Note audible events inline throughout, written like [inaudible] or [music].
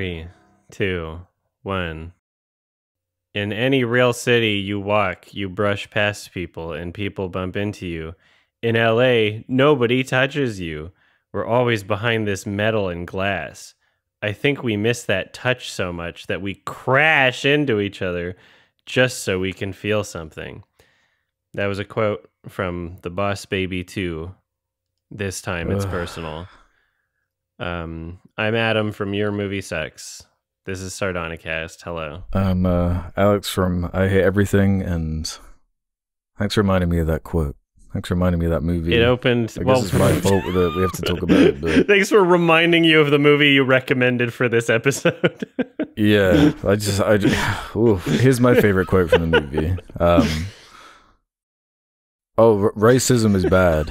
Three, two, one. In any real city you walk, you brush past people and people bump into you. In LA, nobody touches you. We're always behind this metal and glass. I think we miss that touch so much that we crash into each other just so we can feel something. That was a quote from The Boss Baby 2. This time it's Ugh. personal. Um, I'm Adam from Your Movie Sucks. This is Sardonicast. Hello. I'm uh, Alex from I Hate Everything, and thanks for reminding me of that quote. Thanks for reminding me of that movie. It opened. I guess well, it's my [laughs] fault that we have to talk about it, but [laughs] Thanks for reminding you of the movie you recommended for this episode. [laughs] yeah, I just, I just, [sighs] ooh, here's my favorite quote from the movie. Um, oh, racism is bad.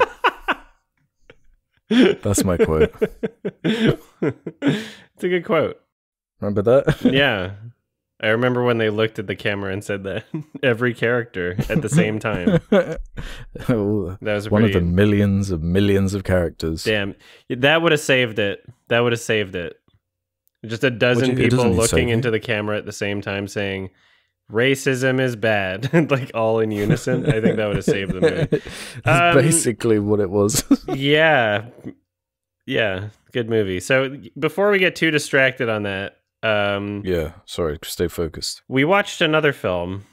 That's my quote. [laughs] it's a good quote. Remember that? [laughs] Yeah. I remember when they looked at the camera and said that [laughs] every character at the same time. Oh, That was One of the millions of millions of characters. damn. That would have saved it. That would have saved it. Just a dozen you- people looking into the camera at the same time saying racism is bad, [laughs] like all in unison. I think that would have saved the movie. [laughs] It's Um, basically what it was. [laughs] yeah yeah good movie so before we get too distracted on that um yeah, sorry, stay focused. we watched another film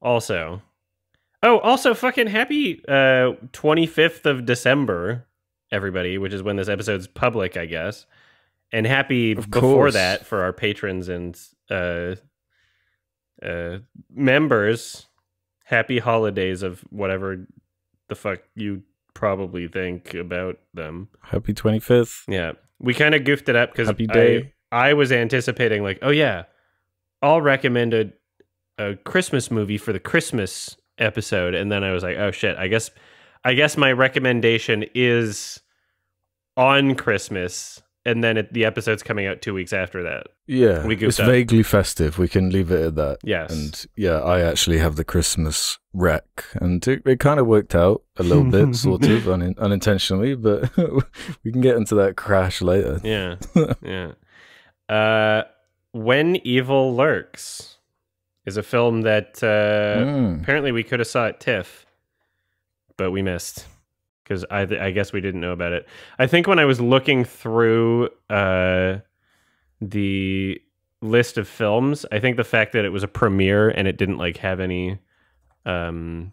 also oh also fucking happy uh 25th of december everybody which is when this episode's public i guess and happy before that for our patrons and uh uh members happy holidays of whatever the fuck you probably think about them Happy 25th. yeah, we kind of goofed it up because I. I was anticipating like, oh yeah, I'll recommend a, a Christmas movie for the Christmas episode, and then I was like, oh shit, I guess, I guess my recommendation is on Christmas, and then it, the episode's coming out two weeks after that. Yeah, We it's up. vaguely festive. We can leave it at that. Yes, And yeah, I actually have the Christmas wreck, and it, it kind of worked out a little bit, [laughs] sort of un- unintentionally, but [laughs] we can get into that crash later. yeah, [laughs] yeah. Uh, when evil lurks is a film that uh, Mm. apparently we could have saw at TIFF, but we missed because I th- I guess we didn't know about it. I think when I was looking through uh, the list of films, I think the fact that it was a premiere and it didn't like have any, um,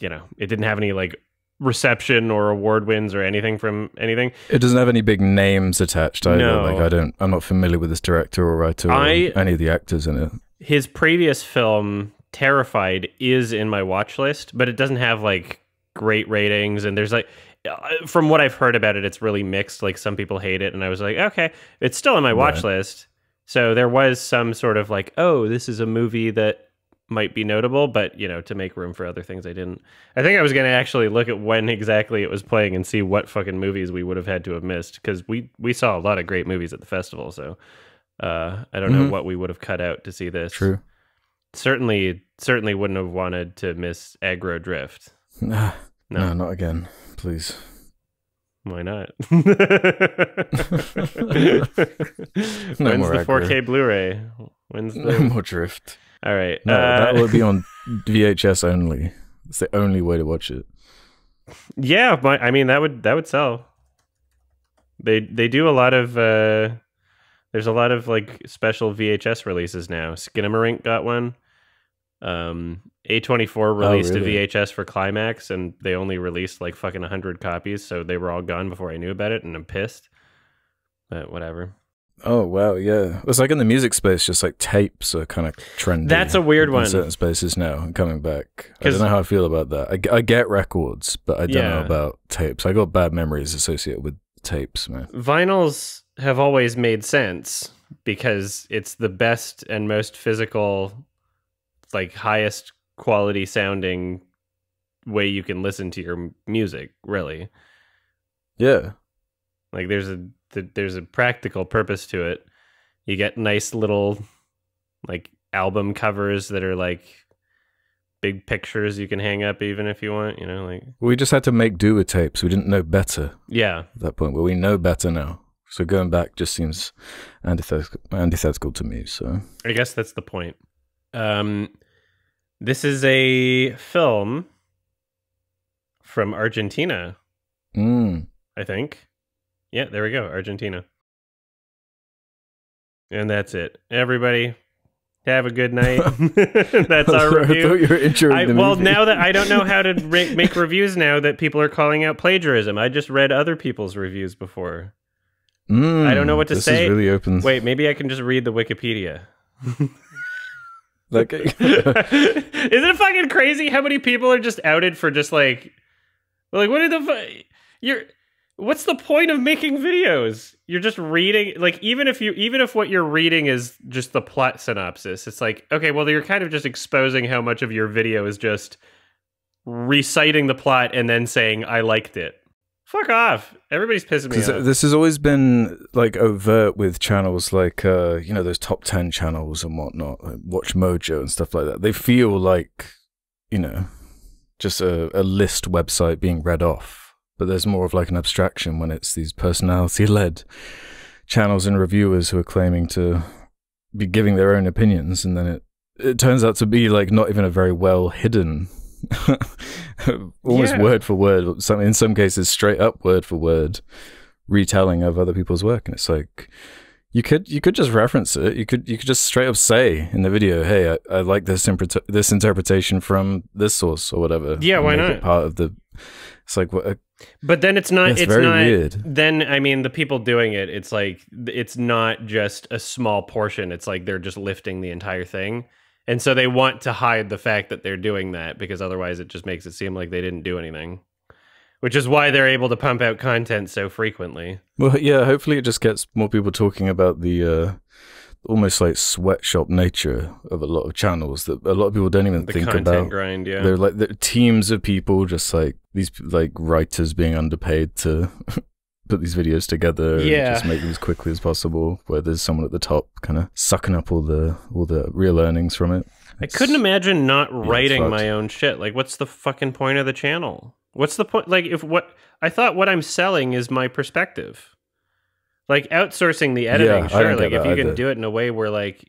you know, it didn't have any like reception or award wins or anything from anything. It doesn't have any big names attached either. No. Like I don't, I'm not familiar with this director or writer or I- any of the actors in it. his previous film terrified is in my watch list but it doesn't have like great ratings and there's like uh, from what i've heard about it it's really mixed like some people hate it and i was like okay it's still on my watch list. So there was some sort of like oh this is a movie that might be notable but you know to make room for other things i didn't. I think i was going to actually look at when exactly it was playing and see what fucking movies we would have had to have missed because we we saw a lot of great movies at the festival so uh, I don't know Mhm. what we would have cut out to see this. True. certainly certainly wouldn't have wanted to miss aggro drift no, No. not again, please. why not [laughs] [laughs] No when's more the 4k aggro. blu-ray when's No the more drift. all right No, uh, that would be on [laughs] VHS only. It's the only way to watch it. yeah my, i mean that would that would sell they they do a lot of uh there's a lot of like special vhs releases now skinamarink got one um a24 released really? a vhs for climax and they only released like fucking 100 copies so they were all gone before i knew about it and i'm pissed but whatever Oh wow, yeah. It's like in the music space, just like tapes are kind of trendy. That's a weird in one. certain spaces now and coming back. I don't know how I feel about that. I, I get records, but I don't know about tapes. I got bad memories associated with tapes, man. vinyls have always made sense because it's the best and most physical like highest quality sounding way you can listen to your music really Yeah, like there's a there's a practical purpose to it you get nice little like album covers that are like big pictures you can hang up even if you want you know like we just had to make do with tapes. We didn't know better yeah at that point, but we know better now. So going back just seems antithetical, antithetical to me. So I guess that's the point. Um, this is a film from Argentina, mm. I think. Yeah, there we go, Argentina. And that's it. Everybody, have a good night. [laughs] [laughs] that's our review. thought you were I, well, now that I don't know how to [laughs] make reviews now that people are calling out plagiarism, I just read other people's reviews before. Mm, I don't know what to this say. Is really open. Wait, maybe I can just read the Wikipedia. Like, [laughs] [laughs] Isn't it fucking crazy how many people are just outed for just like, like what are the fu- you're what's the point of making videos? You're just reading like even if you even if what you're reading is just the plot synopsis, it's like okay, well you're kind of just exposing how much of your video is just reciting the plot and then saying I liked it. Fuck off! Everybody's pissing me off. this has always been like overt with channels like uh, you know those top ten channels and whatnot, like WatchMojo and stuff like that. They feel like you know just a, a list website being read off, but there's more of like an abstraction when it's these personality led channels and reviewers who are claiming to be giving their own opinions, and then it it turns out to be like not even a very well hidden. [laughs] almost Yeah. word for word some in some cases straight up word for word retelling of other people's work and it's like you could you could just reference it you could you could just straight up say in the video hey i, I like this this interpretation from this source or whatever Yeah, why not? part of the it's like what uh, But then it's not. It's it's very not. weird. Then I mean, the people doing it, it's like it's not just a small portion. It's like they're just lifting the entire thing, and so they want to hide the fact that they're doing that because otherwise it just makes it seem like they didn't do anything. Which is why they're able to pump out content so frequently. well yeah hopefully it just gets more people talking about the uh almost like sweatshop nature of a lot of channels that a lot of people don't even The think content about grind, yeah. They're like they're teams of people, just like these like writers being underpaid to [laughs] put these videos together. and Yeah. just make them as quickly as possible. Where there's someone at the top, kind of sucking up all the all the real earnings from it. I couldn't imagine not it's writing my own shit. Like, what's the fucking point of the channel? What's the point? Like, if what I thought what I'm selling is my perspective. Like outsourcing the editing, Yeah, sure. Like if you can do it in a way where like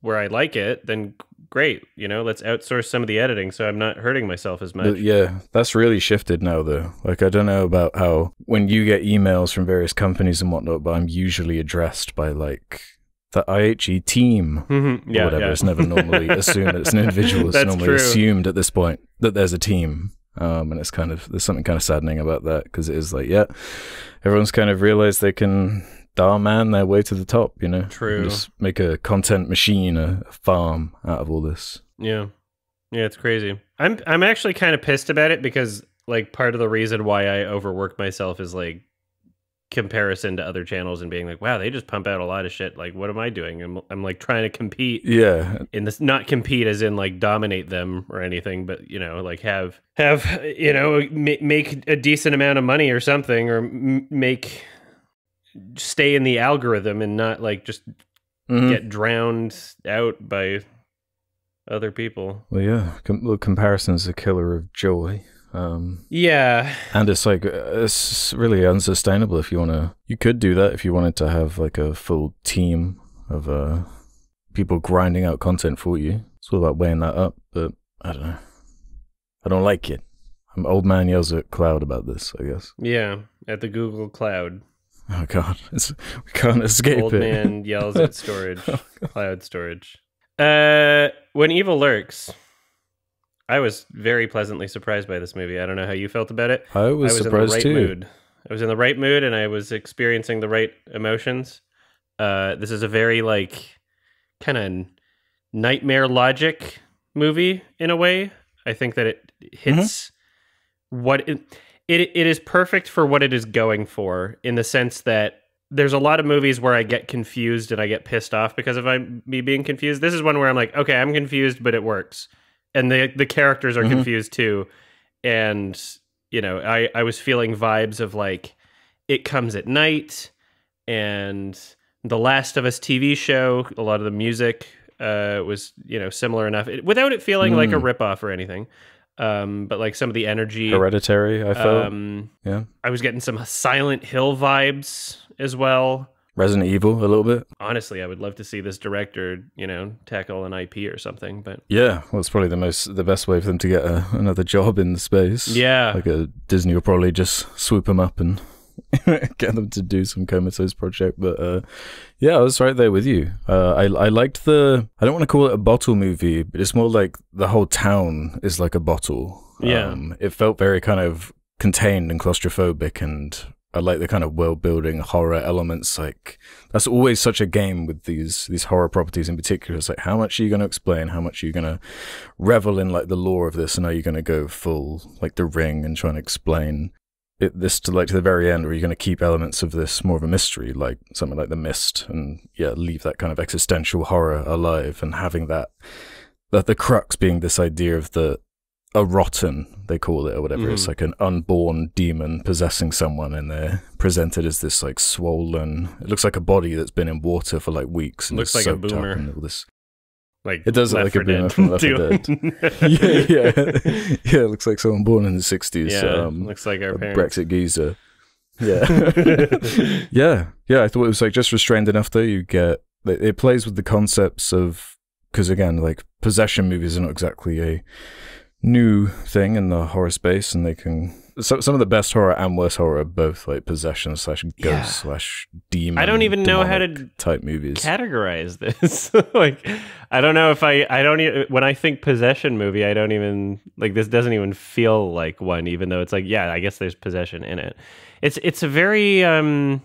where I like it, then great. You know, let's outsource some of the editing so I'm not hurting myself as much. Yeah, that's really shifted now, though. Like I don't know about how when you get emails from various companies and whatnot, but I'm usually addressed by like the IHE team [laughs] Mhm. or whatever. yeah. It's never normally [laughs] assumed that it's an individual. It's That's normally true. assumed at this point that there's a team. Um, and it's kind of there's something kind of saddening about that because it is like, yeah, everyone's kind of realized they can dial man their way to the top. You know, True. Just make a content machine, a, a farm out of all this. Yeah. Yeah, it's crazy. I'm I'm actually kind of pissed about it because like part of the reason why I overwork myself is like comparison to other channels and being like, wow, they just pump out a lot of shit. Like, what am I doing? I'm I'm like trying to compete Yeah, in this not compete as in like dominate them or anything, but you know, like have have you know ma- make a decent amount of money or something or m- make stay in the algorithm and not like just Mhm. get drowned out by other people. Well, yeah, com- well, comparison's a killer of joy. Um, Yeah. and it's like, it's really unsustainable if you want to, you could do that if you wanted to have like a full team of uh, people grinding out content for you. It's all about weighing that up, but I don't know. I don't like it. I'm old man yells at cloud about this, I guess. Yeah. At the Google Cloud. Oh god, [laughs] it's, we can't escape Old it. man [laughs] yells at storage. cloud storage. Uh when Evil Lurks. I was very pleasantly surprised by this movie. I don't know how you felt about it. I was, I was in the surprised right too. mood. I was in the right mood and I was experiencing the right emotions. Uh, this is a very like kind of nightmare logic movie in a way. I think that it hits what it, it it is perfect for what it is going for in the sense that there's a lot of movies where I get confused and I get pissed off because of I, me being confused. This is one where I'm like, okay, I'm confused, but it works, and the the characters are Mhm. confused too, and you know, I I was feeling vibes of like, it comes at night, and the Last of Us TV show. A lot of the music uh, was you know similar enough it, without it feeling like a Mm. ripoff or anything. Um, but like some of the energy, Hereditary, I felt. um, yeah. I was getting some Silent Hill vibes as well. Resident Evil a little bit. Honestly, I would love to see this director, you know, tackle an IP or something. But Yeah, well, it's probably the most the best way for them to get a, another job in the space. yeah, like a Disney will probably just swoop them up and [laughs] get them to do some comatose project. But uh, yeah, I was right there with you. Uh, I I liked the. I don't want to call it a bottle movie, but it's more like the whole town is like a bottle. Yeah. um, it felt very kind of contained and claustrophobic and. I like the kind of world building horror elements. Like that's always such a game with these these horror properties in particular. It's like how much are you going to explain? How much are you going to revel in like the lore of this? And are you going to go full like the ring and try and explain it, this to like to the very end, or are you going to keep elements of this more of a mystery, like something like the mist, and yeah, leave that kind of existential horror alive, and having that that the crux being this idea of the a rotten they call it or whatever it's Mhm. like an unborn demon possessing someone and they're presented as this like swollen it looks like a body that's been in water for like weeks and Looks like a soaked up boomer. and all this like It does look like a 4 boomer Dead from Left 4 too. yeah yeah [laughs] yeah it looks like someone born in the 60s yeah, um, looks like our a parents. Brexit geezer. [laughs] Yeah. [laughs] yeah. Yeah. I thought it was like just restrained enough though. You get, it, it plays with the concepts of, because again, like possession movies are not exactly a new thing in the horror space and they can, so, some of the best horror and worst horror are both like possession slash ghost Yeah. slash demon. I don't even know how to type movies. categorize this. [laughs] like, I don't know if I, I don't, e- when I think possession movie, I don't even, like, this doesn't even feel like one, even though it's like, yeah, I guess there's possession in it. It's, it's a very, um,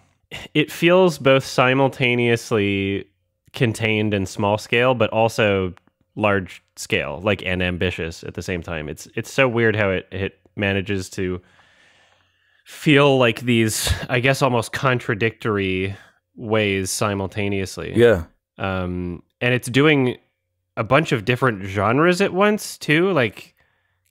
it feels both simultaneously contained and small scale, but also large scale, like, and ambitious at the same time. It's, it's so weird how it, it manages to feel like these, I guess, almost contradictory ways simultaneously. yeah. Um, and it's doing a bunch of different genres at once too, like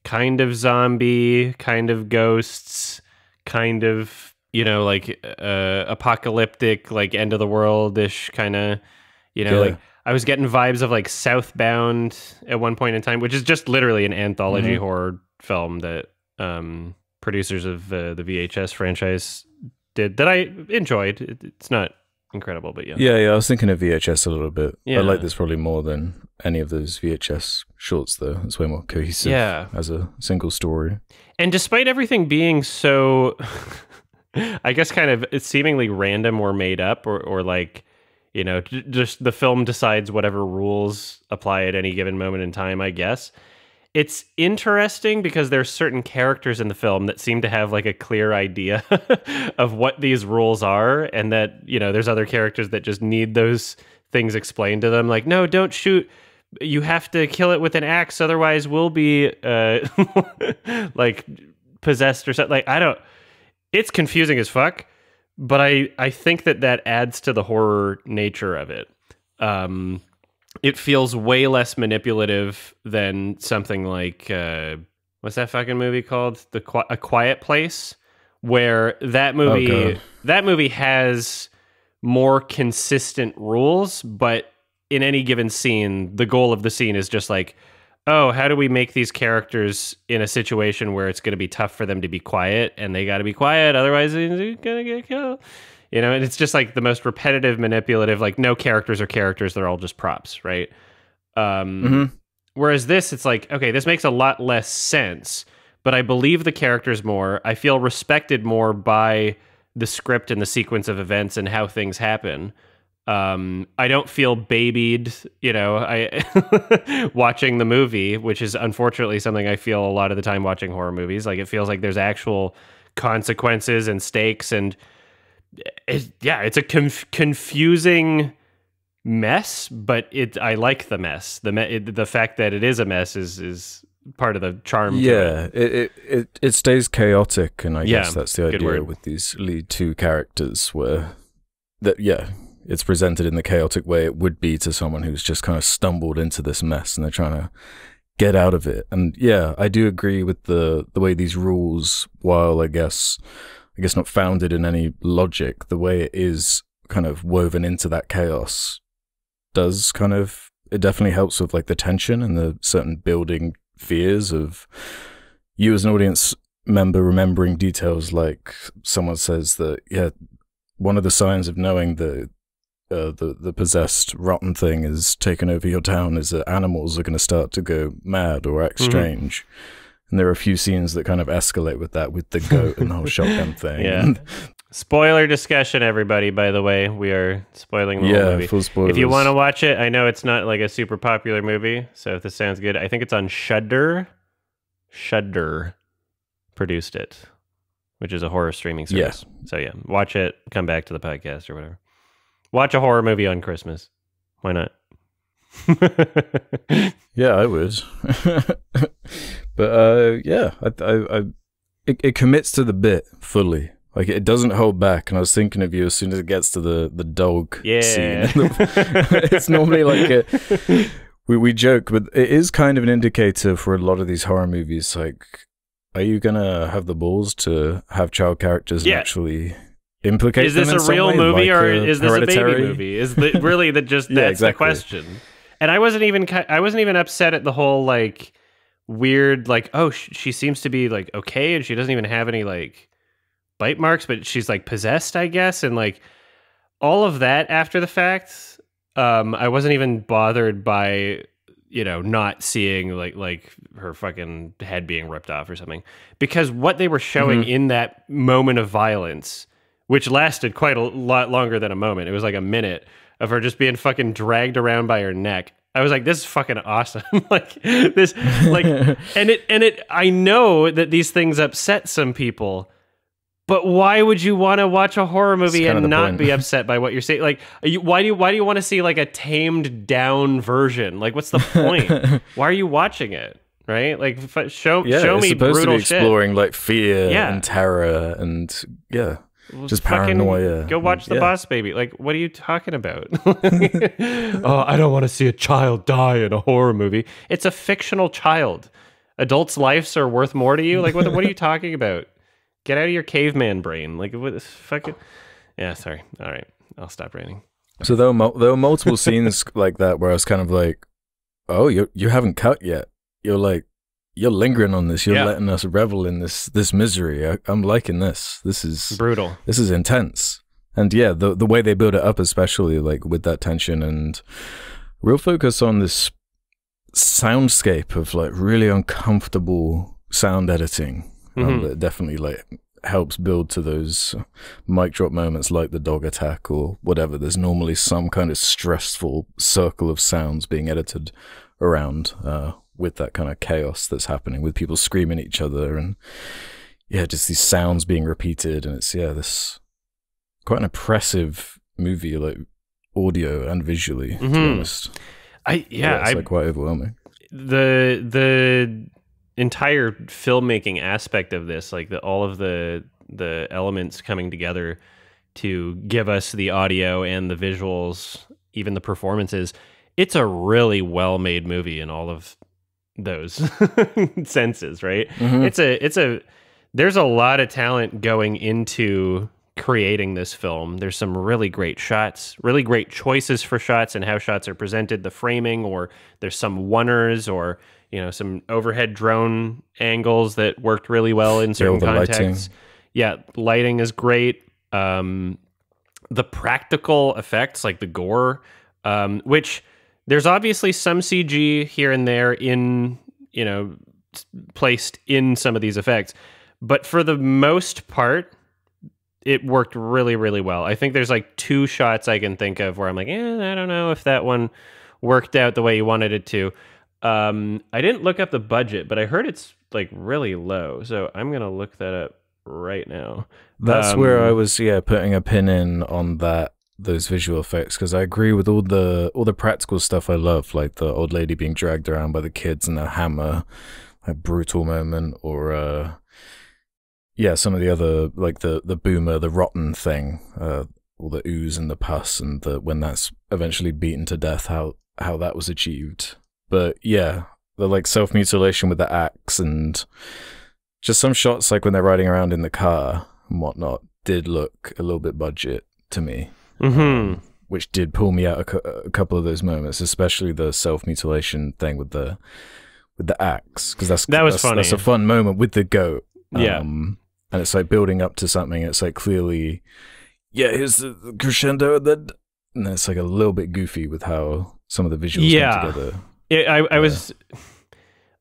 kind of zombie, kind of ghosts, kind of you know like uh, apocalyptic, like end of the world ish kind of. You know, Yeah. like I was getting vibes of like Southbound at one point in time, which is just literally an anthology Mhm. horror film that um, producers of uh, the VHS franchise did that I enjoyed. It, it's not incredible, but yeah. Yeah. Yeah. I was thinking of VHS a little bit. Yeah. I like this probably more than any of those VHS shorts though. It's way more cohesive Yeah. as a single story. And despite everything being so, [laughs] I guess, kind of seemingly random or made up, or, or like, you know, just the film decides whatever rules apply at any given moment in time, I guess. It's interesting because there's certain characters in the film that seem to have like a clear idea [laughs] of what these rules are, and that, you know, there's other characters that just need those things explained to them. Like, no, don't shoot. You have to kill it with an axe otherwise we'll be uh [laughs] like possessed or something. Like i don't it's confusing as fuck but i i think that that adds to the horror nature of it. Um it feels way less manipulative than something like uh what's that fucking movie called the Qui- a quiet place where that movie God. that movie has more consistent rules but in any given scene, the goal of the scene is just like, oh, how do we make these characters in a situation where it's going to be tough for them to be quiet and they got to be quiet, otherwise they're going to get killed. You know, and it's just like the most repetitive, manipulative, like no characters are characters, they're all just props, right? Um, Mm-hmm. Whereas this, it's like, okay, this makes a lot less sense, but I believe the characters more. I feel respected more by the script and the sequence of events and how things happen. Um, I don't feel babied, you know, I [laughs] watching the movie, which is unfortunately something I feel a lot of the time watching horror movies. Like it feels like there's actual consequences and stakes, and it, yeah, it's a conf- confusing mess, but it I like the mess. The me- it, the fact that it is a mess is is part of the charm. it. Yeah, it, it it it stays chaotic, and I Yeah, guess that's the idea with these lead two characters, where that yeah, it's presented in the chaotic way it would be to someone who's just kind of stumbled into this mess and they're trying to get out of it. And yeah, I do agree with the the way these rules, while I guess I guess not founded in any logic, the way it is kind of woven into that chaos does kind of it definitely helps with like the tension and the certain building fears of you as an audience member remembering details like someone says that yeah one of the signs of knowing that uh, the the possessed rotten thing is taken over your town is that animals are going to start to go mad or act Mhm. strange. And there are a few scenes that kind of escalate with that, with the goat and the whole shotgun [laughs] thing. Yeah. Spoiler discussion, everybody. By the way, we are spoiling the whole yeah, movie. full spoilers. If you want to watch it, I know it's not like a super popular movie, so if this sounds good, I think it's on Shudder. Shudder produced it, which is a horror streaming Yeah. service. So yeah, watch it. Come back to the podcast or whatever. Watch a horror movie on Christmas. Why not? [laughs] Yeah, I would. [laughs] but uh, yeah, I, I, I it, it commits to the bit fully. Like it doesn't hold back. And I was thinking of you as soon as it gets to the the dog yeah, scene. [laughs] [laughs] it's normally like a, we we joke, but it is kind of an indicator for a lot of these horror movies. Like, are you gonna have the balls to have child characters Yeah. actually implicate? is this a real way, movie like, or is this a baby movie? Is the, really the just [laughs] Yeah, that's exactly. the question. And I wasn't even I wasn't even upset at the whole like weird like oh sh- she seems to be like okay and she doesn't even have any like bite marks but she's like possessed I guess and like all of that after the fact um I wasn't even bothered by you know not seeing like like her fucking head being ripped off or something because what they were showing Mhm. in that moment of violence which lasted quite a lot longer than a moment it was like a minute of her just being fucking dragged around by her neck I was like this is fucking awesome [laughs] like this like [laughs] and it and it I know that these things upset some people but why would you want to watch a horror movie and not point. be upset by what you're saying like you, why do you why do you want to see like a tamed down version like what's the point [laughs] why are you watching it right like f- show yeah, show it's me supposed to brutal be exploring like fear Yeah. and terror and yeah. Shit Well, just paranoia. go mm, watch the Yeah. boss baby. Like what are you talking about? [laughs] Oh i don't want to see a child die in a horror movie. It's a fictional child. Adults lives are worth more to you? Like what, what are you [laughs] talking about? Get out of your caveman brain. Like what fucking yeah sorry. All right. I'll stop ranting So there were mul- there were multiple scenes [laughs] like that where I was kind of like, "Oh, you you haven't cut yet. You're like, you're lingering on this. You're Yeah. letting us revel in this this misery. I, I'm liking this. This is brutal this is intense." And yeah, the the way they build it up, especially like with that tension and real focus on this soundscape of like really uncomfortable sound editing. Um, Mhm. that definitely like helps build to those mic drop moments like the dog attack or whatever. There's normally some kind of stressful circle of sounds being edited around uh, with that kind of chaos that's happening with people screaming at each other and yeah, just these sounds being repeated and it's yeah, this quite an impressive movie like audio and visually to be Mhm. honest. i yeah, it's i like quite overwhelming. the the entire filmmaking aspect of this like the all of the the elements coming together to give us the audio and the visuals even the performances it's a really well made movie in all of those [laughs] senses right Mhm. it's a it's a there's a lot of talent going into creating this film there's some really great shots really great choices for shots and how shots are presented the framing or there's some oneers or you know some overhead drone angles that worked really well in certain lighting. contexts yeah lighting is great um the practical effects like the gore um which there's obviously some cg here and there in you know placed in some of these effects but for the most part it worked really really well. I think there's like two shots i can think of where i'm like eh, i don't know if that one worked out the way you wanted it to. Um i didn't look up the budget but i heard it's like really low so i'm gonna look that up right now. That's where I Um, was, yeah, putting a pin in on that those visual effects because I agree with all the all the practical stuff I love, like the old lady being dragged around by the kids and the hammer, a brutal moment, or uh, yeah, some of the other like the the boomer, the rotten thing, uh, all the ooze and the pus, and the when that's eventually beaten to death, how how that was achieved. But yeah, the like self mutilation with the axe and just some shots like when they're riding around in the car and whatnot did look a little bit budget to me mm-hmm. which did pull me out a, cou- a couple of those moments especially the self mutilation thing with the with the axe because that's That was that's, funny. that's a fun moment with the goat Yeah. um, and it's like building up to something it's like clearly yeah, here's the the crescendo, and then and it's like a little bit goofy with how some of the visuals Yeah. together. It, I, I was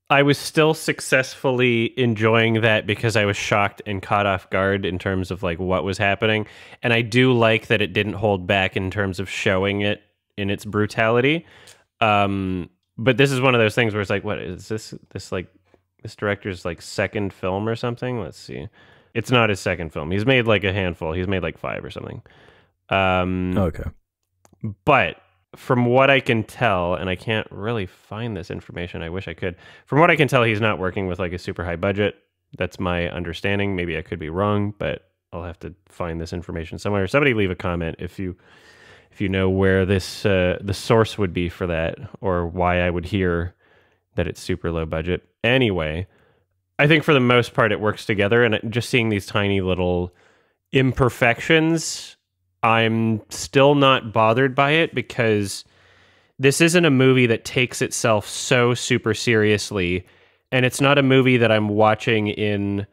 I was still successfully enjoying that because I was shocked and caught off guard in terms of like what was happening. And I do like that it didn't hold back in terms of showing it in its brutality. Um, but this is one of those things where it's like, what is this? This like this director's like second film or something? Let's see. It's not his second film. He's made like a handful. He's made like five or something. Um, Okay. but from what I can tell, and I can't really find this information, I wish I could. From what I can tell, he's not working with like a super high budget. That's my understanding. Maybe I could be wrong, but I'll have to find this information somewhere. Somebody leave a comment if you if you know where this uh, the source would be for that, or why I would hear that it's super low budget. Anyway, I think for the most part it works together, and just seeing these tiny little imperfections I'm still not bothered by it because this isn't a movie that takes itself so super seriously. And it's not a movie that I'm watching in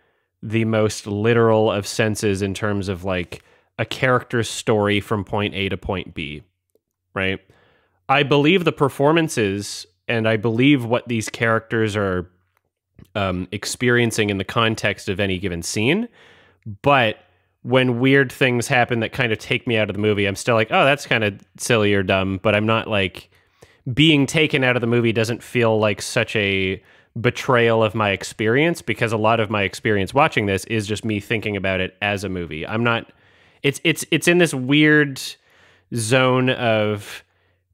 the most literal of senses in terms of like a character's story from point A to point B, right? I believe the performances and I believe what these characters are um, experiencing in the context of any given scene. But when weird things happen that kind of take me out of the movie, I'm still like, oh, that's kind of silly or dumb, but I'm not like being taken out of the movie doesn't feel like such a betrayal of my experience because a lot of my experience watching this is just me thinking about it as a movie. I'm not it's it's it's in this weird zone of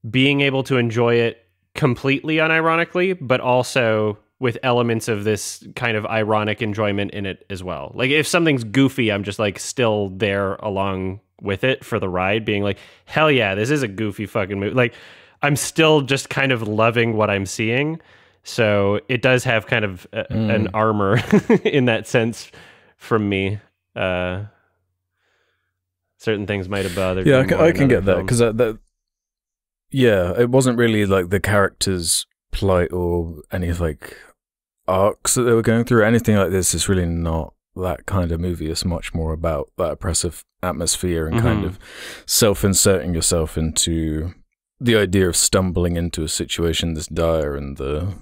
being able to enjoy it completely unironically, but also with elements of this kind of ironic enjoyment in it as well. Like if something's goofy, I'm just like still there along with it for the ride, being like, hell yeah, this is a goofy fucking movie. Like I'm still just kind of loving what I'm seeing. So it does have kind of a, Mm. an armor [laughs] in that sense from me. Uh, certain things might have bothered. Yeah, me I can, I can get that because that, that, yeah, it wasn't really like the characters' plight or any like arcs that they were going through. Anything like this is really not that kind of movie. It's much more about that oppressive atmosphere and kind Mhm. of self-inserting yourself into the idea of stumbling into a situation this dire and the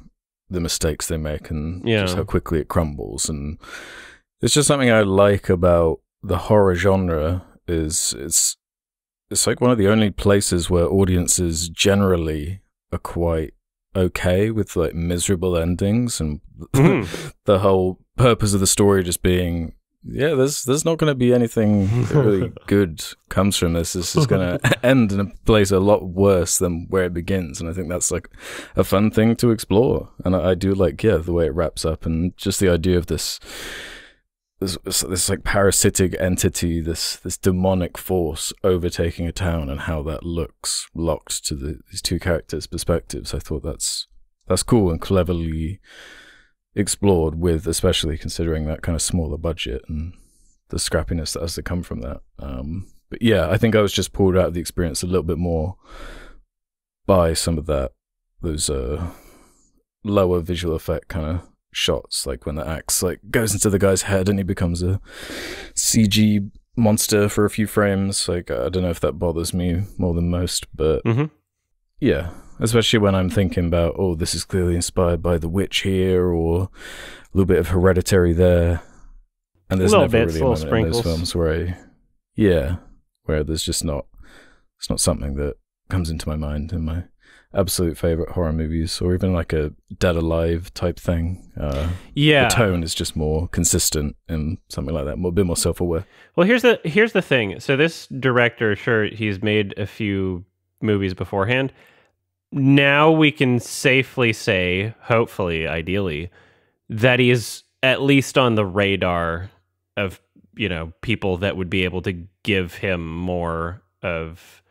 the mistakes they make and Yeah. just how quickly it crumbles and it's just something I like about the horror genre is it's it's like one of the only places where audiences generally are quite okay with like miserable endings and [laughs] Mhm. the whole purpose of the story just being yeah there's there's not going to be anything really [laughs] good comes from this this is going [laughs] to end in a place a lot worse than where it begins and i think that's like a fun thing to explore and i, I do like yeah the way it wraps up and just the idea of this this, this, like parasitic entity, this this demonic force overtaking a town, and how that looks locked to the, these two characters' perspectives. I thought that's that's cool and cleverly explored, with especially considering that kind of smaller budget and the scrappiness that has to come from that. Um, but yeah, I think I was just pulled out of the experience a little bit more by some of that those uh, lower visual effect kind of shots, like when the axe like goes into the guy's head and he becomes a CG monster for a few frames. Like I don't know if that bothers me more than most, but Mhm. yeah, especially when I'm thinking about oh, this is clearly inspired by The Witch here, or a little bit of Hereditary there, and there's never bits, really a moment in those films where I, yeah, where there's just not, it's not something that comes into my mind in my absolute favorite horror movies, or even like a Dead Alive type thing. Uh, Yeah. the tone is just more consistent and something like that, more, a bit more self-aware. Well, here's the here's the thing. So this director, sure, he's made a few movies beforehand. Now we can safely say, hopefully, ideally, that he is at least on the radar of you know people that would be able to give him more of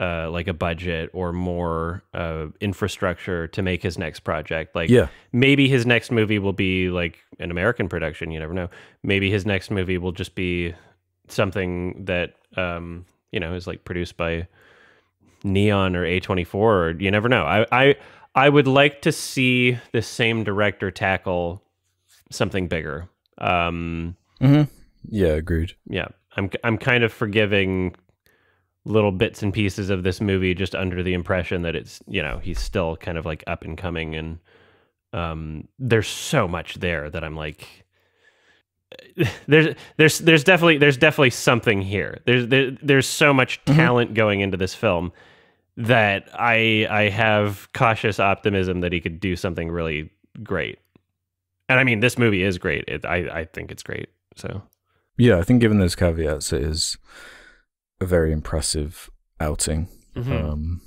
uh, like a budget or more uh, infrastructure to make his next project. Like Yeah, maybe his next movie will be like an American production. You never know. Maybe his next movie will just be something that um, you know is like produced by Neon or A24 or you never know. I I I would like to see the same director tackle something bigger. Um, hmm yeah, agreed. yeah. I'm I'm kind of forgiving little bits and pieces of this movie just under the impression that it's you know he's still kind of like up and coming and um there's so much there that I'm like [laughs] there's there's there's definitely there's definitely something here. There's there, there's so much Mhm. talent going into this film that I I have cautious optimism that he could do something really great. And I mean, this movie is great. It, I I think it's great. So Yeah, I think given those caveats, it is a very impressive outing Mm-hmm. um,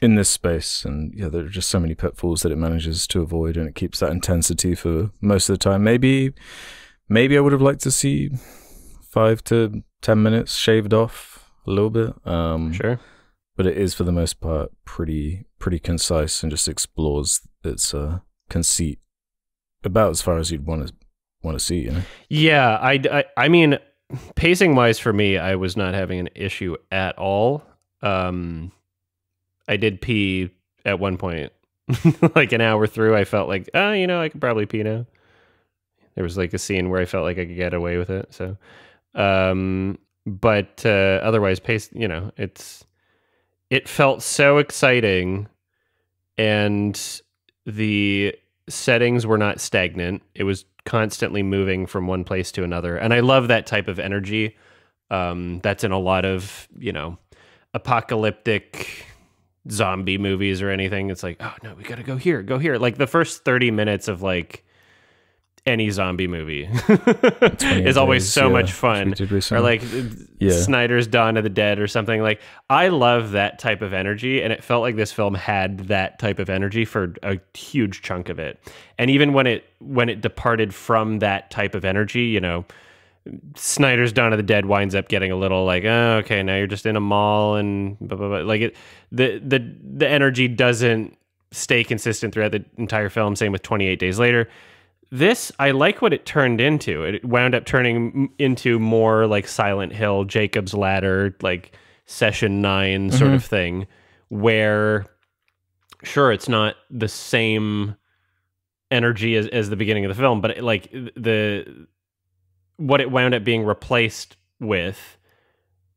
in this space. And yeah, there are just so many pitfalls that it manages to avoid, and it keeps that intensity for most of the time. Maybe, maybe I would have liked to see five to ten minutes shaved off a little bit. Um, sure. but it is for the most part pretty pretty concise and just explores its uh, conceit about as far as you'd want to want to see. You know. Yeah, I, I, I mean, pacing wise for me, I was not having an issue at all. Um, I did pee at one point, [laughs] like an hour through. I felt like, oh, you know, I could probably pee now. There was like a scene where I felt like I could get away with it. So, um, but uh, otherwise, pace, you know, it's it felt so exciting, and the settings were not stagnant. It was constantly moving from one place to another. And I love that type of energy. Um, that's in a lot of, you know, apocalyptic zombie movies or anything. It's like, oh no, we gotta go here, go here. Like the first 30 minutes of like any zombie movie [laughs] is always Days, so yeah, much fun or like Yeah. Snyder's Dawn of the Dead or something like I love that type of energy and it felt like this film had that type of energy for a huge chunk of it. And even when it when it departed from that type of energy, you know, Snyder's Dawn of the Dead winds up getting a little like, oh, okay, now you're just in a mall and blah, blah, blah. like it the the the energy doesn't stay consistent throughout the entire film. Same with 28 Days Later this I like what it turned into. It wound up turning into more like Silent Hill, Jacob's Ladder, like Session 9 sort Mhm. of thing where sure it's not the same energy as, as the beginning of the film, but it, like the what it wound up being replaced with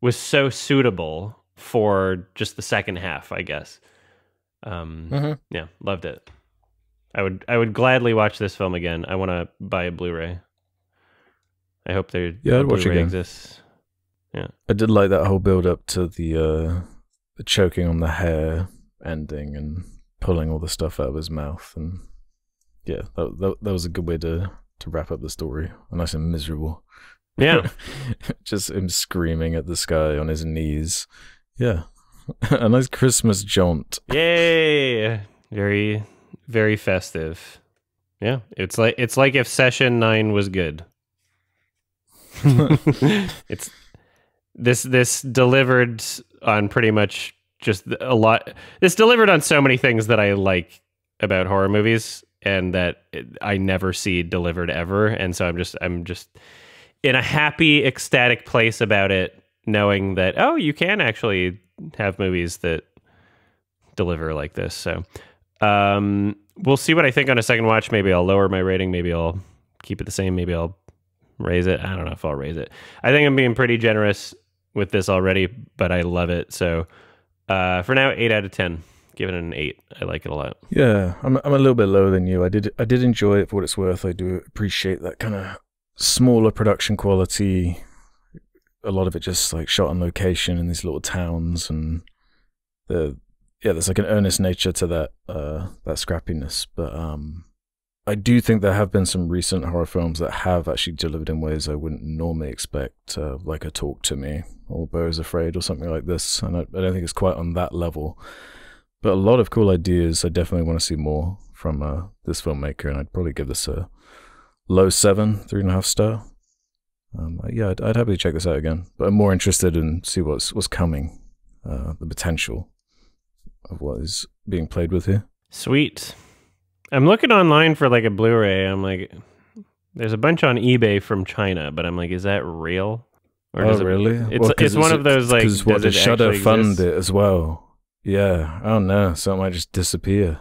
was so suitable for just the second half, I guess. Um Mhm. yeah, loved it. I would I would gladly watch this film again. I want to buy a Blu-ray. I hope there Yeah, I'd watch Blu-ray again. exists. I did like that whole build up to the uh, the choking on the hair ending and pulling all the stuff out of his mouth, and yeah, that that, that was a good way to to wrap up the story. Nice and miserable. Yeah. [laughs] just him screaming at the sky on his knees. Yeah, [laughs] a nice Christmas jaunt. Yay! Very very festive. Yeah, it's like it's like if session 9 was good. [laughs] [laughs] it's this this delivered on pretty much just a lot this delivered on so many things that I like about horror movies and that I never see delivered ever and so I'm just I'm just in a happy ecstatic place about it knowing that oh you can actually have movies that deliver like this so um we'll see what I think on a second watch. Maybe I'll lower my rating. Maybe I'll keep it the same. Maybe I'll raise it. I don't know if I'll raise it. I think I'm being pretty generous with this already but I love it. So uh for now 8 out of 10 give it an 8 I like it a lot. Yeah, I'm I'm a little bit lower than you. I did I did enjoy it for what it's worth. I do appreciate that kind of smaller production quality. A lot of it just like shot on location in these little towns, and the yeah, there's like an earnest nature to that uh that scrappiness. But um, I do think there have been some recent horror films that have actually delivered in ways I wouldn't normally expect, uh, like a Talk to Me or Beau is Afraid or something like this. And I, I don't think it's quite on that level but a lot of cool ideas. I definitely want to see more from uh, this filmmaker, and I'd probably give this a low seven, three and a half star. Um, yeah, I'd, I'd happily check this out again, but I'm more interested in see what's what's coming, uh, the potential of what is being played with here. Sweet. I'm looking online for like a Blu-ray. I'm like, there's a bunch on eBay from China, but I'm like, is that real? Or oh, it- really? It's it's one of those like because what does Shudder actually fund it as well? Yeah, I don't know. So it might just disappear,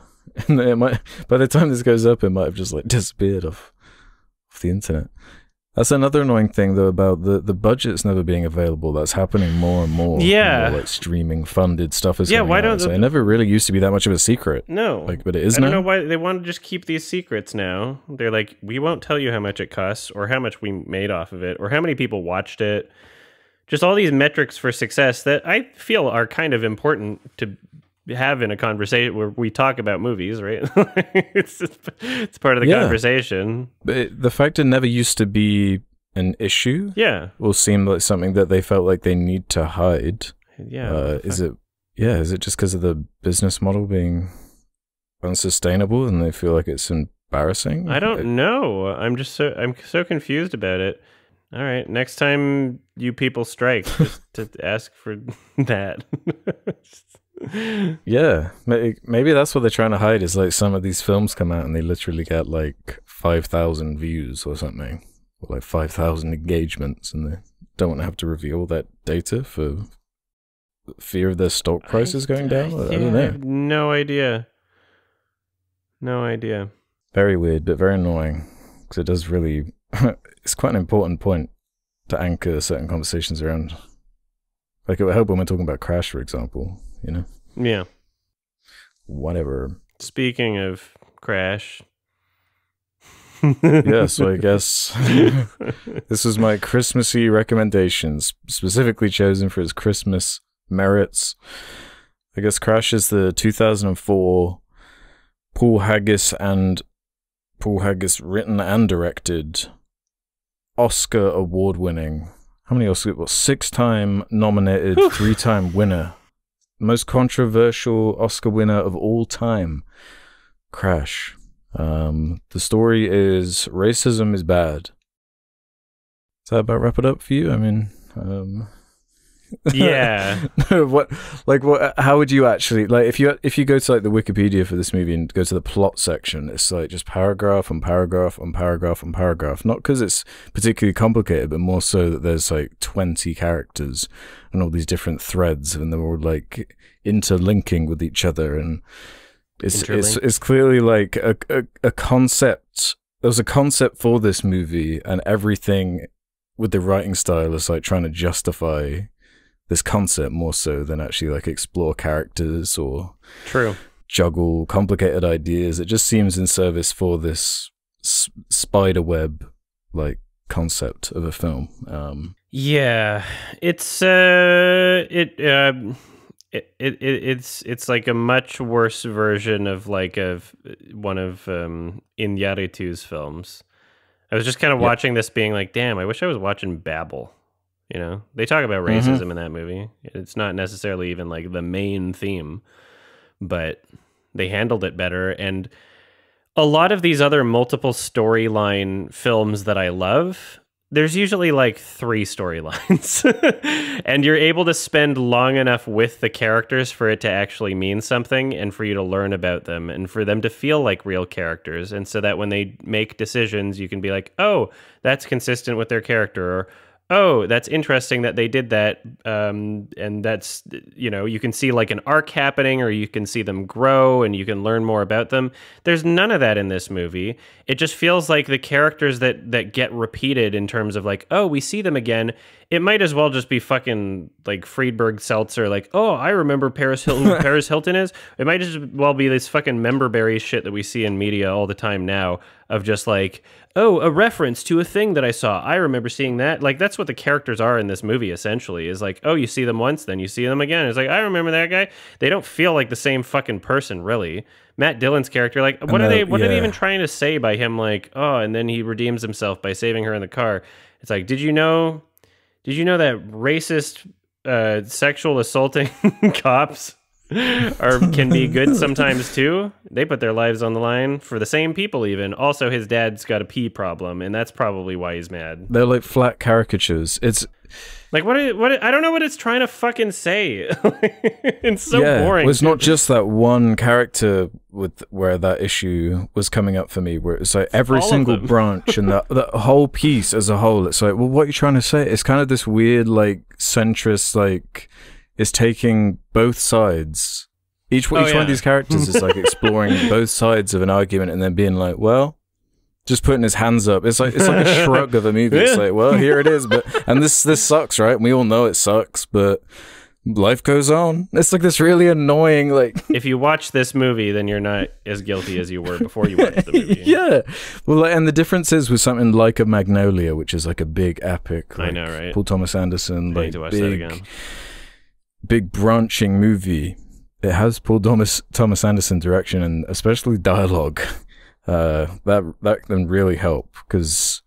and [laughs] it might by the time this goes up, it might have just like disappeared off off the internet. That's another annoying thing though about the the budget's never being available. That's happening more and more. Yeah. more, like streaming funded stuff is. Yeah, why out. don't So the- it never really used to be that much of a secret. No. Like, but it is I don't know why they want to just keep these secrets now. They're like, we won't tell you how much it costs or how much we made off of it or how many people watched it. Just all these metrics for success that I feel are kind of important to have in a conversation where we talk about movies, right? [laughs] it's just, it's part of the Yeah. conversation. But the fact it never used to be an issue Yeah. will seem like something that they felt like they need to hide. Yeah. uh, is it? Yeah, is it just because of the business model being unsustainable and they feel like it's embarrassing? I don't know. I'm just so I'm so confused about it. All right, next time you people strike, just [laughs] to ask for [laughs] that. Yeah, maybe that's what they're trying to hide. Is like some of these films come out and they literally get like five thousand views or something, or like five thousand engagements, and they don't want to have to reveal that data for fear of their stock prices going down. I, I yeah, don't I know. have no idea. No idea. Very weird, but very annoying because it does really. [laughs] it's quite an important point to anchor certain conversations around. Like it would help when we're talking about Crash, for example. You know, Yeah. whatever. Speaking of Crash. yeah, so I guess [laughs] this is my Christmassy recommendations, specifically chosen for its Christmas merits. I guess Crash is the 2004 Paul Haggis and Paul Haggis written and directed Oscar award winning. How many Oscars? Well, six time nominated, three time winner. Most controversial Oscar winner of all time. Crash. Um, the story is racism is bad. Does that about wrap it up for you? I mean, um, yeah. [laughs] what, like, what? How would you actually like if you if you go to like the Wikipedia for this movie and go to the plot section? It's like just paragraph on paragraph on paragraph on paragraph. Not because it's particularly complicated, but more so that there's like twenty characters and all these different threads, and they're all like interlinking with each other, and it's it's it's clearly like a, a a concept. There was a concept for this movie, and everything with the writing style is like trying to justify this concept more so than actually like explore characters or True. juggle complicated ideas. It just seems in service for this s- spider web like concept of a film. Um, Yeah, it's uh, it um, it, it it it's it's like a much worse version of like of one of um Iñárritu's films. I was just kind of Yeah. watching this, being like, "Damn, I wish I was watching Babel." You know, they talk about Mhm. racism in that movie. It's not necessarily even like the main theme, but they handled it better. And a lot of these other multiple storyline films that I love, there's usually like three [laughs] storylines. and you're able to spend long enough with the characters for it to actually mean something and for you to learn about them and for them to feel like real characters. And so that when they make decisions, you can be like, oh, that's consistent with their character. Or, oh, that's interesting that they did that. Um, and that's, you know, you can see like an arc happening or you can see them grow and you can learn more about them. There's none of that in this movie. It just feels like the characters that, that get repeated in terms of like, oh, we see them again. It might as well just be fucking like Friedberg Seltzer, like, oh, I remember Paris Hilton. who [laughs] Paris Hilton is. It might as well be this fucking member berry shit that we see in media all the time now of just like, oh, a reference to a thing that I saw. I remember seeing that. Like that's what the characters are in this movie essentially. Is like, oh, you see them once, then you see them again. It's like I remember that guy. They don't feel like the same fucking person really. Matt Dillon's character, like, what are they? What are they even trying to say by him? Like, oh, and then he redeems himself by saving her in the car. It's like, did you know? Did you know that racist, uh, sexual assaulting [laughs] cops [laughs] are can be good [laughs] sometimes too? They put their lives on the line for the same people. Even also, his dad's got a pee problem, and that's probably why he's mad. they're like flat caricatures. It's Like, what? Are, what? I don't know what it's trying to fucking say. [laughs] it's so yeah, boring. Well, it's not just that one character with where that issue was coming up for me, where it's like every all single branch and the the whole piece as a whole. It's like, well, what are you trying to say? It's kind of this weird, like centrist, like it's taking both sides. Each Oh, each one of these characters is like exploring [laughs] both sides of an argument and then being like, well, just putting his hands up. It's like it's like a [laughs] shrug of a movie. It's like, well, here it is, but and this this sucks, right? We all know it sucks, but life goes on. It's like this really annoying, like [laughs] if you watch this movie, then you're not as guilty as you were before you watched the movie. yeah. Well, and the difference is with something like a Magnolia, which is like a big epic. I like, know, right? Paul Thomas Anderson, I like need to watch big, that again. Big branching movie. It has Paul Thomas Thomas Anderson direction and especially dialogue. [laughs] Uh, that that can really help because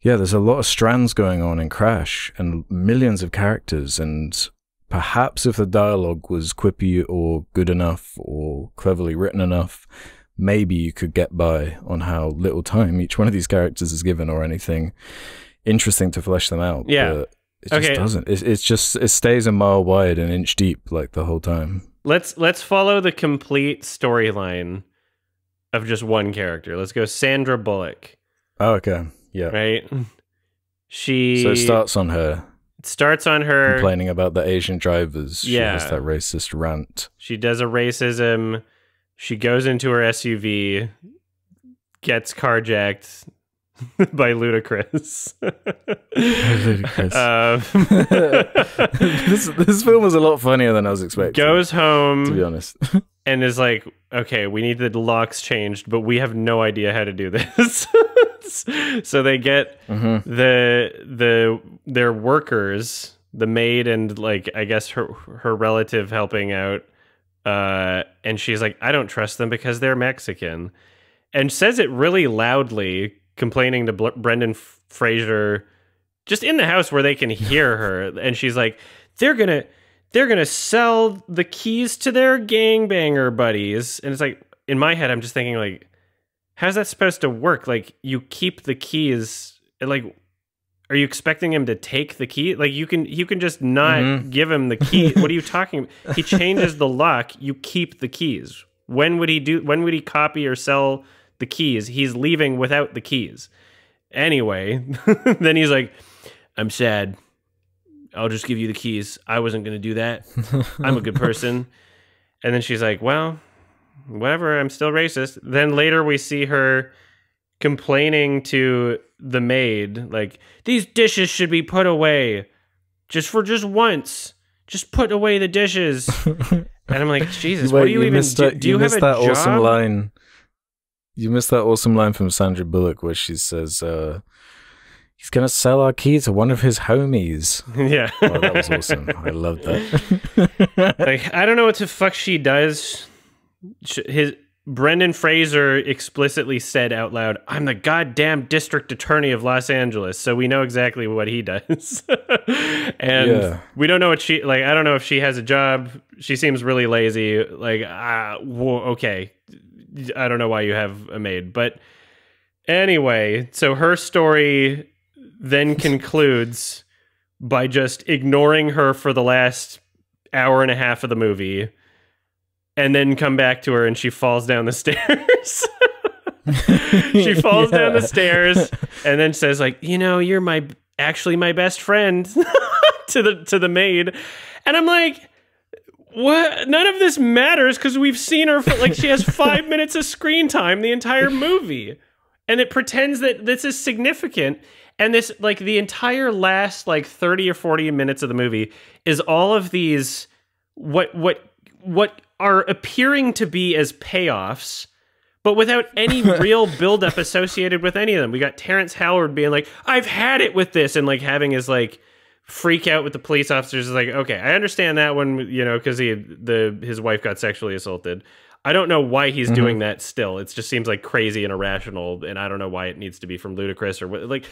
yeah, there's a lot of strands going on in Crash and millions of characters and perhaps if the dialogue was quippy or good enough or cleverly written enough, maybe you could get by on how little time each one of these characters is given or anything interesting to flesh them out. Yeah. But it just Okay. doesn't. It, it's just it stays a mile wide and inch deep like the whole time. Let's let's follow the complete storyline of just one character. Let's go Sandra Bullock, Oh, okay. Yeah. right? She So it starts on her It starts on her complaining about the Asian drivers. She has Yeah. that racist rant. She does a racism. She goes into her SUV, gets carjacked [laughs] by Ludacris. Ludacris. Um, [laughs] this this film was a lot funnier than I was expecting. goes home to be honest. [laughs] and is like, "Okay, we need the locks changed, but we have no idea how to do this." so they get hmm the the their workers, the maid and like I guess her her relative helping out, uh, and she's like, I don't trust them because they're Mexican, and says it really loudly, complaining to Bl- Brendan Fraser, just in the house where they can [laughs] hear her, and she's like, they're gonna they're gonna sell the keys to their gangbanger buddies, and it's like in my head, I'm just thinking like how's that supposed to work? Like you keep the keys like are you expecting him to take the key? Like you can you can just not Mhm. give him the key. what are you talking about? He [laughs] changes the lock, you keep the keys. When would he do when would he copy or sell the keys? He's leaving without the keys. Anyway, [laughs] then he's like, I'm sad. I'll just give you the keys. I wasn't going to do that. [laughs] I'm a good person. And then she's like, well, whatever, I'm still racist. Then later we see her complaining to the maid, like, these dishes should be put away just for just once. Just put away the dishes. [laughs] And I'm like, Jesus, what Wait, do you, even missed do? do you, have missed a that job? awesome line. You missed that awesome line from Sandra Bullock where she says, uh, "He's gonna sell our key to one of his homies." [laughs] yeah. Oh, that was awesome. I loved that. [laughs] like I don't know what the fuck she does. His Brendan Fraser explicitly said out loud, "I'm the goddamn district attorney of Los Angeles," so we know exactly what he does. [laughs] and Yeah. we don't know what she like. I don't know if she has a job. She seems really lazy. Like, whoa, okay. I don't know why you have a maid, but anyway, so her story then [laughs] concludes by just ignoring her for the last hour and a half of the movie and then come back to her and she falls down the [laughs] stairs. she [laughs] falls down the stairs and then says like, "You know, you're my actually my best friend." to the to the maid. And I'm like, what? None of this matters because we've seen her for like she has [laughs] five minutes of screen time the entire movie, and it pretends that this is significant. And this, like, the entire last like thirty or forty minutes of the movie is all of these what what what are appearing to be as payoffs. But without any [laughs] real buildup associated with any of them, we got Terrence Howard being like, "I've had it with this," and like having his like freak out with the police officers is like, okay, I understand that one, you know, because he the his wife got sexually assaulted. I don't know why he's Mhm. doing that still. It just seems like crazy and irrational, and I don't know why it needs to be from Ludacris or what. Like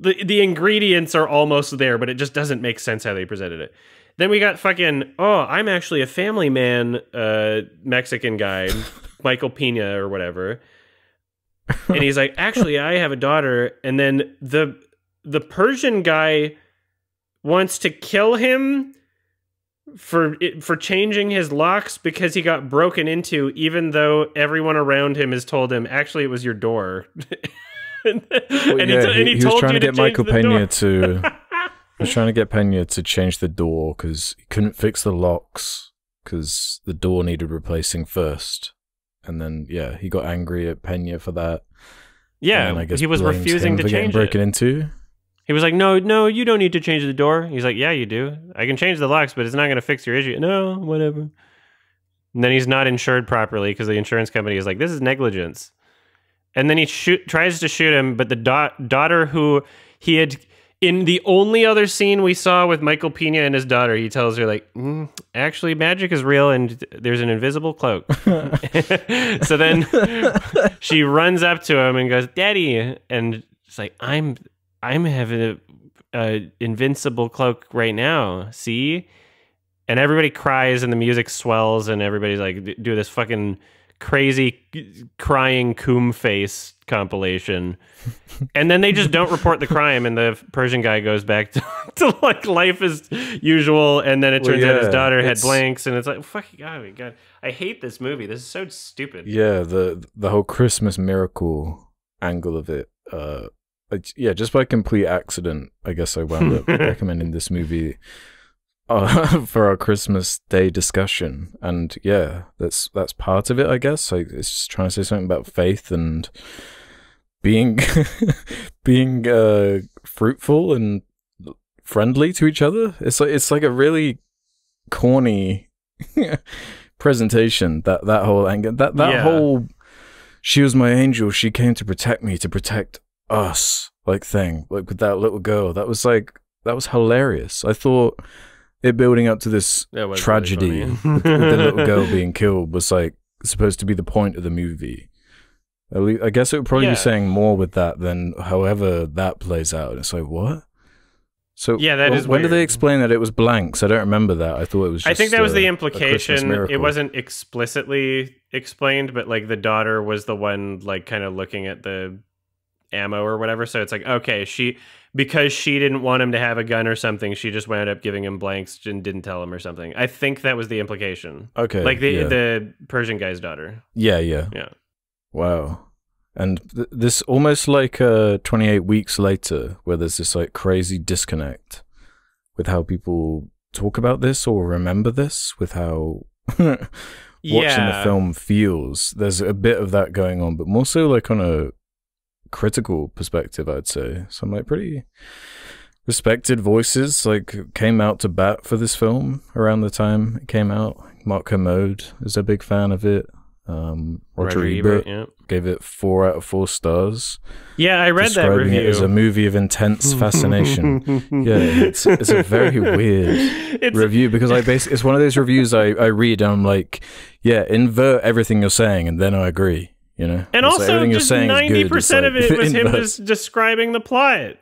the the ingredients are almost there, but it just doesn't make sense how they presented it. Then we got fucking oh, I'm actually a family man, uh, Mexican guy, [laughs] Michael Pena or whatever, and he's like, actually, I have a daughter, and then the the Persian guy wants to kill him for for changing his locks because he got broken into even though everyone around him has told him actually it was your door [laughs] and, Well, and yeah, he, and he, was told trying you to get Michael Pena door. to. [laughs] He was trying to get Pena to change the door because he couldn't fix the locks because the door needed replacing first. And then, yeah, he got angry at Pena for that. Yeah, and I guess he was refusing to change broken into. He was like, "No, no, you don't need to change the door." He's like, "Yeah, you do. I can change the locks, but it's not going to fix your issue." No, whatever. And then he's not insured properly because the insurance company is like, "This is negligence." And then he shoot tries to shoot him, but the da- daughter who he had in the only other scene we saw with Michael Pena and his daughter, he tells her like, mm, "Actually, magic is real, and there's an invisible cloak." [laughs] [laughs] so then she runs up to him and goes, "Daddy," and it's like, "I'm, I'm having a, a invincible cloak right now. See?" And everybody cries, and the music swells, and everybody's like, "Do this fucking crazy crying coom face compilation." and then they just don't report the [laughs] crime, and the Persian guy goes back [laughs] to, to like life as usual. And then it Well, turns out his daughter had blanks, and it's like, "Fucking oh god." I hate this movie. This is so stupid. Yeah, the the whole Christmas miracle angle of it. Uh, it- yeah, just by complete accident, I guess I wound up [laughs] recommending this movie uh, [laughs] for our Christmas Day discussion, and yeah, that's that's part of it. I guess like it's just trying to say something about faith and being [laughs] being uh, fruitful and friendly to each other. It's like it's like a really corny presentation that that whole angle that that Yeah. whole she was my angel she came to protect me to protect us like thing like with that little girl. That was like that was hilarious. I thought it building up to this was really tragedy with, [laughs] with the little girl [laughs] being killed was like supposed to be the point of the movie. At least, i guess it would probably Yeah. be saying more with that than however that plays out. It's like what? So Yeah, that when, is when did they explain that it was blanks? I don't remember that. I thought it was just I think that was uh, the implication. It wasn't explicitly explained, but like the daughter was the one like kind of looking at the ammo or whatever. So it's like, okay, she because she didn't want him to have a gun or something, she just wound up giving him blanks and didn't tell him or something. I think that was the implication. okay Like the yeah. the Persian guy's daughter. yeah yeah Yeah. Wow. And th- this almost like uh 28 weeks later where there's this like crazy disconnect with how people talk about this or remember this with how [laughs] watching yeah. the film feels. There's a bit of that going on, but more so like on a critical perspective, I'd say. Some like pretty respected voices like came out to bat for this film around the time it came out. Mark Kermode is a big fan of it. Um, Roger, Ebert yeah. gave it four out of four stars, Yeah, I read that review. it as a movie of intense [laughs] fascination. yeah, it's it's a very [laughs] weird It's review because I base it's one of those reviews I, I read and I'm like, yeah, invert everything you're saying and then I agree. You know, And It's also, you're just ninety percent of like it was [laughs] him just describing the plot.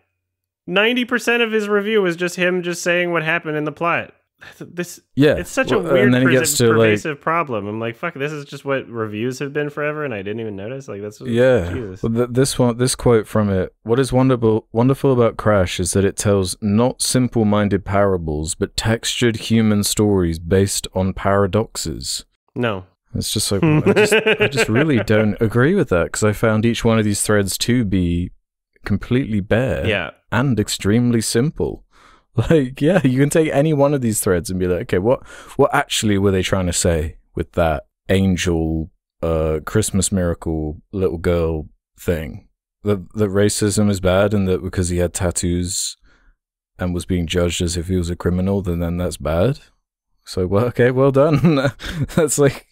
Ninety percent of his review was just him just saying what happened in the plot. This yeah, it's such well, a weird, and then he gets to like pervasive problem. I'm like, fuck, this is just what reviews have been forever, and I didn't even notice. Like, that's Yeah. Jesus. Well, th- this one, this quote from it. What is wonderful, wonderful about Crash is that it tells not simple-minded parables, but textured human stories based on paradoxes. No, It's just like [laughs] I just, I just really don't agree with that because I found each one of these threads to be completely bare yeah, and extremely simple. [laughs] Like, yeah, you can take any one of these threads and be like, okay, what what actually were they trying to say with that angel uh Christmas miracle little girl thing? That that racism is bad and that because he had tattoos and was being judged as if he was a criminal, then then that's bad. So well, okay, well done. [laughs] That's like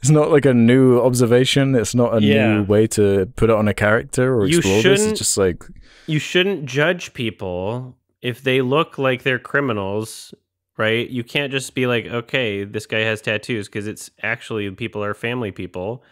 it's not like a new observation. It's not a Yeah. new way to put it on a character or You explore this. It's just like you shouldn't judge people if they look like they're criminals, right? You can't just be like, okay, this guy has tattoos because it's actually people are family people,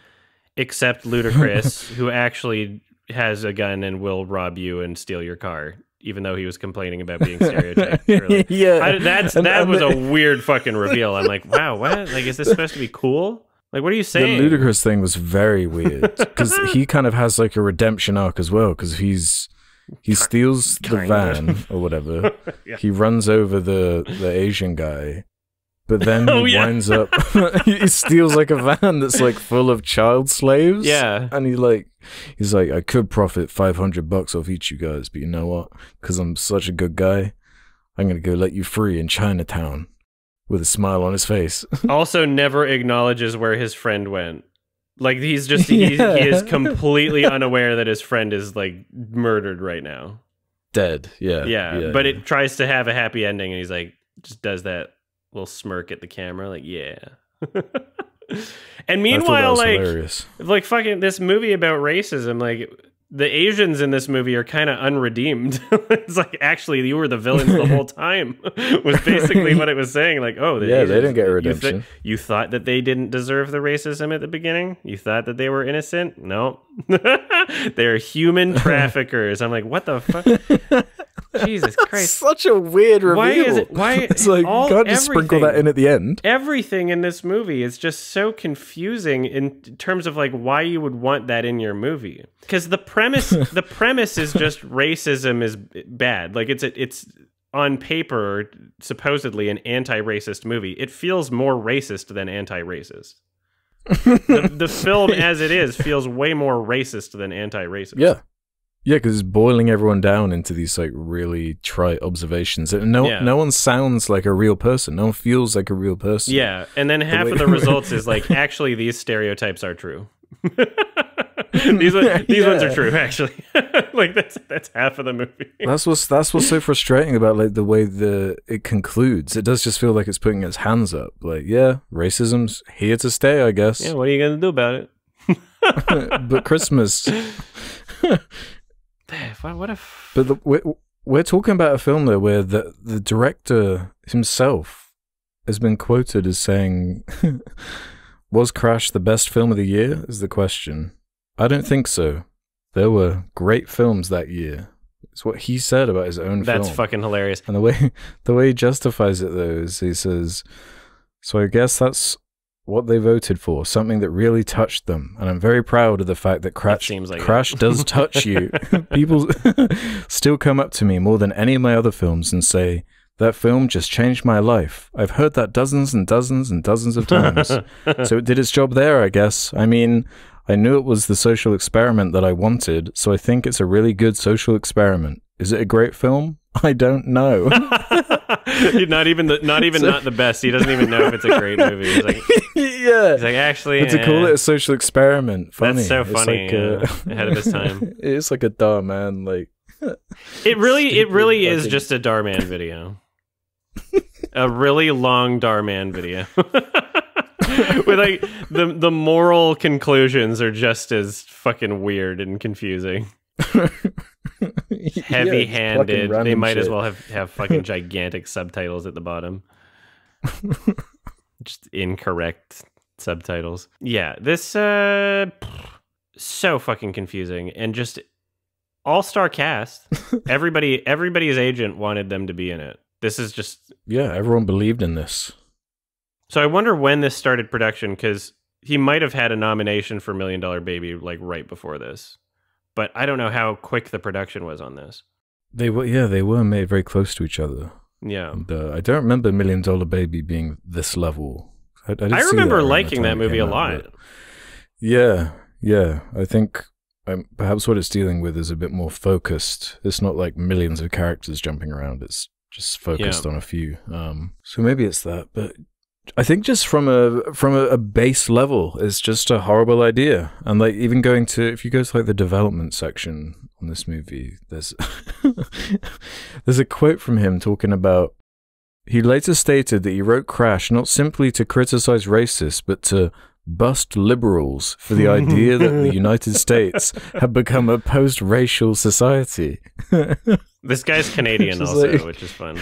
except [laughs] Ludacris, who actually has a gun and will rob you and steal your car, even though he was complaining about being stereotyped. [laughs] earlier. yeah, I, that's that was a weird fucking reveal. I'm like, wow, what? Like, is this supposed to be cool? Like, what are you saying? The Ludacris thing was very weird because [laughs] he kind of has like a redemption arc as well because he's he steals the Kinda. van or whatever. [laughs] Yeah. He runs over the the Asian guy, but then [laughs] oh, he Oh, yeah. winds up [laughs] he steals like a van that's like full of child slaves. Yeah. and he like he's like I could profit five hundred bucks off each of you guys, but you know what? Because I'm such a good guy, I'm gonna go let you free in Chinatown with a smile on his face. [laughs] also, never acknowledges where his friend went. Like he's just he's, Yeah. he is completely unaware that his friend is like murdered right now. Dead. Yeah. Yeah, but it tries to have a happy ending, and he's like just does that little smirk at the camera, like yeah. [laughs] and I thought that meanwhile, like hilarious. like fucking this movie about racism, like the Asians in this movie are kind of unredeemed. [laughs] it's like actually you were the villains the whole [laughs] time. was basically what it was saying. Like, oh, the Yeah, they didn't get you thi- redemption. You, thought that they didn't deserve the racism at the beginning. You thought that they were innocent. No, they're human traffickers. I'm like, what the fuck? Jesus [laughs] Christ! Such a weird reveal. Why is it? Why [laughs] It's like all, can't just sprinkle that in at the end. everything in this movie is just so confusing in terms of like why you would want that in your movie because the premise [laughs] the premise is just racism is bad like it's it's on paper supposedly an anti-racist movie it feels more racist than anti-racist the, the film as it is feels way more racist than anti-racist Yeah. Yeah, because it's boiling everyone down into these like really trite observations, and no, Yeah. no one sounds like a real person. No one feels like a real person. Yeah, and then half way- of the [laughs] results is like actually these stereotypes are true. [laughs] these one- these ones are true actually. [laughs] like that's that's half of the movie. that's what's that's what's so frustrating about like the way the it concludes. It does just feel like it's putting its hands up. Like, yeah, racism's here to stay, I guess. Yeah, what are you gonna do about it? but Christmas. What if? But the, we're, we're talking about a film though where the the director himself has been quoted as saying, [laughs] "Was Crash the best film of the year?" Is the question. I don't think so. There were great films that year. It's what he said about his own film. That's film. fucking hilarious. And the way [laughs] the way he justifies it though is he says, "So I guess that's what they voted for, something that really touched them, and I'm very proud of the fact that Crash seems like. Crash does touch you. [laughs] People [laughs] still come up to me more than any of my other films and say." That film just changed my life. I've heard that dozens and dozens and dozens of times. [laughs] so it did its job there, I guess. I mean, I knew it was the social experiment that I wanted, so I think it's a really good social experiment. Is it a great film? I don't know. [laughs] not even the not even So- not the best. He doesn't even know if it's a great movie. He's like, yeah. he's like actually, But to call eh. it a social experiment, funny. That's so It's funny, like, uh, yeah. Ahead of his time. [laughs] it's like a duh, man. Like [laughs] It really, it Stupid really is just a Dhar Mann video. a really long Dhar Mann video. With like the the moral conclusions are just as fucking weird and confusing. [laughs] Heavy handed. they might as well have, have fucking gigantic [laughs] subtitles at the bottom. [laughs] just incorrect subtitles. Yeah, this uh so fucking confusing and just all-star cast. Everybody everybody's agent wanted them to be in it. This is just Yeah, everyone believed in this. so I wonder when this started production cuz he might have had a nomination for Million Dollar Baby like right before this. But I don't know how quick the production was on this. They were, yeah, they were made very close to each other. Yeah. And uh, I don't remember Million Dollar Baby being this level. I, I, I remember the liking that movie a out, lot. Yeah, yeah. I think um, perhaps what it's dealing with is a bit more focused. It's not like millions of characters jumping around. It's just focused Yeah. on a few. Um, so maybe it's that. But I think just from a from a, a base level, it's just a horrible idea. And like even going to if you go to like the development section on this movie, there's [laughs] there's a quote from him talking about he later stated that he wrote Crash not simply to criticize racists, but to bust liberals for the idea that the [laughs] United States had become a post racial society. This guy's [laughs] Canadian Which also, like- which is fun.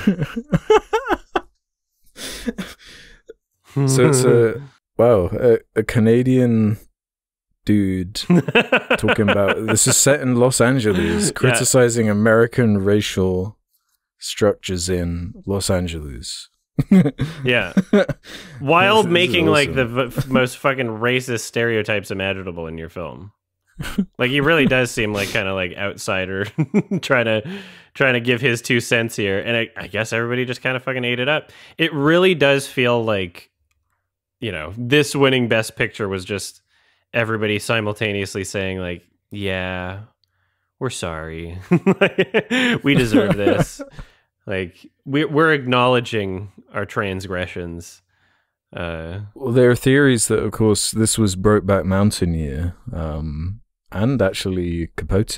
So it's a wow, a, a Canadian dude [laughs] talking about this is set in Los Angeles, criticizing American racial structures in Los Angeles. [laughs] Yeah. [laughs] While This is making like the v- most fucking racist stereotypes imaginable in your film. like he really does seem like kind of like outsider trying to trying to give his two cents here and I, I guess everybody just kind of fucking ate it up it really does feel like you know this winning best picture was just everybody simultaneously saying like yeah we're sorry [laughs] we deserve this [laughs] like we, we're acknowledging our transgressions Uh, Well, there are theories that, of course, this was Brokeback Mountain year, um, and actually Capote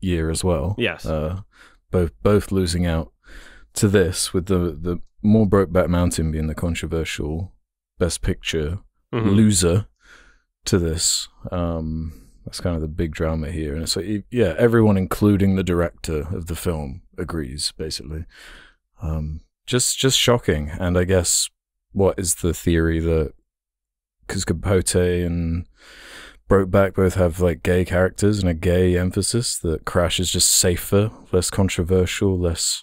year as well. yes. Uh, both both losing out to this, with the the more Brokeback Mountain being the controversial Best Picture Mhm. loser to this. Um, that's kind of the big drama here, and so like, yeah, everyone, including the director of the film, agrees basically. Um, just just shocking, and I guess what is the theory that because Capote and Brokeback both have like gay characters and a gay emphasis, that Crash is just safer, less controversial, less.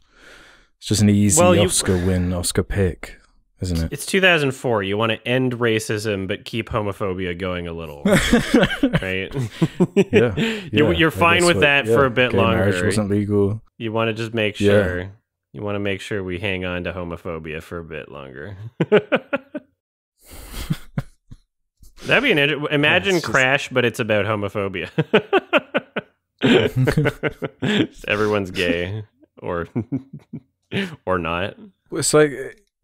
It's just an easy Well, you- Oscar win, Oscar pick, isn't it? It's 2004. You want to end racism, but keep homophobia going a little, [laughs] right? [laughs] [laughs] Yeah, you're, you're fine with what- that yeah, for a bit gay Marriage longer. wasn't legal. You want to just make Yeah. sure. You want to make sure we hang on to homophobia for a bit longer. That'd be an inter- imagine just- Crash, but it's about homophobia. Everyone's gay, or or not. It's like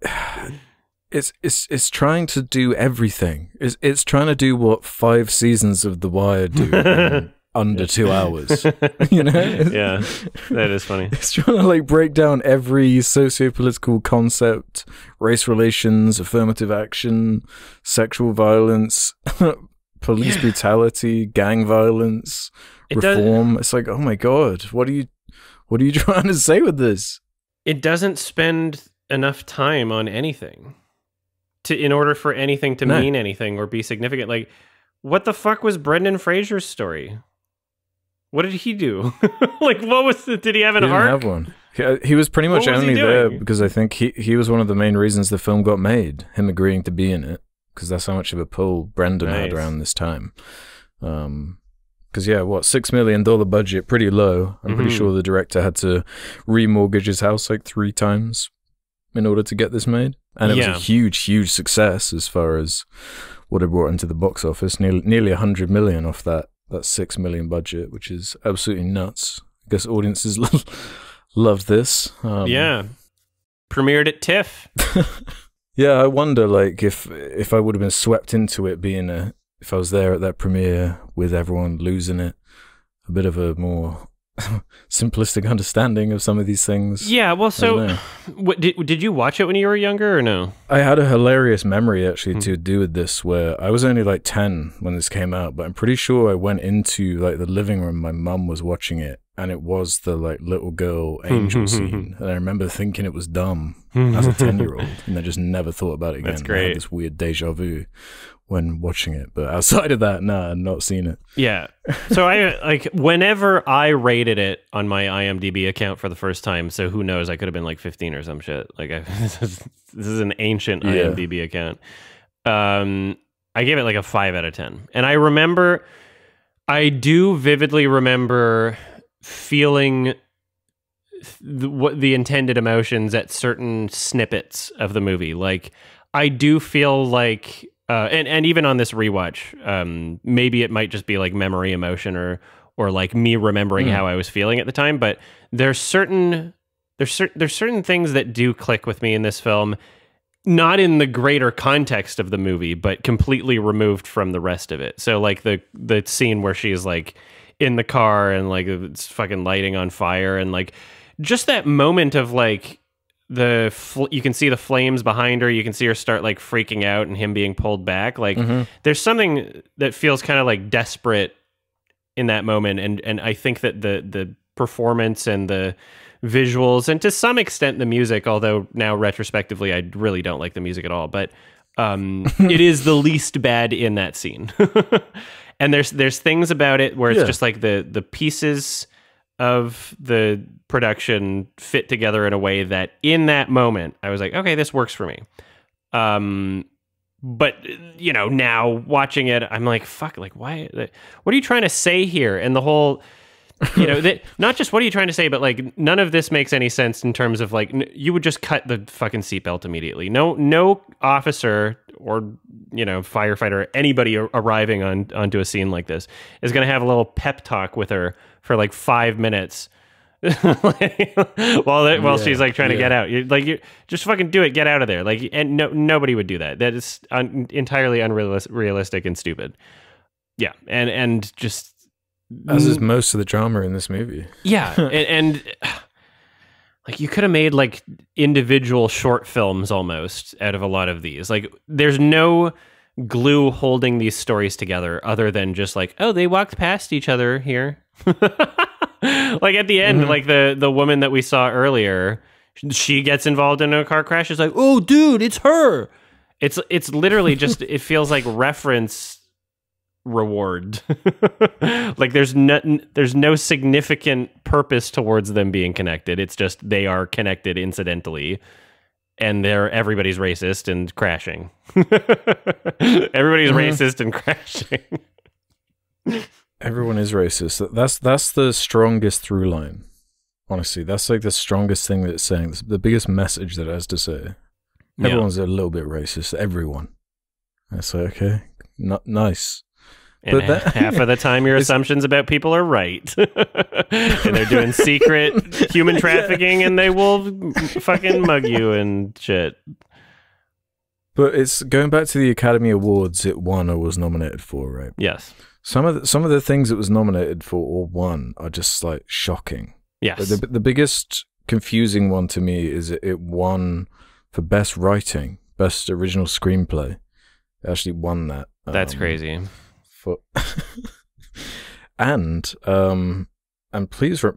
[sighs] it's it's it's trying to do everything. It's it's trying to do what five seasons of The Wire do in [laughs] under two hours. [laughs] You know? yeah, that is funny. It's trying to like break down every socio-political concept, race relations, affirmative action, sexual violence, [laughs] police Yeah. brutality, gang violence, It does. reform. It's like, oh my god, what are you, what are you trying to say with this? It doesn't spend enough time on anything to in order for anything to No. mean anything or be significant. Like, what the fuck was Brendan Fraser's story? What did he do? [laughs] like, what was? The, did he have an he didn't arc? have one. He, uh, he was pretty much was only there because I think he he was one of the main reasons the film got made. Him agreeing to be in it because that's how much of a pull Brendan had around this time. Um, because yeah, what six million dollar budget, pretty low. I'm pretty Mhm. sure the director had to remortgage his house like three times in order to get this made, and it Yeah. was a huge, huge success as far as what it brought into the box office. Nearly nearly a hundred million off that that six million budget, which is absolutely nuts. I guess audiences [laughs] loved this. Um, yeah, premiered at TIFF. [laughs] yeah. I wonder, like, if if I would have been swept into it, being a if I was there at that premiere with everyone losing it, a bit of a more [laughs] simplistic understanding of some of these things. Yeah, well, so [sighs] what, did did you watch it when you were younger or no? I had a hilarious memory actually Hmm. to do with this where I was only like 10 when this came out, but I'm pretty sure I went into like the living room my mum was watching it and it was the like little girl hmm, hmm, angel hmm, scene and I remember thinking it was dumb as a [laughs] 10 year old and I just never thought about it again. That's I great. had this weird deja vu when watching it, but outside of that, nah, not seen it. Yeah. So I [laughs] like whenever I rated it on my IMDb account for the first time. So who knows? I could have been like 15 or some shit. Like I, [laughs] this, is, this is an ancient Yeah. IMDb account. Um, I gave it like a five out of 10, and I remember, I do vividly remember feeling the, what the intended emotions at certain snippets of the movie. Like I do feel like, uh, and and even on this rewatch, um, maybe it might just be like memory emotion or or like me remembering Mm. how I was feeling at the time. But there's certain there's certain there's certain things that do click with me in this film. Not in the greater context of the movie, but completely removed from the rest of it. So, like the the scene where she's like in the car and like it's fucking lighting on fire, and like just that moment of like the fl- you can see the flames behind her. You can see her start like freaking out and him being pulled back. Like Mhm. there's something that feels kind of like desperate in that moment. And and I think that the the performance and the visuals and to some extent the music although now retrospectively I really don't like the music at all. But um [laughs] it is the least bad in that scene. [laughs] And there's there's things about it where it's Yeah. just like the the pieces of the production fit together in a way that in that moment I was like, okay, this works for me. Um, but you know, now watching it, I'm like, fuck, like, why? What are you trying to say here? And the whole, you know, [laughs] that not just what are you trying to say, but like none of this makes any sense in terms of like n- you would just cut the fucking seatbelt immediately. No, no officer or you know firefighter, anybody arriving on onto a scene like this is going to have a little pep talk with her for like five minutes [laughs] while they, while Yeah, she's like trying to get out. You're, like you just fucking do it. Get out of there. Like and no nobody would do that. That is un, entirely unrealistic and stupid. Yeah, and and just As is most of the drama in this movie. yeah, [laughs] and, and like you could have made like individual short films almost out of a lot of these. Like there's no glue holding these stories together other than just like oh they walked past each other here. [laughs] like at the end, Mhm. like the the woman that we saw earlier, she gets involved in a car crash. It's like oh dude, it's her. It's it's literally [laughs] just it feels like reference reward. [laughs] like there's no there's no significant purpose towards them being connected. It's just they are connected incidentally. And they're everybody's racist and crashing. everybody's Mhm. racist and crashing. Everyone is racist. That's that's the strongest through line. Honestly, that's like the strongest thing that it's saying. It's the biggest message that it has to say. Yeah. Everyone's a little bit racist. Everyone. It's like okay, not nice. And But that- half of the [laughs] time, your assumptions about people are right, [laughs] and they're doing secret [laughs] human Yeah. trafficking, and they will fucking mug you and shit. But it's going back to the Academy Awards. It won or was nominated for, right? Yes, Some of the, some of the things it was nominated for or won are just like shocking. yes, the the biggest confusing one to me is it, it won for best writing, best original screenplay. It actually won that. that's um, crazy. For [laughs] and um and please re-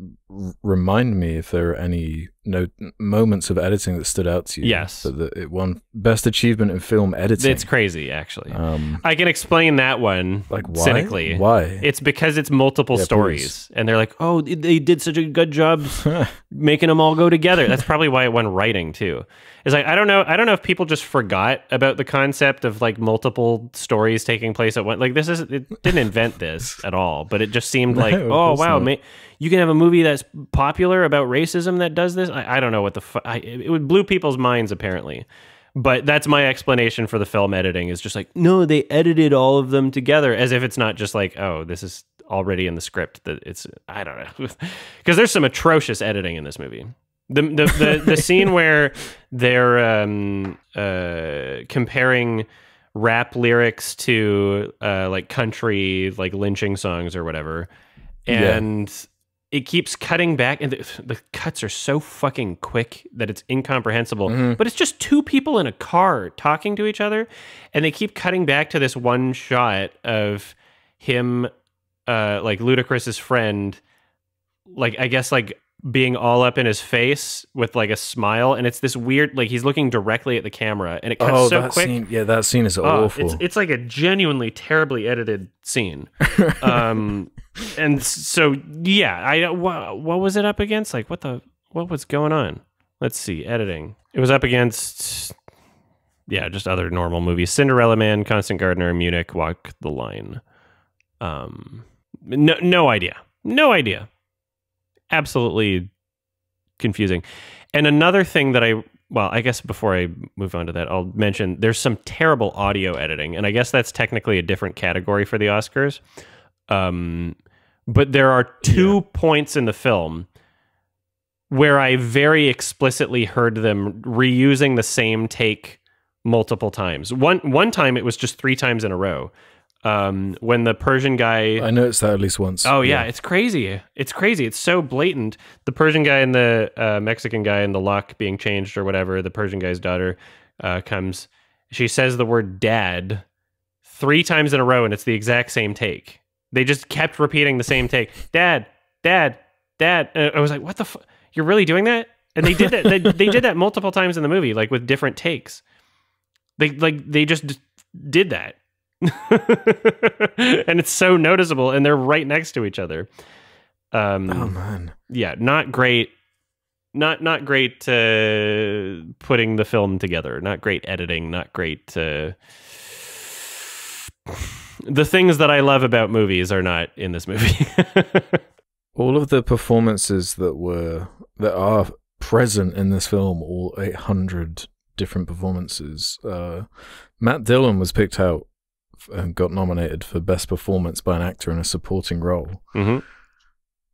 remind me if there are any no moments of editing that stood out to you. Yes. that, that it won best achievement in film editing. It's crazy, actually. um I can explain that one like why? cynically. Why? It's because it's multiple Yeah, stories, and they're like, "Oh, they did such a good job [laughs] making them all go together." That's probably why it won writing too. It's like I don't know. I don't know if people just forgot about the concept of like multiple stories taking place at once. Like this is it didn't invent this [laughs] at all, but it just seemed No, like, oh wow, ma- you can have a movie that's popular about racism that does this. I, I don't know what the fu- I, it would blew people's minds apparently. But that's my explanation for the film editing is just like, no, they edited all of them together as if it's not just like, oh, this is already in the script that it's I don't know. [laughs] Because there's some atrocious editing in this movie. The the the, the [laughs] scene where they're um uh comparing rap lyrics to uh like country like lynching songs or whatever. And it keeps cutting back and the, the cuts are so fucking quick that it's incomprehensible Mhm. but it's just two people in a car talking to each other and they keep cutting back to this one shot of him uh like ludacris's friend like i guess like being all up in his face with like a smile and it's this weird like he's looking directly at the camera and it cuts oh, so that quick scene. Yeah, that scene is Oh, awful. It's it's like a genuinely terribly edited scene. [laughs] Um, and so yeah, I what, what was it up against? Like what the what was going on? Let's see, editing. It was up against yeah, just other normal movies: Cinderella Man, Constant Gardener, Munich, Walk the Line. Um, no no idea, no idea. Absolutely confusing. And another thing that I well, I guess before I move on to that, I'll mention there's some terrible audio editing, and I guess that's technically a different category for the Oscars. Um, but there are two points in the film where I very explicitly heard them reusing the same take multiple times. One one time it was just three times in a row. Um, when the Persian guy I noticed that at least once. Oh yeah, it's crazy. It's crazy. It's so blatant. The Persian guy and the uh, Mexican guy and the lock being changed or whatever. The Persian guy's daughter uh, comes. She says the word "dad" three times in a row, and it's the exact same take. They just kept repeating the same take. Dad, dad, dad. And I was like, "What the? Fu- You're really doing that?" And they did that. they, they did that multiple times in the movie, like with different takes. They like they just d- did that. [laughs] and it's so noticeable and they're right next to each other um Oh man. yeah not great not not great uh putting the film together not great editing not great uh the things that i love about movies are not in this movie [laughs] All of the performances that were that are present in this film, all 800 different performances. Uh, Matt Dillon was picked out got nominated for best performance by an actor in a supporting role. hmm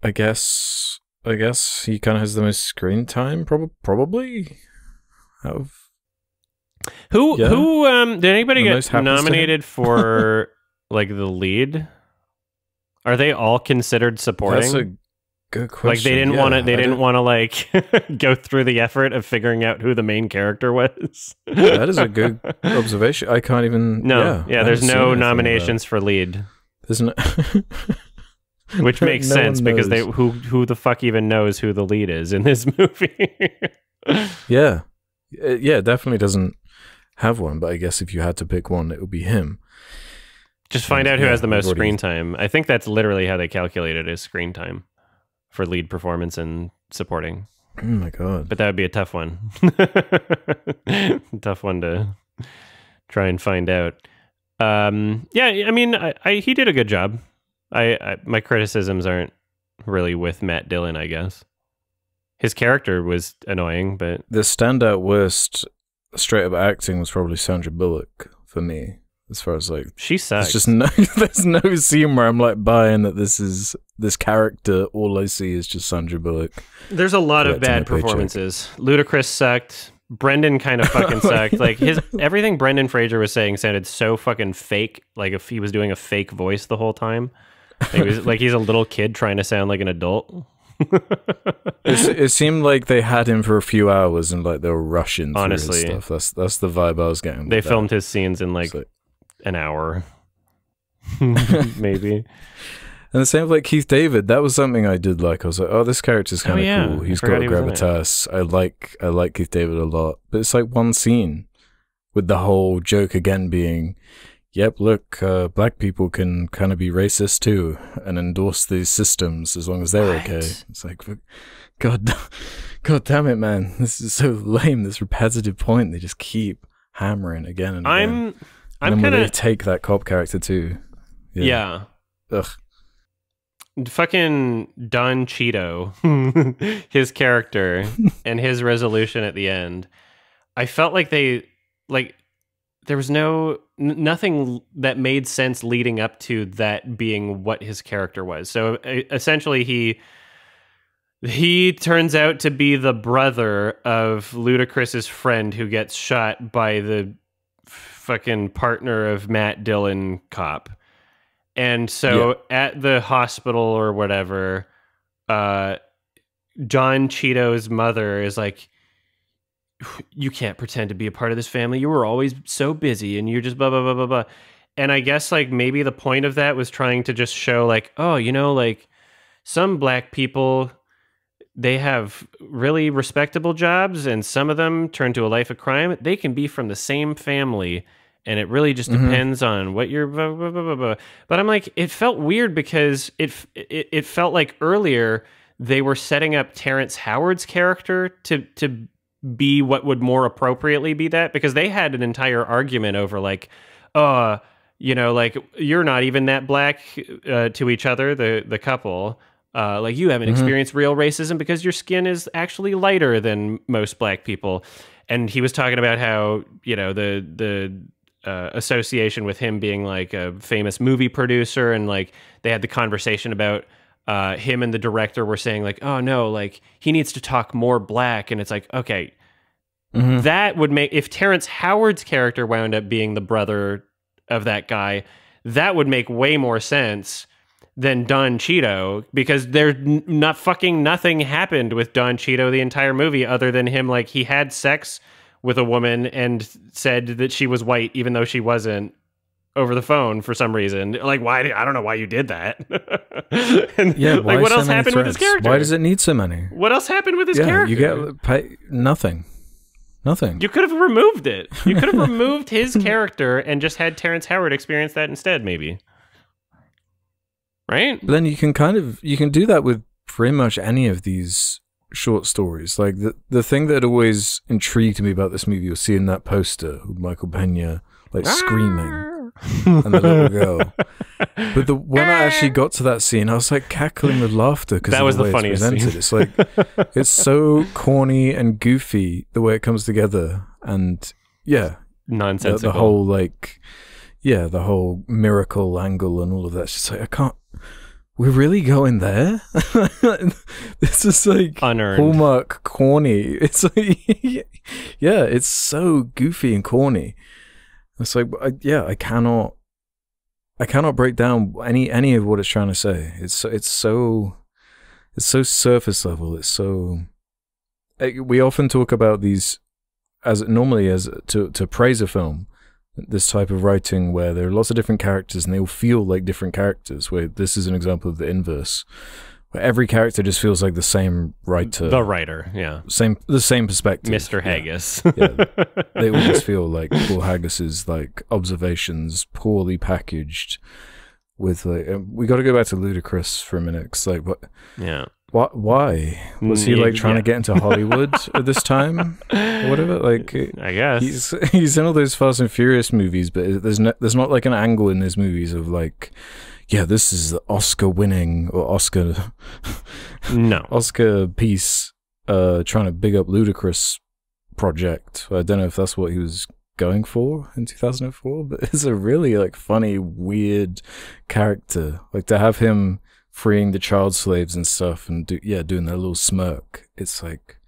I guess I guess he kind of has the most screen time, prob- probably. Out of Who Yeah. who um did anybody The get most happens to him. nominated for [laughs] like the lead? Are they all considered supporting? Good question. like they didn't Yeah, want to they I didn't want to like [laughs] go through the effort of figuring out who the main character was. That is a good [laughs] observation. I can't even. No, yeah, yeah, there's no nominations for lead, it. There's no. [laughs] which makes No sense because they who who the fuck even knows who the lead is in this movie? Yeah, Uh, yeah, it definitely doesn't have one. But I guess if you had to pick one, it would be him. Just find out who Yeah, has the most screen time. I think that's literally how they calculated his screen time for lead performance and supporting. Oh my god. But that would be a tough one. [laughs] tough one to try and find out. Um, yeah, I mean, I, I, he did a good job. I, I my criticisms aren't really with Matt Dillon, I guess. His character was annoying, but The standout worst straight up acting was probably Sandra Bullock for me. As far as like, she sucks. there's just no, [laughs] there's no scene where I'm like buying that this is this character. All I see is just Sandra Bullock. There's a lot of bad paycheck. performances. Ludacris sucked. Brendan kind of fucking [laughs] oh, sucked. Like his everything Brendan Fraser was saying sounded so fucking fake. Like if he was doing a fake voice the whole time. Like, was, like he's a little kid trying to sound like an adult. [laughs] It, it seemed like they had him for a few hours and like they were rushing through Honestly. stuff. That's that's the vibe I was getting. they with that. filmed his scenes in like like- an hour, [laughs] maybe. And the same with like Keith David. That was something I did like. I was like, oh, this character's Oh, kind of yeah. cool. He's got a he was in it. gravitas. I like I like Keith David a lot. But it's like one scene with the whole joke again being, yep, look, uh, black people can kind of be racist too and endorse these systems as long as they're What? okay. It's like, God, [laughs] God damn it, man! This is so lame. This repetitive point they just keep hammering again and again. I'm I'm kind they of take that cop character too. yeah. Ugh. Fucking Don Cheadle, [laughs] his character [laughs] and his resolution at the end. I felt like they like there was no nothing that made sense leading up to that being what his character was. So essentially he he turns out to be the brother of Ludacris's friend who gets shot by the fucking partner of Matt Dillon cop. And so at the hospital or whatever, uh, John Cheadle's mother is like, You can't pretend to be a part of this family. You were always so busy and you're just blah, blah, blah, blah, blah. And I guess like maybe the point of that was trying to just show, like, oh, you know, like some black people, they have really respectable jobs and some of them turn to a life of crime. They can be from the same family and it really just Mhm. depends on what you're blah, blah, blah. but i'm like it felt weird because it, it it felt like earlier they were setting up terrence howard's character to to be what would more appropriately be that because they had an entire argument over like uh you know like you're not even that black uh, to each other the the couple uh, like you haven't Mhm. experienced real racism because your skin is actually lighter than most black people and he was talking about how you know the the uh, association with him being like a famous movie producer and like they had the conversation about uh, him and the director were saying like oh no like he needs to talk more black and it's like okay Mhm. that would make if Terrence Howard's character wound up being the brother of that guy, that would make way more sense than Don Cheadle because there's not fucking nothing happened with Don Cheadle the entire movie other than him like he had sex with a woman and said that she was white even though she wasn't over the phone for some reason. Like why I don't know why you did that. [laughs] and, Yeah, like what so else happened with his character? Why does it need so many? What else happened with his yeah, character? you get nothing, nothing. You could have removed it. You could have [laughs] removed his character and just had Terrence Howard experience that instead, maybe. Right? But then you can kind of you can do that with pretty much any of these short stories. Like the the thing that always intrigued me about this movie was seeing that poster with Michael Pena like screaming ah. and the little girl. [laughs] But the when I actually got to that scene, I was like cackling with laughter because That was the way funniest it's presented. It's like [laughs] it's so corny and goofy the way it comes together, and yeah, the, Nonsensical. the whole like yeah the whole miracle angle and all of that it's just like i can't we're really going there. [laughs] this is like Unearned. hallmark corny. It's like, [laughs] yeah, it's so goofy and corny. It's like, I, yeah, I cannot, I cannot break down any any of what it's trying to say. It's so, it's so, it's so surface level. It's so. eh, We often talk about these as normally as to to praise a film this type of writing where there are lots of different characters and they all feel like different characters where this is an example of the inverse where every character just feels like the same writer the writer, yeah, same the same perspective Mr. Haggis. Yeah. [laughs] they all just feel like Paul Haggis's like observations poorly packaged with like we got to go back to Ludacris for a minute 'cause, like what yeah. Why, why was he Mm, like trying yeah. to get into Hollywood [laughs] at this time or whatever like I guess. He's he's in all those Fast and Furious movies, but there's no, there's not like an angle in his movies of like, yeah, this is the Oscar winning or Oscar [laughs] no. Oscar piece, uh, trying to big up Ludacris project. I don't know if that's what he was going for in 2004, but [laughs] it's a really like funny, weird character. Like to have him freeing the child slaves and stuff, and do, yeah, doing that little smirk. It's like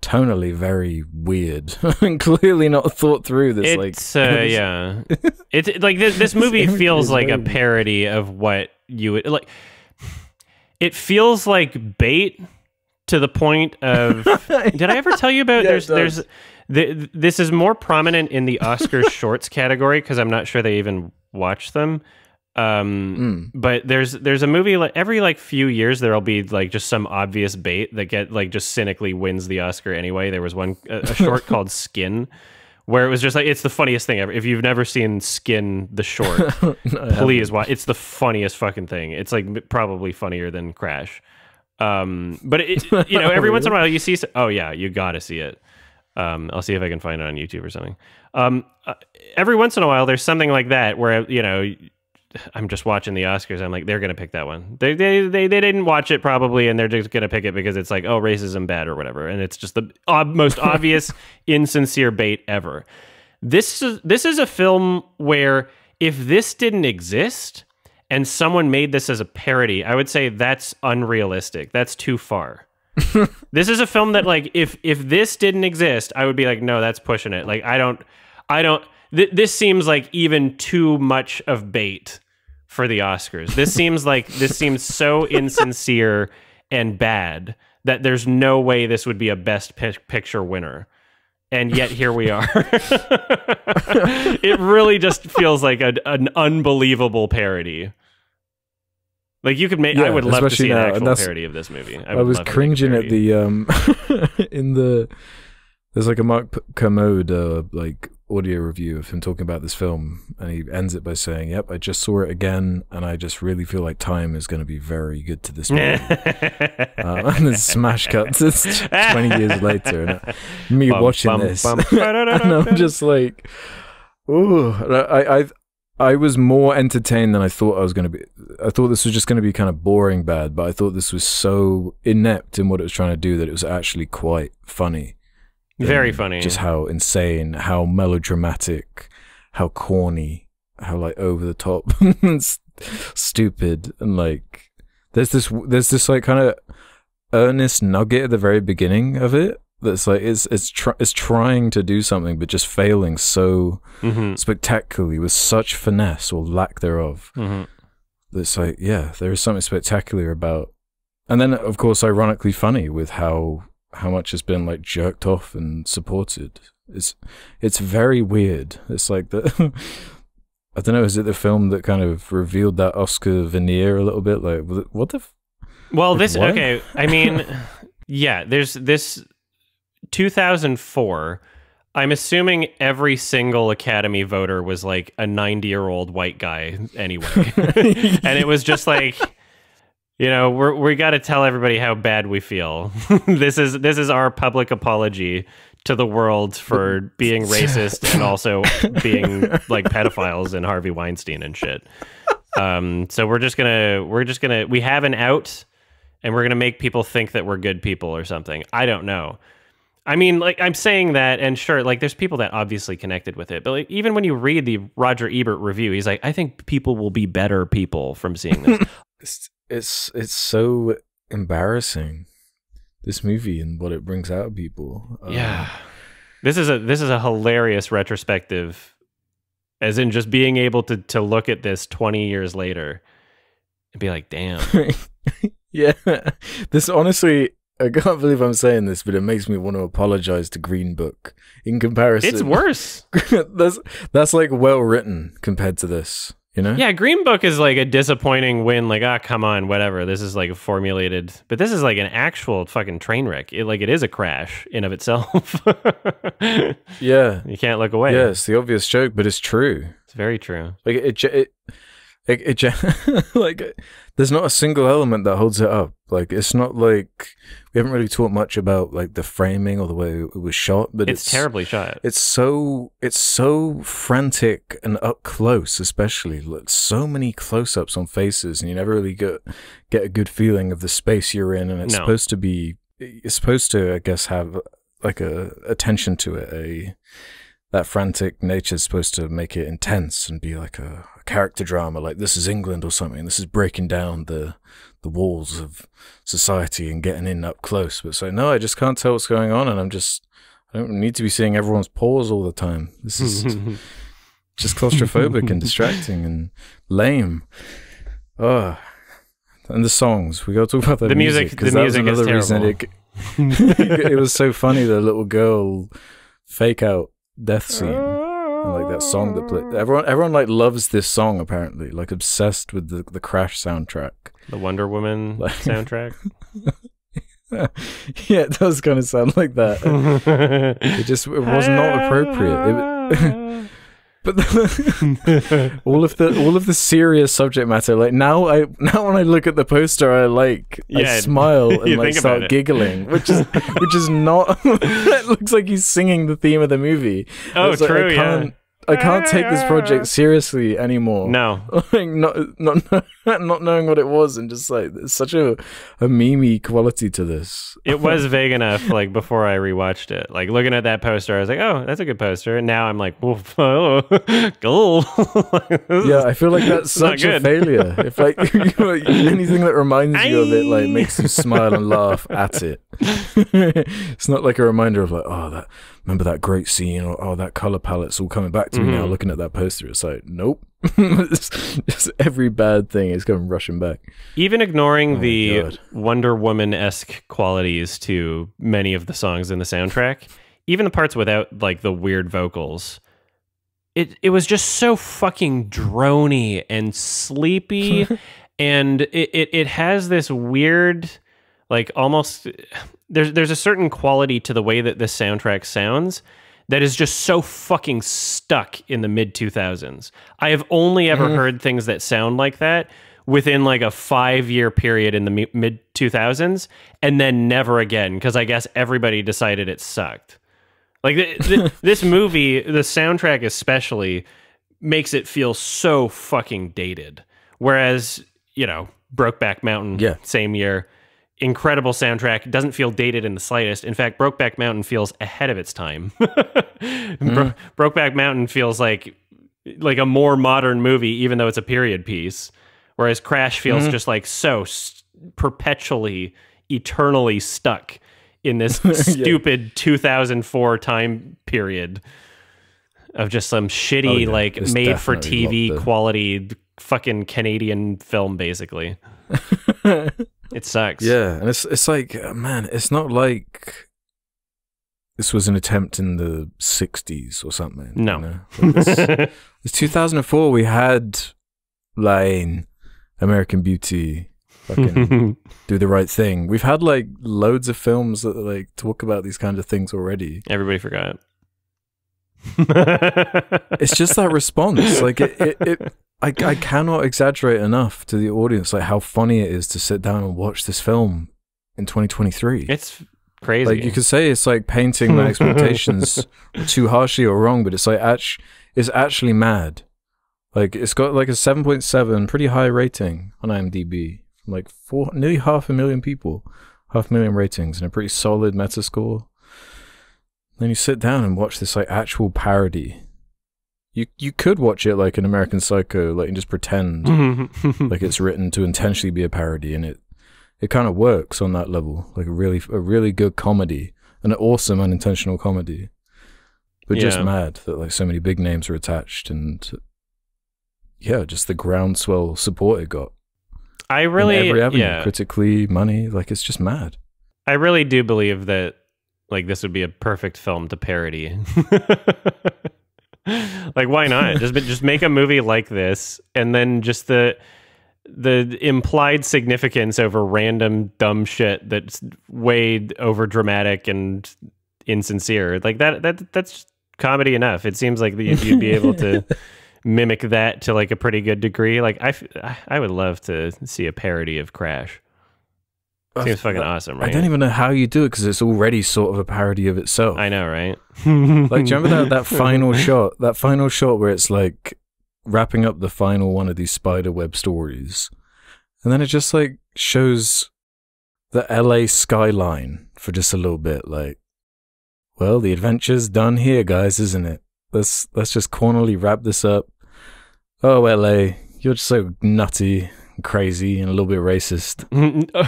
tonally very weird [laughs] and clearly not thought through. This like It's uh, [laughs] yeah. [laughs] It's like this, this movie feels like a parody of what you would like. It feels like bait to the point of. Did I ever tell you about? Yeah, there's there's. The, this is more prominent in the Oscar shorts category because I'm not sure they even watch them. Um, Mm. but there's there's a movie like every like few years there'll be like just some obvious bait that get like just cynically wins the Oscar anyway. There was one a, a short [laughs] called Skin where it was just like it's the funniest thing ever. If you've never seen Skin the short, [laughs] No, please watch. It's the funniest fucking thing. It's like probably funnier than Crash. Um, but it, [laughs] you know, every once in a while you see. Oh yeah, you got to see it. Um, I'll see if I can find it on YouTube or something. Um, uh, every once in a while there's something like that where you know. I'm just watching the Oscars. I'm like, they're gonna pick that one. They they they, they didn't watch it probably, and they're just gonna pick it because it's like, oh, racism bad or whatever, and it's just the ob- most [laughs] obvious insincere bait ever. This is this is a film where if this didn't exist and someone made this as a parody, I would say that's unrealistic. That's too far. [laughs] this is a film that like if if this didn't exist, I would be like, no, that's pushing it. Like I don't I don't th- this seems like even too much of bait for the Oscars. This seems like this seems so [laughs] insincere and bad that there's no way this would be a best Pi- picture winner and yet here we are. [laughs] it really just feels like a, an unbelievable parody. Like you could make, I would love to see an now, actual parody of this movie. I, I, was love to make a cringing at the um [laughs] in the there's like a Mark P- Kermode uh, like audio review of him talking about this film, and he ends it by saying, "Yep, I just saw it again, and I just really feel like time is going to be very good to this [laughs] movie." uh, [laughs] and then smash cuts. It's twenty years later, and uh, me Bum, watching bum, this, bum. [laughs] and I'm just like, "Ooh!" I, I, I I was more entertained than I thought I was going to be. I thought this was just going to be kind of boring bad, but I thought this was so inept in what it was trying to do that it was actually quite funny. Very funny. Just how insane, how melodramatic, how corny, how like over the top, [laughs] and stupid, and like there's this there's this like kind of earnest nugget at the very beginning of it that's like it's it's tr- it's trying to do something but just failing so Mhm, spectacularly with such finesse or lack thereof. mhm. That's like, yeah, there is something spectacular about, and then of course, ironically funny with how how much has been like jerked off and supported. It's it's very weird. It's like the. [laughs] I don't know. Is it the film that kind of revealed that Oscar veneer a little bit? Like, what the? F- Well, this what? okay. I mean, [laughs] yeah. There's this 2004. I'm assuming every single Academy voter was like a 90 year old white guy anyway, [laughs] and it was just like, you know, we're, we got to tell everybody how bad we feel. [laughs] this is this is our public apology to the world for being [laughs] racist and also being like pedophiles and Harvey Weinstein and shit. Um, so we're just gonna we're just gonna we have an out and we're gonna make people think that we're good people or something. I don't know. I mean, like I'm saying that, and sure, like there's people that obviously connected with it, but like even when you read the Roger Ebert review, he's like, I think people will be better people from seeing this. [laughs] it's it's so embarrassing. This movie and what it brings out of people. Um, yeah. This is a this is a hilarious retrospective as in just being able to to look at this 20 years later and be like, "Damn." [laughs] yeah. This honestly I can't believe I'm saying this, but it makes me want to apologize to Green Book in comparison. It's worse. [laughs] that's that's like well written compared to this, you know? Yeah, Green Book is like a disappointing win. Like, ah, come on, whatever. This is like a formulated, but this is like an actual fucking train wreck. It like it is a crash in of itself. [laughs] yeah, you can't look away. Yeah, it's the obvious joke, but it's true. It's very true. Like it, it, it it, it [laughs] like there's not a single element that holds it up. Like it's not like we haven't really talked much about like the framing or the way it was shot, but it's, it's terribly shot. It's so it's so frantic and up close, especially like so many close-ups on faces, and you never really get get a good feeling of the space you're in. And it's No. supposed to be, it's supposed to, I guess, have like a attention to it. A that frantic nature is supposed to make it intense and be like a, a character drama, like this is England or something. This is breaking down the the walls of society and getting in up close. But it's like, no, I just can't tell what's going on, and I'm just I don't need to be seeing everyone's paws all the time. This is [laughs] just claustrophobic and distracting and lame. Oh, and the songs. We got to talk about the, The music- the that was music is another reason it, [laughs] it was so funny. The little girl fake out death scene. And like that song that played. Everyone, everyone like loves this song. Apparently, like obsessed with the the Crash soundtrack. The Wonder Woman [laughs] Like- soundtrack. [laughs] yeah, it does kind of sound like that. It just it was not appropriate. It, [laughs] but the, all of the all of the serious subject matter, like now I now when I look at the poster, I like I smile and like start giggling, which is which is not. it looks like he's singing the theme of the movie. oh, like, true. I yeah. Can't, I can't take this project [laughs] seriously anymore. No. [laughs] like not not [laughs] not knowing what it was and just like there's such a a memey quality to this. it was vague enough like before I rewatched it. Like looking at that poster, I was like, "Oh, that's a good poster." And now I'm like, "Oof, "Oh, cool." Yeah, I feel like that's such a failure. If like anything that reminds you of it, like makes you smile and laugh at it. it's not like a reminder of like, oh, that remember that great scene or oh, that color palette's all coming back to me now. Mhm. Looking at that poster, it's like, nope. [laughs] it's just every bad thing is coming rushing back. Even ignoring Oh the God. Wonder Woman esque qualities to many of the songs in the soundtrack, even the parts without like the weird vocals, it it was just so fucking drony and sleepy, [laughs] and it, it it has this weird, like almost there's there's a certain quality to the way that this soundtrack sounds that is just so fucking stuck in the mid 2000s. I have only ever mm-hmm. heard things that sound like that within like a 5 year period in the mid 2000s and then never again because I guess everybody decided it sucked. Like th- th- [laughs] this movie, the soundtrack especially makes it feel so fucking dated. Whereas, you know, Brokeback Mountain Yeah. same year incredible soundtrack. Doesn't feel dated in the slightest. In fact brokeback mountain feels ahead of its time. [laughs] Bro- brokeback mountain feels like like a more modern movie even though it's a period piece whereas crash feels just like so perpetually eternally stuck in this [laughs] stupid 2004 time period of just some shitty Oh, yeah. like It's made for TV quality fucking canadian film basically [laughs] it sucks Yeah, and it's it's like uh, man, it's not like this was an attempt in the '60s or something. you No. know? Like, this- it's [laughs] 2004. We had Lane, American Beauty, fucking [laughs] Do the Right Thing. We've had like loads of films that like talk about these kinds of things already. Everybody forgot. It's just that response. Like it, it, it [laughs] I, I cannot exaggerate enough to the audience like how funny it is to sit down and watch this film in 2023. it's crazy. Like you could say it's like painting my [laughs] expectations too harshly or wrong, but it's like act- it's actually mad. Like it's got like a seven point seven, pretty high rating on IMDb from like four, nearly half a million people, half a million ratings, and a pretty solid Metascore. Then you sit down and watch this like actual parody You you could watch it like an American Psycho, like and just pretend [laughs] mm-hmm. like it's written to intentionally be a parody, and it it kind of works on that level, like a really a really good comedy, an awesome unintentional comedy. But just mad that like so many big names are attached, and yeah, just the groundswell support it got. I in really, every avenue, yeah, critically, money, like it's just mad. I really do believe that like this would be a perfect film to parody. [laughs] [laughs] like why not? Just just make a movie like this and then just the the implied significance over random dumb shit that's way over dramatic and insincere. Like that that that's comedy enough. It seems like you'd, you'd be able to [laughs] mimic that to like a pretty good degree. Like I I would love to see a parody of Crash. Seems fucking awesome, right? I don't even know how you do it because it's already sort of a parody of itself. I know, right? Like, do you remember that, that [laughs] final shot? That final shot where it's like wrapping up the final one of these spider web stories. And then it just like shows the LA skyline for just a little bit. Like, well, the adventure's done here, guys, isn't it? Let's let's just cornerly wrap this up. Oh, LA, you're just so nutty, crazy, and a little bit racist.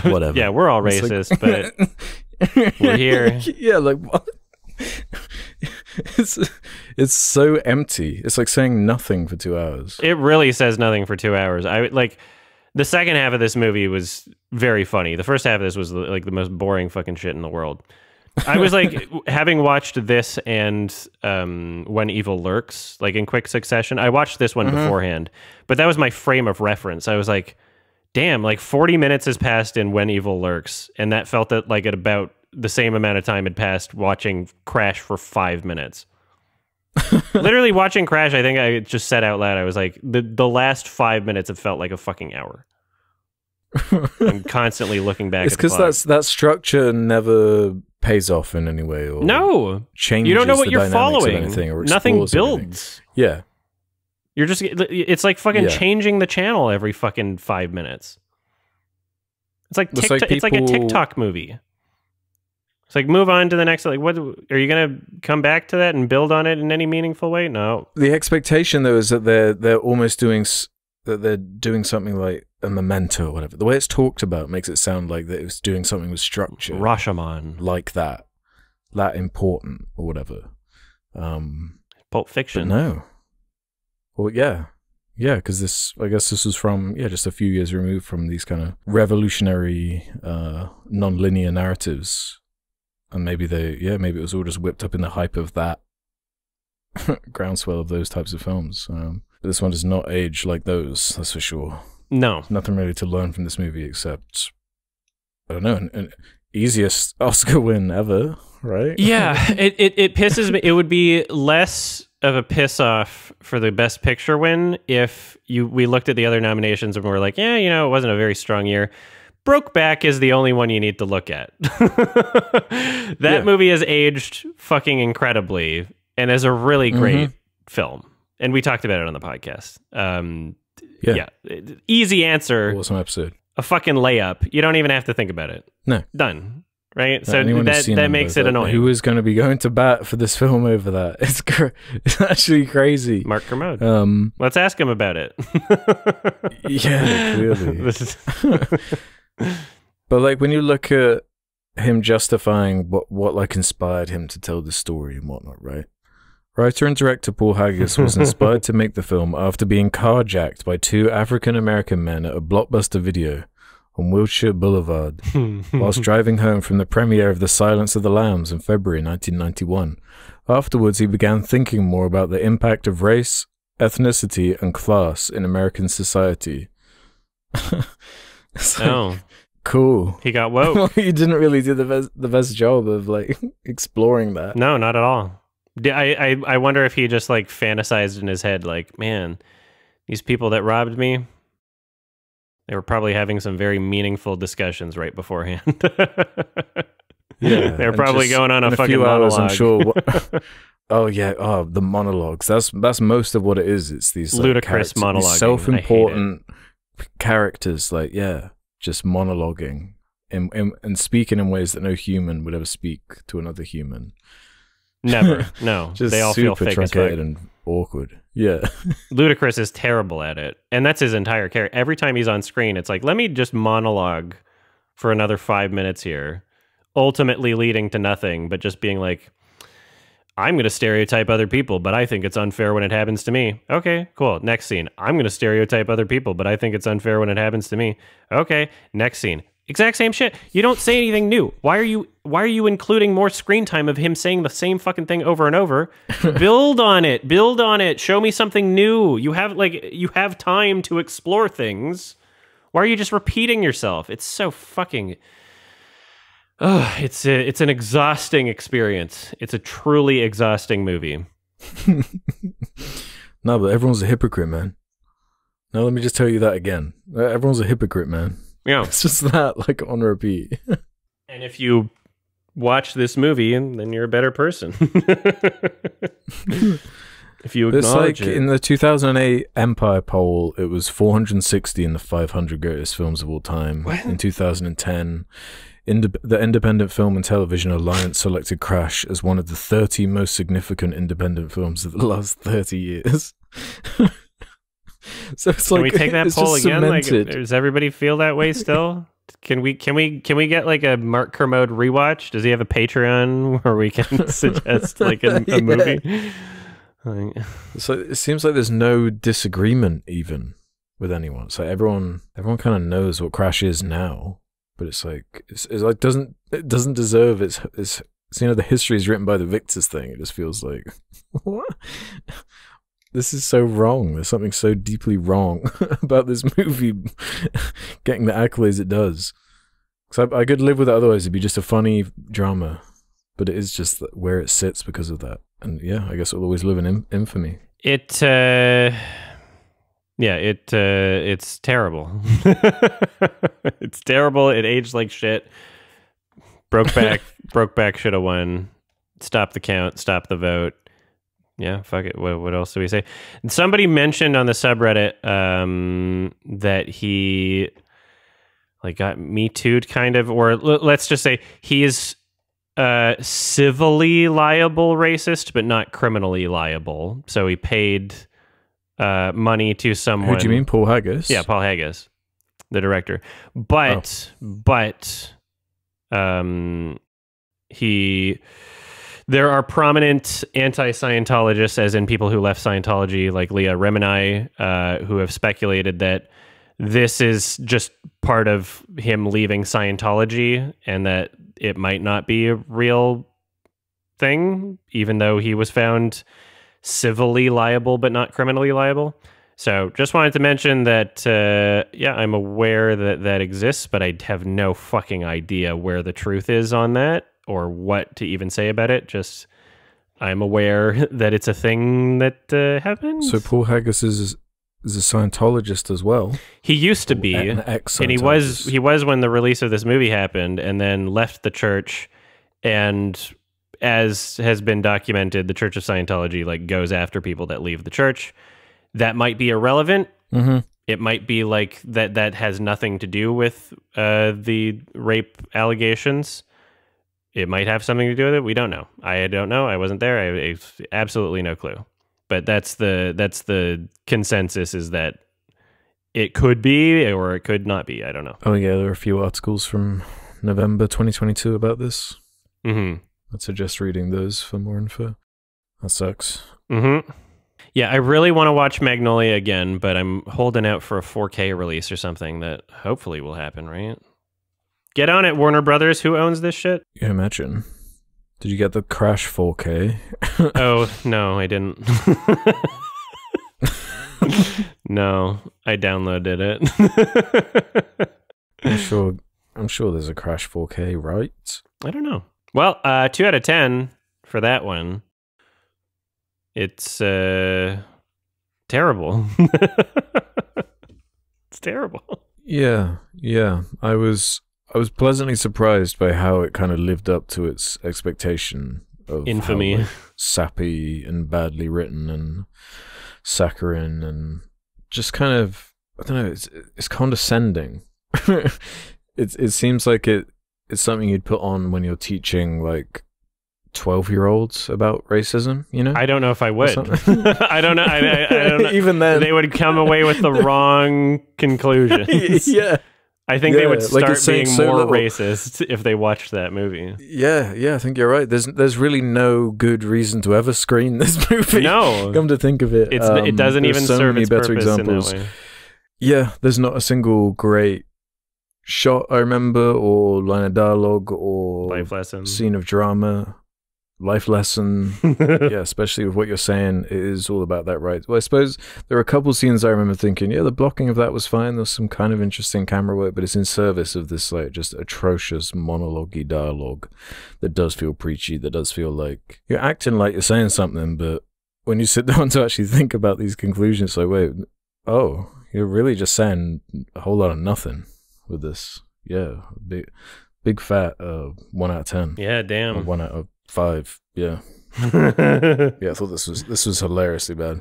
[laughs] Whatever. Yeah, we're all It's like- racist, but [laughs] we're here. [laughs] yeah, like what? it's it's so empty. It's like saying nothing for two hours. it really says nothing for two hours. I like the second half of this movie was very funny. The first half of this was like the most boring fucking shit in the world. I was like having watched this and um, When Evil Lurks like in quick succession. I watched this one beforehand, but that was my frame of reference. I was like, damn, like 40 minutes has passed in When Evil Lurks, and that felt that like at about the same amount of time had passed watching Crash for five minutes. [laughs] Literally watching Crash, I think I just said out loud, I was like, the the last five minutes have felt like a fucking hour. [laughs] I'm constantly looking back. It's because that's that structure never pays off in any way or no, changes. you don't know what you're following. anything or Nothing explores anything. builds. Yeah, You're just it's like fucking Yeah. changing the channel every fucking five minutes. It's like It's TikTok, like it's like a TikTok movie. It's like move on to the next. Like, what are you gonna come back to that and build on it in any meaningful way? No. the expectation though is that they're they're almost doing that they're doing something like a memento or whatever. The way it's talked about makes it sound like that it's doing something with structure. Rashomon, like that, that important or whatever. Um, Pulp Fiction. no. Well, yeah, yeah, because this, I guess, this was from yeah, just a few years removed from these kind of revolutionary, uh, non-linear narratives, and maybe they, yeah, maybe it was all just whipped up in the hype of that [laughs] groundswell of those types of films. Um, but this one does not age like those, that's for sure. No. Nothing really to learn from this movie except, I don't know, an, an easiest [laughs] Oscar win ever, right? Yeah, [laughs] it, it it pisses me. It would be less of a piss off for the best picture win if you we looked at the other nominations and we were like, yeah, you know, it wasn't a very strong year. Brokeback is the only one you need to look at. [laughs] that Yeah. movie has aged fucking incredibly and is a really mm-hmm. great film. And we talked about it on the podcast. Um, Yeah. yeah. Easy answer Awesome episode. a fucking layup. You don't even have to think about it. No. Done. Right? So that, that makes it annoying. Who is going to be going to bat for this film over that? [laughs] It's cr- it's actually crazy. Mark Kermode. Um, Let's ask him about it. [laughs] yeah, clearly. [laughs] This is- But like when you look at him justifying what what like inspired him to tell the story and whatnot, right? Writer and director Paul Haggis was inspired to make the film after being carjacked by two African American men at a blockbuster video on Wilshire Boulevard hmm. whilst [laughs] driving home from the premiere of The Silence of the Lambs in February 1991. Afterwards, he began thinking more about the impact of race, ethnicity, and class in American society. [laughs] Like, oh, cool. he got woke. [laughs] Well, you didn't really do the best the best job of like exploring that. No, not at all. I, I, I wonder if he just like fantasized in his head, like, man, these people that robbed me, they were probably having some very meaningful discussions right beforehand. [laughs] Yeah, they're probably going on a a fucking few hours, monologue. I'm sure. [laughs] What, [laughs] oh yeah, oh the monologues. That's that's most of what it is. It's these like, Ludacris character- these monologuing. I hate it. self-important characters. Like yeah, just monologuing and, and and speaking in ways that no human would ever speak to another human. Never. [laughs] No. Just they all feel fake as truncated fuck. and awkward. Yeah. [laughs] Ludacris is terrible at it, and that's his entire character. Every time he's on screen, it's like, let me just monologue for another five minutes here, ultimately leading to nothing, but just being like, I'm going to stereotype other people, but I think it's unfair when it happens to me. Okay, cool. Next scene. I'm going to stereotype other people, but I think it's unfair when it happens to me. Okay, next scene. Exact same shit. You don't say anything new. Why are you why are you including more screen time of him saying the same fucking thing over and over? [laughs] Build on it. Build on it. Show me something new. You have like you have time to explore things. Why are you just repeating yourself? It's so fucking Ugh, it's a, it's an exhausting experience. It's a truly exhausting movie. [laughs] no, but everyone's a hypocrite, man. Now let me just tell you that again. Uh, everyone's a hypocrite, man. Yeah. It's just that, like, on repeat. and if you watch this movie, then you're a better person. [laughs] if you acknowledge it's like it. in the 2008 Empire poll, it was 460 in the 500 greatest films of all time. What? In 2010, Inde- the Independent Film and Television Alliance selected Crash as one of the 30 most significant independent films of the last 30 years. [laughs] [laughs] so it's Can like we take that poll again? Like, does everybody feel that way still? Can we can we can we get like a Mark Kermode rewatch? Does he have a Patreon [laughs] where we can [laughs] suggest like a, a Yeah. movie? Like, So it seems like there's no disagreement even with anyone. So everyone everyone kind of knows what Crash is now, but it's like it's, it's like doesn't it doesn't deserve its its. So, you know the history is written by the victors thing. It just feels like what. This is so wrong. There's something so deeply wrong [laughs] about this movie [laughs] getting the accolades it does. Because I, I could live with it otherwise. It'd be just a funny drama, but it is just where it sits because of that. And yeah, I guess it'll always live in in- infamy. it uh yeah, it uh it's terrible. [laughs] it's terrible. It aged like shit. Brokeback Brokeback should have won. Stop the count, stop the vote. Yeah, fuck it. What, what else do we say? Somebody mentioned on the subreddit um, that he like got me too'd kind of, or l- let's just say he is uh, civilly liable racist, but not criminally liable. So he paid uh, money to someone. Who do you mean, Paul Haggis? Yeah, Paul Haggis, the director. But but um he there are prominent anti-Scientologists, as in people who left Scientology, like Leah Remini, uh, who have speculated that this is just part of him leaving Scientology and that it might not be a real thing, even though he was found civilly liable but not criminally liable. So just wanted to mention that, uh, yeah, I'm aware that that exists, but I have no fucking idea where the truth is on that or what to even say about it. Just I'm aware [laughs] that it's a thing that uh, happens. So Paul Haggis is is a Scientologist as well. he used to be, An and he was he was when the release of this movie happened, and then left the church, and as has been documented, the Church of Scientology like goes after people that leave the church. That might be irrelevant. hmm It might be like that. That has nothing to do with uh, the rape allegations. It might have something to do with it. We don't know. I don't know. I wasn't there. I, absolutely no clue. But that's the that's the consensus is that it could be or it could not be. I don't know. Oh yeah, there are a few articles from November 2022 about this. hmm I'd suggest reading those for more info. That sucks. hmm Yeah, I really want to watch Magnolia again, but I'm holding out for a 4K release or something that hopefully will happen. Right? Get on it, Warner Brothers. Who owns this shit? Yeah, imagine. Did you get the Crash 4K? [laughs] oh no, I didn't. [laughs] no, I downloaded it. I'm sure. I'm sure there's a Crash 4K, right? I don't know. Well, uh, two out of ten for that one. It's uh, terrible. [laughs] it's terrible. Yeah, yeah. I was. I was pleasantly surprised by how it kind of lived up to its expectation of how, Infamy. like, sappy and badly written and saccharine and just kind of I don't know. It's it's condescending. [laughs] it it seems like it it's something you'd put on when you're teaching like 12 year olds about racism, you know? I don't know if I would. [laughs] I don't know. I, I, I don't know. [laughs] Even then. they would come away with the wrong conclusions. yeah. I think they would start saying being so more little. racist if they watched that movie. Yeah, yeah, I think you're right. There's there's really no good reason to ever screen [laughs] this movie. No, Come to think of it. it's um, it doesn't even so serve many its better examples. in that way. Yeah, there's not a single great shot I remember, or line of dialogue, or Life lesson. scene of drama, life lesson. [laughs] yeah, especially with what you're saying, it is all about that, right? Well, I suppose there are a couple scenes I remember thinking, yeah, the blocking of that was fine. There's some kind of interesting camera work, but it's in service of this like just atrocious monologue dialogue that does feel preachy. That does feel like you're acting like you're saying something, but when you sit [laughs] down to actually think about these conclusions, like, wait, oh, you're really just saying a whole lot of nothing with this. Yeah, big, big fat uh, one out of ten. yeah, Or damn. one out of five. Yeah. [laughs] Yeah, I thought this was this was hilariously bad.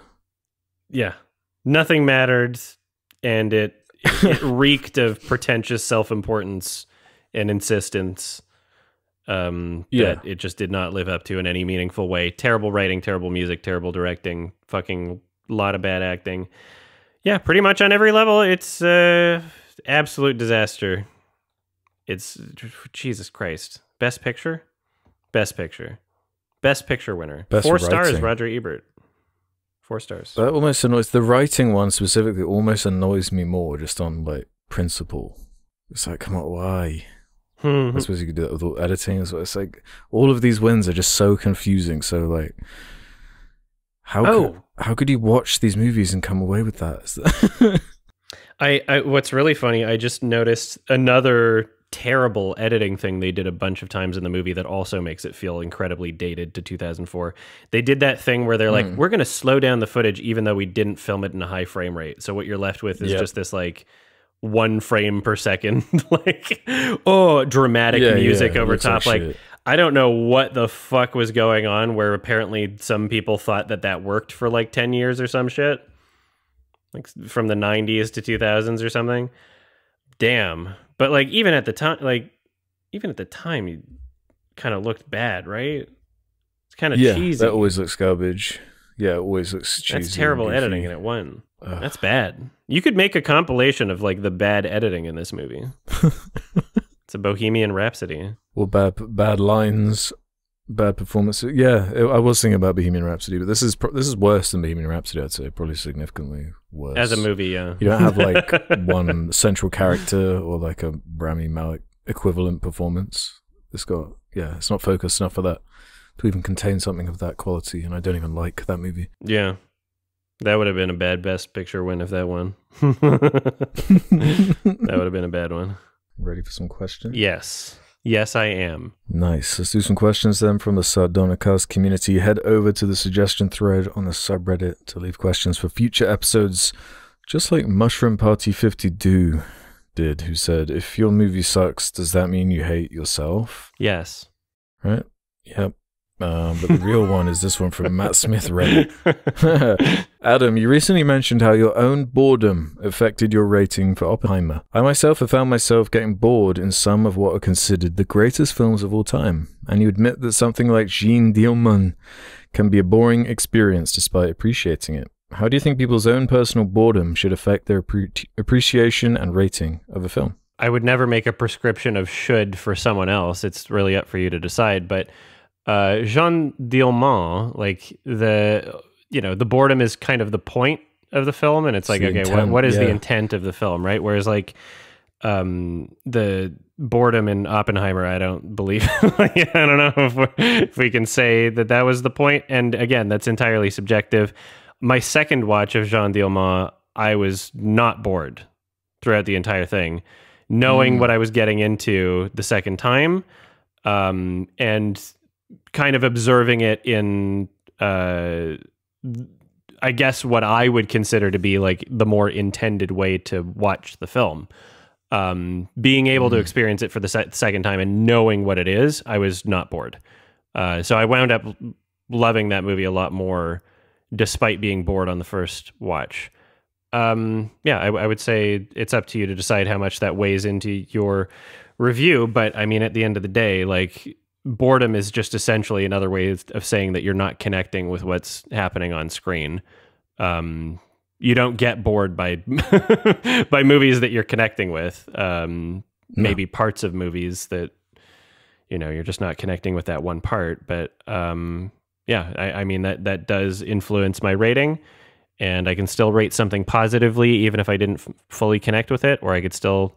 yeah, nothing mattered, and it it [laughs] reeked of pretentious self-importance and insistence. Um, Yeah. that it just did not live up to in any meaningful way. Terrible writing, terrible music, terrible directing, fucking lot of bad acting. Yeah, pretty much on every level, it's uh, absolute disaster. It's Jesus Christ. Best picture, best picture, best picture winner. Best Four stars. Roger Ebert. Four stars. That almost annoys the writing one specifically almost annoys me more just on like principle. It's like, come on, why? Hmm. I suppose you could do that with all editing as well. It's like all of these wins are just so confusing. So like how Oh. could, how could you watch these movies and come away with that- [laughs] I, I what's really funny, I just noticed another terrible editing thing they did a bunch of times in the movie that also makes it feel incredibly dated to 2004. They did that thing where they're like, Hmm. we're going to slow down the footage even though we didn't film it in a high frame rate. So what you're left with is Yep. just this like one frame per second [laughs] like oh dramatic Yeah, music yeah, over looks top like. I don't know what the fuck was going on where apparently some people thought that that worked for like 10 years or some shit. Like from the 90s to 2000s or something. Damn. But like even at the time like even at the time he kind of looked bad, right? It's kind of yeah, cheesy. that always looks garbage. Yeah, it always looks cheesy. That's terrible goofy. editing and it won. Ugh. That's bad. You could make a compilation of like the bad editing in this movie. [laughs] it's a Bohemian Rhapsody. or bad bad lines, bad performance. Yeah, I was thinking about Bohemian Rhapsody, but this is pro- this is worse than Bohemian Rhapsody. I'd say probably significantly worse. As a movie, yeah. you don't have like [laughs] one central character or like a Rami Malek equivalent performance. It's got yeah, it's not focused enough for that to even contain something of that quality, and I don't even like that movie. Yeah. That would have been a bad best picture win if that won. [laughs] [laughs] that would have been a bad one. Ready for some questions? Yes. Yes, I am. Nice. Let's do some questions then from the Sardonicast community. Head over to the suggestion thread on the subreddit to leave questions for future episodes, just like Mushroom Party 52 did, who said, If your movie sucks, does that mean you hate yourself? Yes. Right? Yep. Um, but the real one is this one from Matt Smith Reddit. [laughs] Adam, you recently mentioned how your own boredom affected your rating for Oppenheimer. I myself have found myself getting bored in some of what are considered the greatest films of all time, and you admit that something like Jean Dielman can be a boring experience despite appreciating it. How do you think people's own personal boredom should affect their appre- appreciation and rating of a film? I would never make a prescription of should for someone else. It's really up for you to decide. But uh, Jean Dielman, like the you know the boredom is kind of the point of the film, and it's, It's like okay, what, intent, what is the intent of the film, right? Whereas like um the boredom in Oppenheimer, I don't believe. [laughs] like, I don't know if, if we can say that that was the point. And again, that's entirely subjective. My second watch of Jean Dielman, I was not bored throughout the entire thing, knowing Mm. what I was getting into the second time, um, and kind of observing it in, uh, I guess, what I would consider to be like the more intended way to watch the film. Um, being able to Mm. experience it for the se- second time and knowing what it is, I was not bored. Uh, so I wound up loving that movie a lot more, despite being bored on the first watch. Um, yeah, I, I would say it's up to you to decide how much that weighs into your review. But I mean, at the end of the day, like boredom is just essentially another way of saying that you're not connecting with what's happening on screen. Um, you don't get bored by [laughs] by movies that you're connecting with. Um, no. Maybe parts of movies that you know you're just not connecting with that one part. But um, yeah, I, I mean that that does influence my rating, and I can still rate something positively even if I didn't f- fully connect with it, or I could still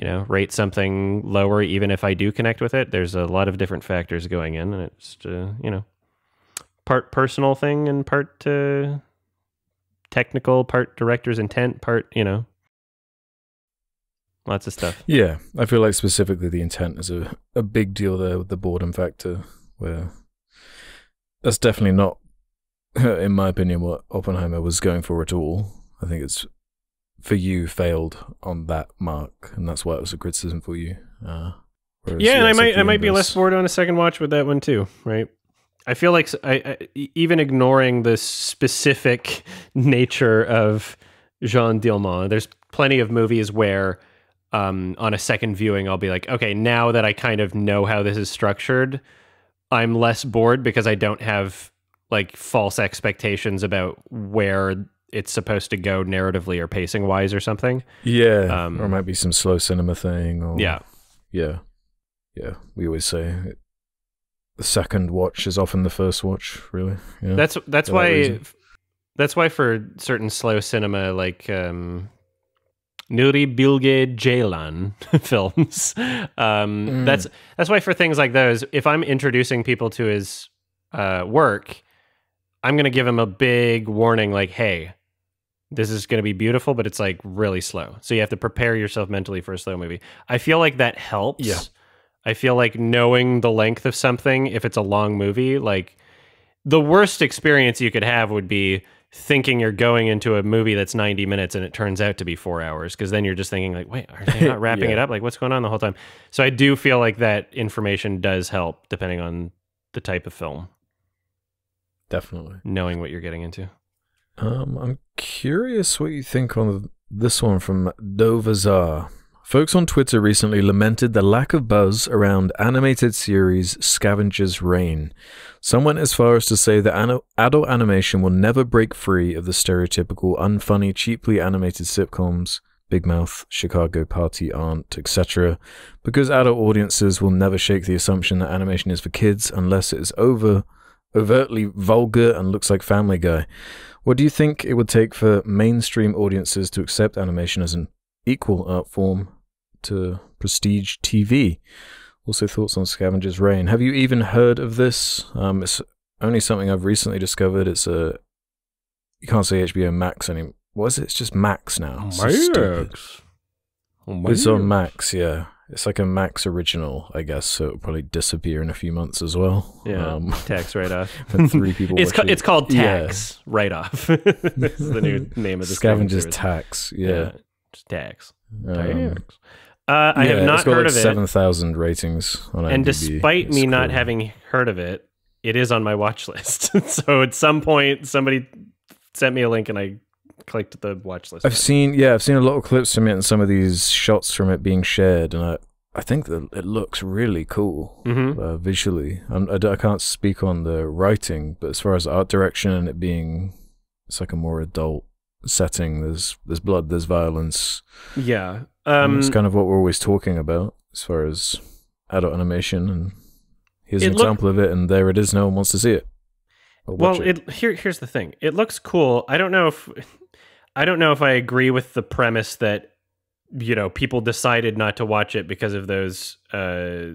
you know rate something lower even if I do connect with it. There's a lot of different factors going in, and it's uh, you know part personal thing and part. Uh, technical, part director's intent, part, you know, lots of stuff. Yeah, I feel like specifically the intent is a, a big deal there with the boredom factor, where that's definitely not, [laughs] in my opinion, what Oppenheimer was going for at all. I think it's for you failed on that mark, and that's why it was a criticism for you. Uh, yeah, and I might I might be less bored on a second watch with that one too, right? I feel like I, I, even ignoring the specific [laughs] nature of Jeanne Dielman, there's plenty of movies where um, on a second viewing, I'll be like, okay, now that I kind of know how this is structured, I'm less bored because I don't have like false expectations about where it's supposed to go narratively or pacing wise or something. Yeah. Um, or it might be some slow cinema thing. Or, yeah. Yeah. Yeah. We always say it, the second watch is often the first watch. Really, yeah, that's that's why that that's why for certain slow cinema like um, Nuri Bilge Ceylan [laughs] films, um, mm. that's that's why for things like those, if I'm introducing people to his uh, work, I'm going to give him a big warning, like, hey. This is going to be beautiful, but it's like really slow. So you have to prepare yourself mentally for a slow movie. I feel like that helps. Yeah I feel like knowing the length of something, if it's a long movie, like the worst experience you could have would be thinking you're going into a movie that's 90 minutes and it turns out to be four hours because then you're just thinking like wait are they [laughs] not wrapping yeah. it up like what's going on the whole time so i do feel like that information does help depending on the type of film definitely knowing what you're getting into um i'm curious what you think on this one from dovazar Folks on Twitter recently lamented the lack of buzz around animated series Scavenger's Reign. Some went as far as to say that an- adult animation will never break free of the stereotypical, unfunny, cheaply animated sitcoms, Big Mouth, Chicago Party Aunt, etc., because adult audiences will never shake the assumption that animation is for kids unless it is over, overtly vulgar and looks like Family Guy. What do you think it would take for mainstream audiences to accept animation as an equal art form to prestige TV. Also, thoughts on Scavenger's Reign. Have you even heard of this? Um, it's only something I've recently discovered. It's a you can't say HBO Max anymore. What is it? It's just Max now. It's Max. It's on Max. Yeah, it's like a Max original, I guess. So it'll probably disappear in a few months as well. Yeah, um, tax write off. [laughs] three people. it's ca- it's called tax yeah. write off. [laughs] this is the new [laughs] name of the Scavenger's Tax. Yeah, yeah tax. Um, tax. Uh, I yeah, have not got heard like of it. Seven thousand ratings on IMDb. And despite it's me cool. not having heard of it, it is on my watch list. so at some point, somebody sent me a link, and I clicked the watch list. I've seen, yeah, I've seen a lot of clips from it and some of these shots from it being shared, and I, I think that it looks really cool mm-hmm. uh, visually. I'm, I, I can't speak on the writing, but as far as art direction and it being, it's like a more adult setting. There's there's blood, there's violence. Yeah, um, it's kind of what we're always talking about as far as adult animation. And here's an example of it, and there it is. No one wants to see it. Well, it. it. here here's the thing. It looks cool. I don't know if I don't know if I agree with the premise that you know people decided not to watch it because of those uh,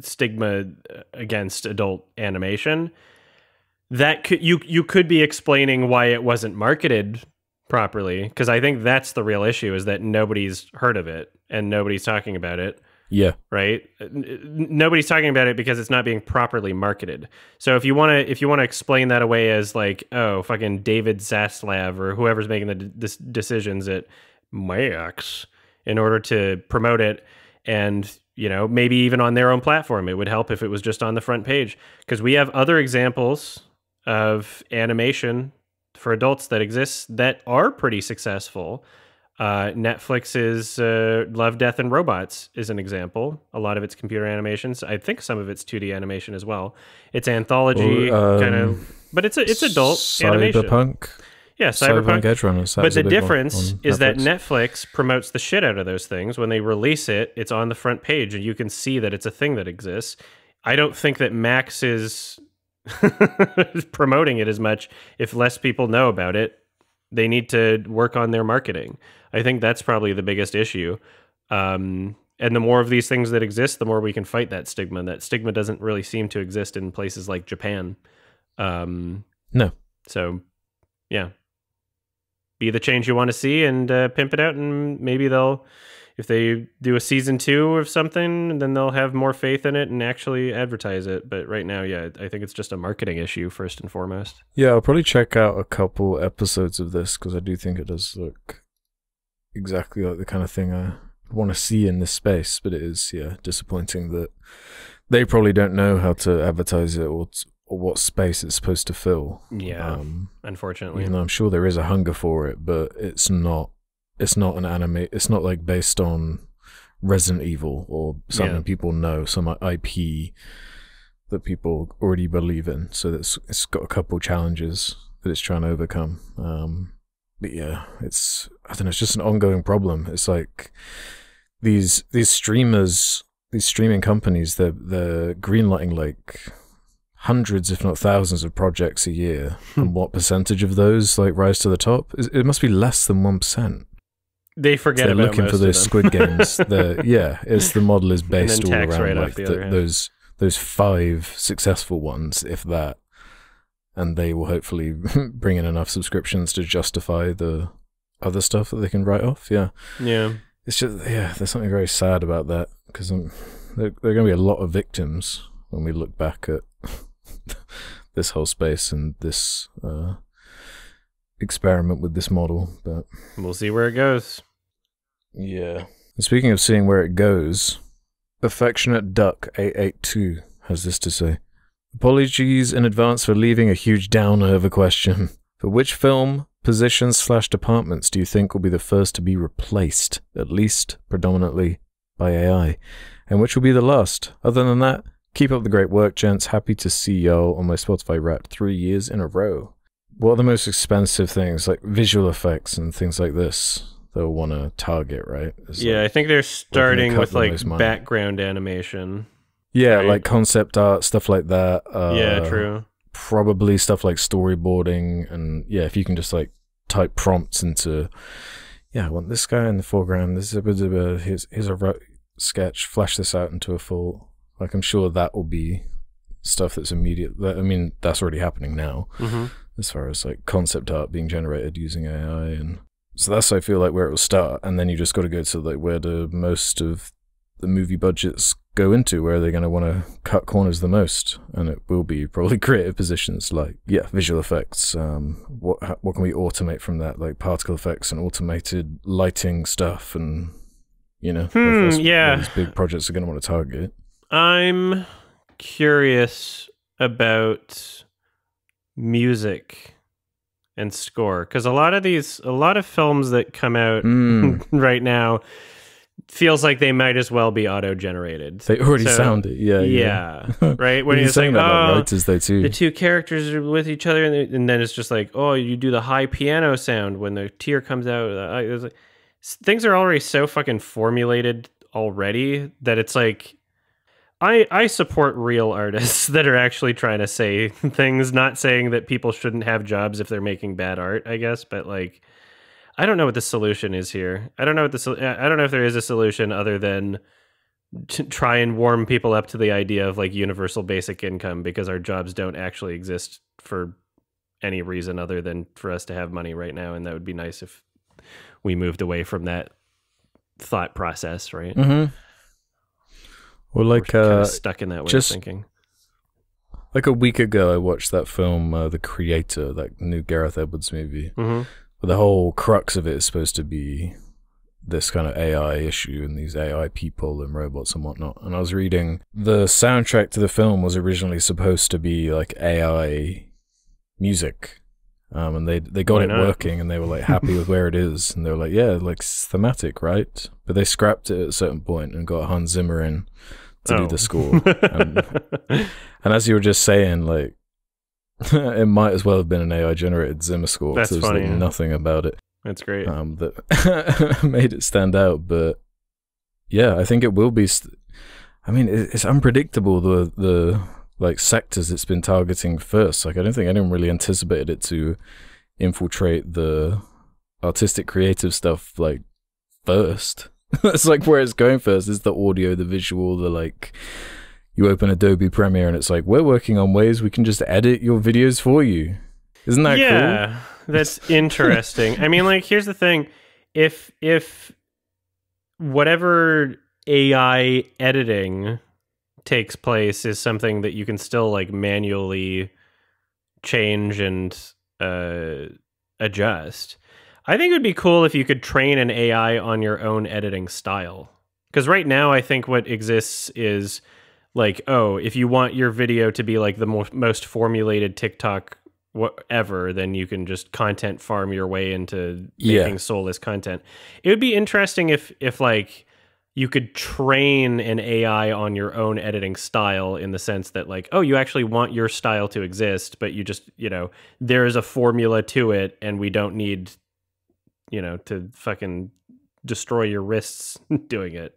stigma against adult animation. That could you you could be explaining why it wasn't marketed properly because I think that's the real issue is that nobody's heard of it and nobody's talking about it. Yeah. Right? Nobody's talking about it because it's not being properly marketed. So if you want to if you want to explain that away as like, oh, fucking David Zaslav or whoever's making the decisions at Max in order to promote it and you know, maybe even on their own platform, it would help if it was just on the front page because we have other examples of animation for adults that exist that are pretty successful. Uh, Netflix's uh, Love, Death, and Robots is an example. A lot of it's computer animations. I think some of it's 2D animation as well. It's anthology Or, kind um, of, but it's a, it's adult animation. Cyberpunk. Yeah, Cyberpunk cyberpunk. But the difference is that. Netflix promotes the shit out of those things. When they release it, it's on the front page and you can see that it's a thing that exists. I don't think that Max is [laughs] promoting it as much if less people know about it. They need to work on their marketing. I think that's probably the biggest issue. Um, and the more of these things that exist, the more we can fight that stigma. And that stigma doesn't really seem to exist in places like Japan. Um, No. So, yeah, be the change you want to see and uh, pimp it out, and maybe they'll, if they do a season two of something, then they'll have more faith in it and actually advertise it. But right now, yeah, I think it's just a marketing issue first and foremost. Yeah, I'll probably check out a couple episodes of this because I do think it does look exactly like the kind of thing I want to see in this space. But it is, yeah, disappointing that they probably don't know how to advertise it or, t- or what space it's supposed to fill. Yeah, Um, unfortunately. even though I'm sure there is a hunger for it, but it's not. It's not an anime. It's not like based on Resident Evil or something Yeah. people know, some IP that people already believe in. So it's it's got a couple challenges that it's trying to overcome. Um, but yeah, it's I don't know. It's just an ongoing problem. It's like these these streamers, these streaming companies, they're they're greenlighting like hundreds, if not thousands, of projects a year. and what percentage of those like rise to the top? It it must be less than one percent. They forget They're about looking for those. Squid Games. [laughs] the yeah, it's the model is based all around right like the the- other half. those those five successful ones, if that, and they will hopefully [laughs] bring in enough subscriptions to justify the other stuff that they can write off. Yeah, yeah. it's just yeah, there's something very sad about that because there, there are going to be a lot of victims when we look back at [laughs] this whole space and this uh, experiment with this model. But We'll see where it goes. Yeah. Speaking of seeing where it goes, affectionate duck eight eight two has this to say. Apologies in advance for leaving a huge downer of a question. But which film, positions slash departments do you think will be the first to be replaced, at least predominantly by AI? And which will be the last? Other than that, keep up the great work, gents. Happy to see y'all on my Spotify Wrapped three years in a row. What are the most expensive things, like visual effects and things like this, they'll want to target, right? It's yeah, like- I think they're starting with like background animation. yeah, right? like concept art, stuff like that. Uh, yeah, true. probably stuff like storyboarding and yeah if you can just like type prompts into yeah i want this guy in the foreground this is a bit of a here's, here's a sketch flash this out into a full like i'm sure that will be stuff that's immediate that, i mean that's already happening now hmm as far as like concept art being generated using ai and so that's i feel like where it will start and then you just got to go to like where the most of the movie budgets go into where they're going to want to cut corners the most and it will be probably [laughs] creative positions like yeah visual effects um what what can we automate from that? Like particle effects and automated lighting stuff and you know Hmm, yeah. these big projects are going to want to target. I'm curious about music and score because a lot of these, a lot of films that come out Mm, [laughs] right now feels like they might as well be auto generated. they already So, sound it yeah yeah, [laughs] right. When you're it's like, saying that oh, writers though too the two characters are with each other, and, they- and then it's just like, oh, you do the high piano sound when the tear comes out. Uh, like, things are already so fucking formulated already that it's like, I I support real artists [laughs] that are actually trying to say things, not saying that people shouldn't have jobs if they're making bad art, I guess, but like. I don't know what the solution is here. I don't know what the I don't know if there is a solution other than to try and warm people up to the idea of like universal basic income because our jobs don't actually exist for any reason other than for us to have money right now and that would be nice if we moved away from that thought process right mm-hmm. Well like We're kinda uh stuck in that way just- of thinking Like a week ago, I watched that film, uh, The Creator, that new Gareth Edwards movie. hmm But the whole crux of it is supposed to be this kind of AI issue and these AI people and robots and whatnot. And I was reading the soundtrack to the film was originally supposed to be like AI music. Um, and they they got Why it not? working, and they were like happy with where it [laughs] is, and they were like, "Yeah, like it's thematic, right?" But they scrapped it at a certain point and got Hans Zimmer in to do Oh. the score. and, and as you were just saying, like [laughs] it might as well have been an AI generated Zimmer score. That's there was like funny. nothing about it That's great. um, that [laughs] made it stand out. But yeah, I think it will be. St- I mean, it, it's unpredictable the the like sectors it's been targeting first. Like, I don't think anyone really anticipated it to infiltrate the artistic, creative stuff like first. [laughs] That's like where it's going first. Is the audio, the visual, the like. You open Adobe Premiere and it's like we're working on ways we can just edit your videos for you. Isn't that cool? yeah, that's [laughs] interesting. I mean, like, here's the thing: if if whatever AI editing takes place is something that you can still like manually change and uh, adjust, I think it would be cool if you could train an AI on your own editing style. Because right now, I think what exists is like, oh, if you want your video to be like the mo- most formulated TikTok whatever, then you can just content farm your way into Yeah. making soulless content. It would be interesting if if like you could train an AI on your own editing style in the sense that like, oh, you actually want your style to exist, but you just, you know, there is a formula to it and we don't need you know, to fucking destroy your wrists [laughs] doing it.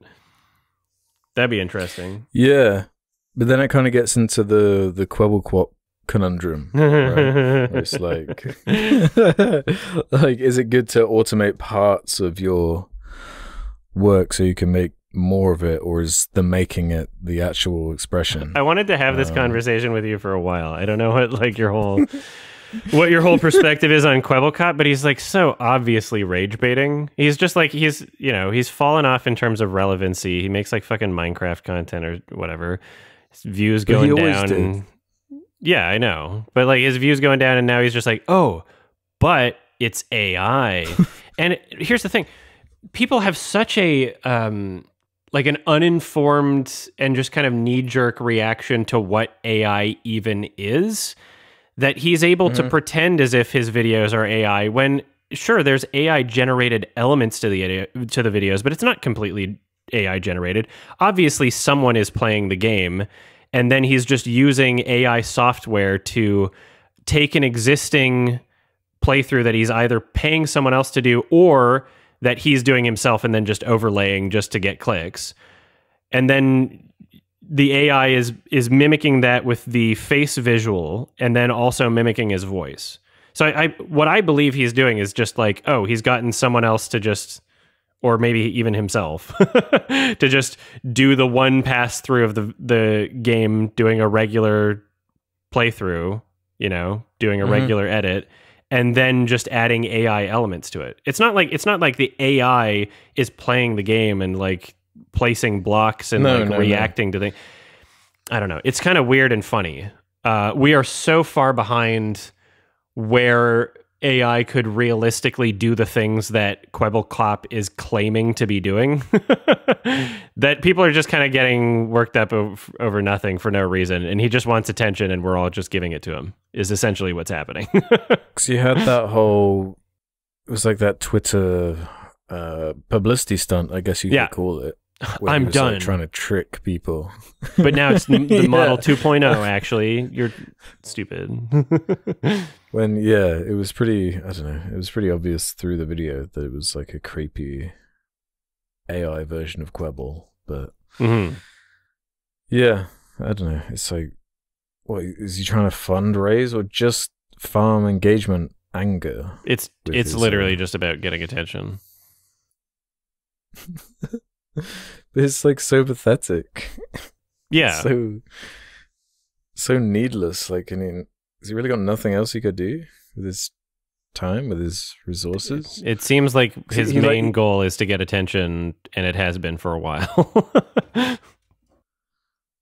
That'd be interesting. Yeah, but then it kind of gets into the the Kwebbelkop conundrum. [laughs] Where it's like, [laughs] like, is it good to automate parts of your work so you can make more of it, or is the making it the actual expression? I wanted to have this Um, conversation with you for a while. I don't know what like your whole what your whole perspective is on Kwebbelkop, but he's like so obviously rage baiting. He's just like he's you know he's fallen off in terms of relevancy. He makes like fucking Minecraft content or whatever. His views going down. And, yeah, I know, but like his views going down, and now he's just like, oh, but it's AI. [laughs] and here's the thing: people have such a um, like an uninformed and just kind of knee jerk reaction to what AI even is that he's able to Mhm. pretend as if his videos are AI when sure there's AI generated elements to the to the videos but it's not completely AI generated obviously someone is playing the game and then he's just using AI software to take an existing playthrough that he's either paying someone else to do or that he's doing himself and then just overlaying just to get clicks. And then the AI is is mimicking that with the face visual and then also mimicking his voice. So I, I what I believe he's doing is just like, oh, he's gotten someone else to just or maybe even himself [laughs] to just do the one pass through of the the game doing a regular playthrough, you know, doing a Mhm. regular edit and then just adding AI elements to it. It's not like it's not like the AI is playing the game and like placing blocks and No, like no, no. reacting to things. I don't know. It's kind of weird and funny. Uh, we are so far behind where AI could realistically do the things that Kwebbelkop is claiming to be doing. [laughs] that people are just kind of getting worked up over, over nothing for no reason, and he just wants attention, and we're all just giving it to him. Is essentially what's happening. [laughs] Because you had that whole, it was like that Twitter uh, publicity stunt, I guess you Yeah. could call it. [laughs] I'm was, like, done. trying to trick people. [laughs] but now it's the Yeah. Model 2.0. [laughs] Actually, you're stupid. When yeah, it was pretty. I don't know. It was pretty obvious through the video that it was like a creepy AI version of Quebble. But hmm yeah, I don't know. It's like, what is he trying to fundraise or just farm engagement anger? It's it's literally uh, just about getting attention. [laughs] But it's like so pathetic. [laughs] Yeah. So so needless. Like, I mean, has he really got nothing else he could do with his time, with his resources? It seems like his he like- main goal is to get attention, and it has been for a while. [laughs]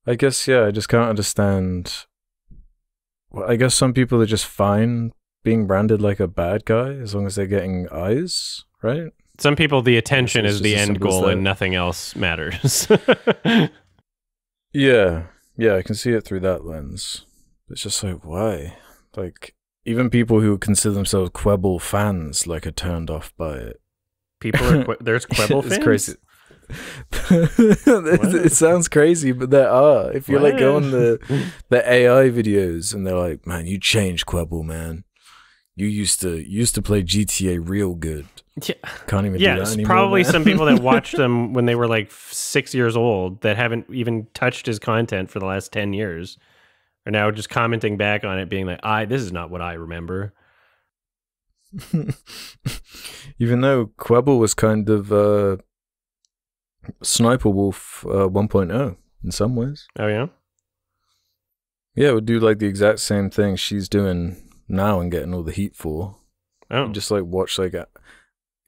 I guess yeah, I just can't understand. Well, I guess some people are just fine being branded like a bad guy as long as they're getting eyes, right? Some people, the attention It's is the end goal, and nothing else matters. [laughs] Yeah, yeah, I can see it through that lens. It's just like why? Like even people who consider themselves Quibble fans like are turned off by it. People are que- [laughs] there's Quibble it's fans. crazy. [laughs] it, sounds crazy, but there are. If you like go on the the AI videos and they're like, "Man, you changed Quibble, man. You used to used to play GTA real good. [laughs] Yeah. Can't even Yeah, it's anymore." probably man." some people that [laughs] watched them when they were like six years old that haven't even touched his content for the last ten years, are now just commenting back on it, being like, "I this is not what I remember." [laughs] even though Quibble was kind of uh, Sniper Wolf uh, 1.0 in some ways. Oh yeah, Yeah, it would do like the exact same thing she's doing now and getting all the heat for. oh Just like watch like,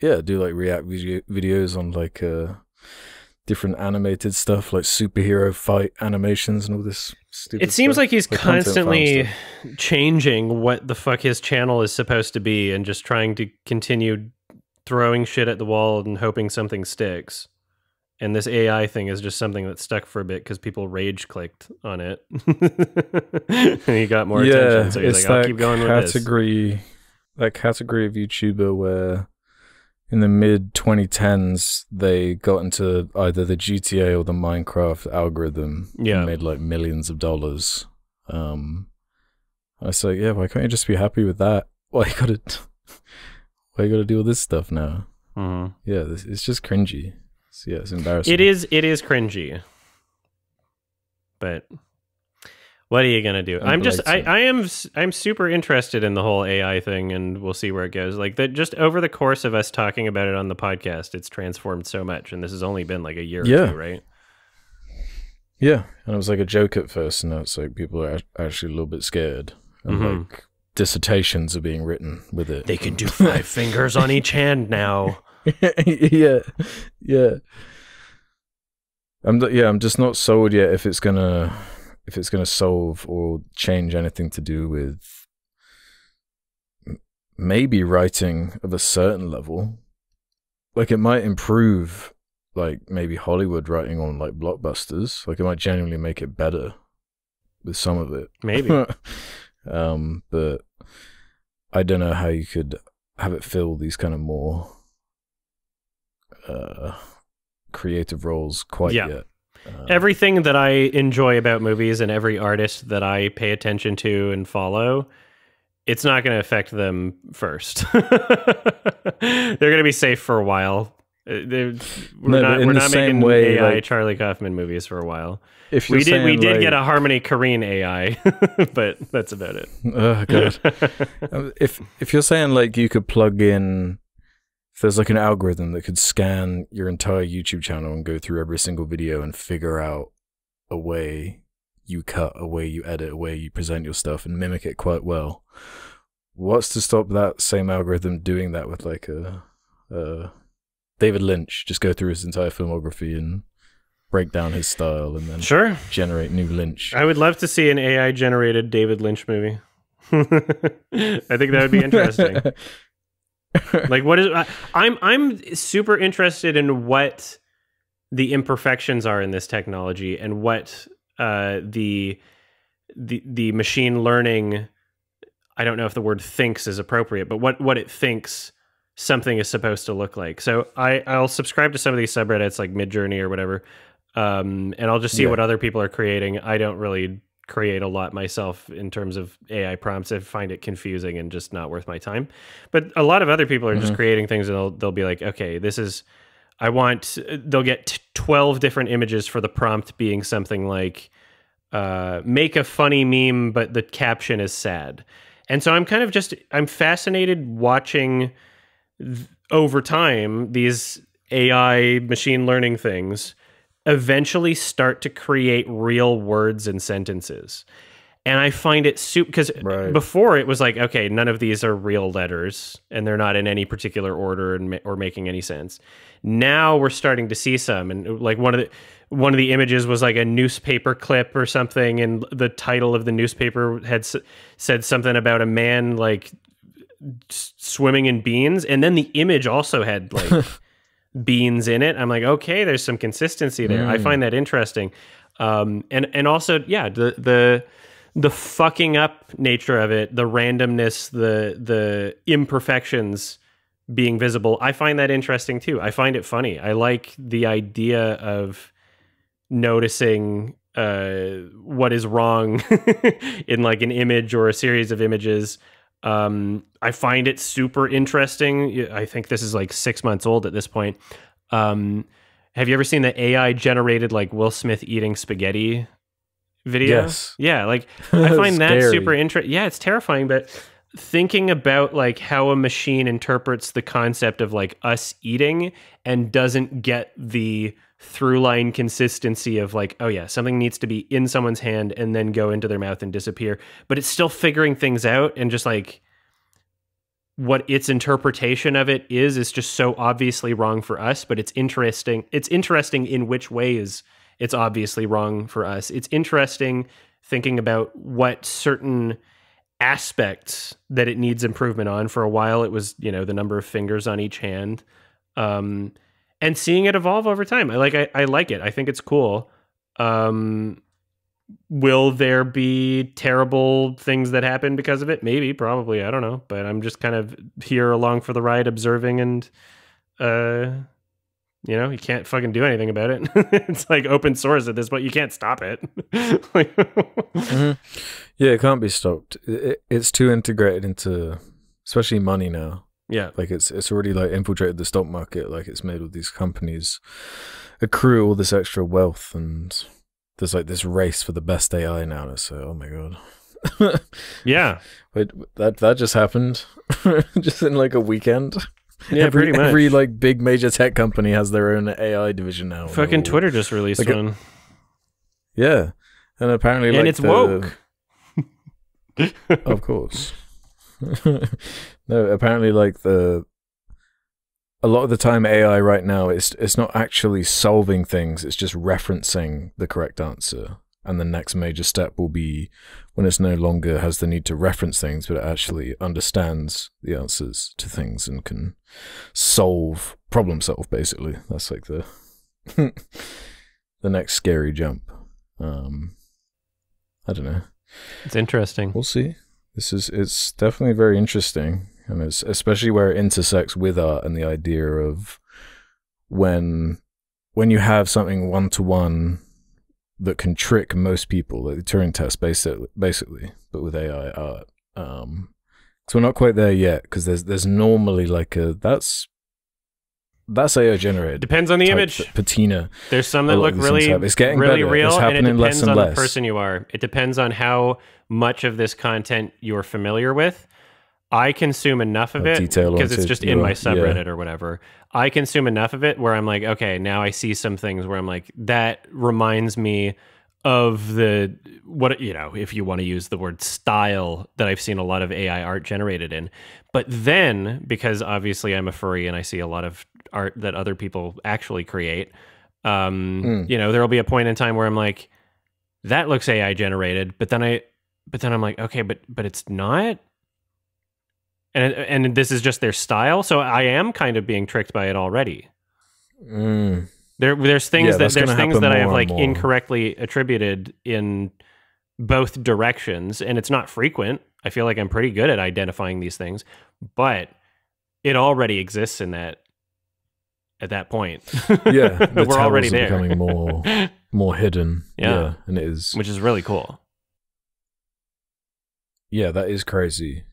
yeah, do like react video- videos on like uh, different animated stuff, like superhero fight animations and all this. Stupid it seems stuff. like he's Like constantly changing what the fuck his channel is supposed to be and just trying to continue throwing shit at the wall and hoping something sticks. And this AI thing is just something that stuck for a bit because people rage clicked on it. [laughs] and he got more yeah, attention. So he's it's like, I'll that keep going with this. category, that category of YouTuber where in the mid 2010s they got into either the GTA or the Minecraft algorithm Yeah. and made like millions of dollars. Um, I was like, yeah, why can't you just be happy with that? [laughs] Why you gotta, [laughs] why you gotta do all this stuff now? Mhm. Yeah, this, it's just cringy. It's, yeah, it's embarrassing. It is it is cringy. But what are you gonna do? And I'm just I. I am I'm super interested in the whole AI thing and we'll see where it goes. Like that just over the course of us talking about it on the podcast, it's transformed so much and this has only been like a year Yeah. or two, right? Yeah, and it was like a joke at first, and now it's like people are actually a little bit scared, and Mhm. like dissertations are being written with it. They can do [laughs] five fingers on each hand now. [laughs] yeah, yeah. I'm yeah, I'm just not sold yet if it's gonna if it's gonna solve or change anything to do with maybe writing of a certain level. Like it might improve like maybe Hollywood writing on like blockbusters. Like it might genuinely make it better with some of it. Maybe. [laughs] um, but I don't know how you could have it fill these kind of more uh creative roles quite Yeah. yet. Uh, Everything that I enjoy about movies and every artist that I pay attention to and follow, it's not going to affect them first. [laughs] They're going to be safe for a while. Uh, they're- We're No, not, we're not making way, AI like- Charlie Kaufman movies for a while. if We did we did get a Harmony Korine AI, [laughs] but that's about it. oh god. [laughs] Um, if if you're saying like you could plug in if there's like an algorithm that could scan your entire YouTube channel and go through every single video and figure out a way you cut, a way you edit, a way you present your stuff and mimic it quite well. What's to stop that same algorithm doing that with like a uh David Lynch, just go through his entire filmography and break down his style and then Sure. generate new Lynch. I would love to see an AI generated David Lynch movie. [laughs] I think that would be interesting. [laughs] [laughs] like what is I, i'm i'm super interested in what the imperfections are in this technology and what uh the the the machine learning i don't know if the word thinks is appropriate but what what it thinks something is supposed to look like so i i'll subscribe to some of these subreddits like midjourney or whatever um and i'll just see Yeah. what other people are creating i don't really create a lot myself in terms of AI prompts. I find it confusing and just not worth my time. But a lot of other people are just Mhm. creating things and they'll they'll be like, okay, this is I want they'll get t- 12 different images for the prompt being something like uh, make a funny meme but the caption is sad. And so I'm kind of just I'm fascinated watching th- over time these AI machine learning things eventually start to create real words and sentences. And I find it super because Right. before it was like, okay, none of these are real letters and they're not in any particular order and or making any sense. Now we're starting to see some, and like one of the one of the images was like a newspaper clip or something, and the title of the newspaper had s- said something about a man like swimming in beans, and then the image also had like [laughs] beans in it. I'm like, okay, there's some consistency there. I Mm. find that interesting. Um, and and also, yeah, the the the fucking up nature of it, the randomness, the the imperfections being visible, I find that interesting too. I find it funny. I like the idea of noticing uh, what is wrong [laughs] in like an image or a series of images. Um, I find it super interesting. I think this is like six months old at this point. Um, have you ever seen the AI generated like Will Smith eating spaghetti video? Yes. Yeah, like [laughs] I find that super interesting. Yeah, it's terrifying, but thinking about like how a machine interprets the concept of like us eating and doesn't get the through line consistency of like oh yeah something needs to be in someone's hand and then go into their mouth and disappear but it's still figuring things out and just like what its interpretation of it is is just so obviously wrong for us but it's interesting it's interesting in which ways it's obviously wrong for us. It's interesting thinking about what certain aspects that it needs improvement on. For a while it was you know the number of fingers on each hand um and seeing it evolve over time. I like i, I like it. I think it's cool. Um will there be terrible things that happen because of it? Maybe probably. I don't know. But i'm just kind of here along for the ride observing and uh you know you can't fucking do anything about it [laughs] it's like open source at this point you can't stop it [laughs] like, Mhm. Yeah, it can't be stopped. It, it- it's too integrated into, especially money now. yeah Like it's it's already like infiltrated the stock market. Like it's made all these companies accrue all this extra wealth, and there's like this race for the best AI now. Like, oh my god, [laughs] yeah wait, that that just happened, just in like a weekend. Yeah every, pretty much Every like big major tech company has their own AI division now. fucking twitter just released like a- one Yeah, and apparently, and like it's the- woke of course. [laughs] no, apparently, like the a lot of the time, AI right now it's it's not actually solving things; it's just referencing the correct answer. And the next major step will be when it's no longer has the need to reference things, but it actually understands the answers to things and can solve problem solve. Basically, that's like the [laughs] the next scary jump. Um, I don't know. it's interesting We'll see. This is it's definitely very interesting, and it's especially where it intersects with art and the idea of when when you have something one to one that can trick most people, like the Turing test, basically, basically, but with AI art. Um, so we're not quite there yet because there's there's normally like a that's that's AI generated. depends on the image patina. There's some that look of these things really, it's getting really better. real, It's and it happening less and on less. the person you are. It depends on how much of this content you're familiar with. I consume enough of it because it's just in my yeah. subreddit or whatever. I consume enough of it where I'm like, okay, now I see some things where I'm like, that reminds me of the what you know, if you want to use the word style that I've seen a lot of AI art generated in. But then, because obviously I'm a furry and I see a lot of art that other people actually create, um, Mm. you know, there will be a point in time where I'm like, that looks AI generated, but then I, but then I'm like, okay, but but it's not, and and this is just their style. So I am kind of being tricked by it already. Mm. There, there's things Yeah, that there's things that I have like incorrectly attributed in both directions, and it's not frequent. I feel like I'm pretty good at identifying these things, but it already exists in that at that point. [laughs] Yeah, [laughs] the we're already there, becoming more [laughs] more hidden. Yeah. and it is. which is really cool. Yeah, that is crazy.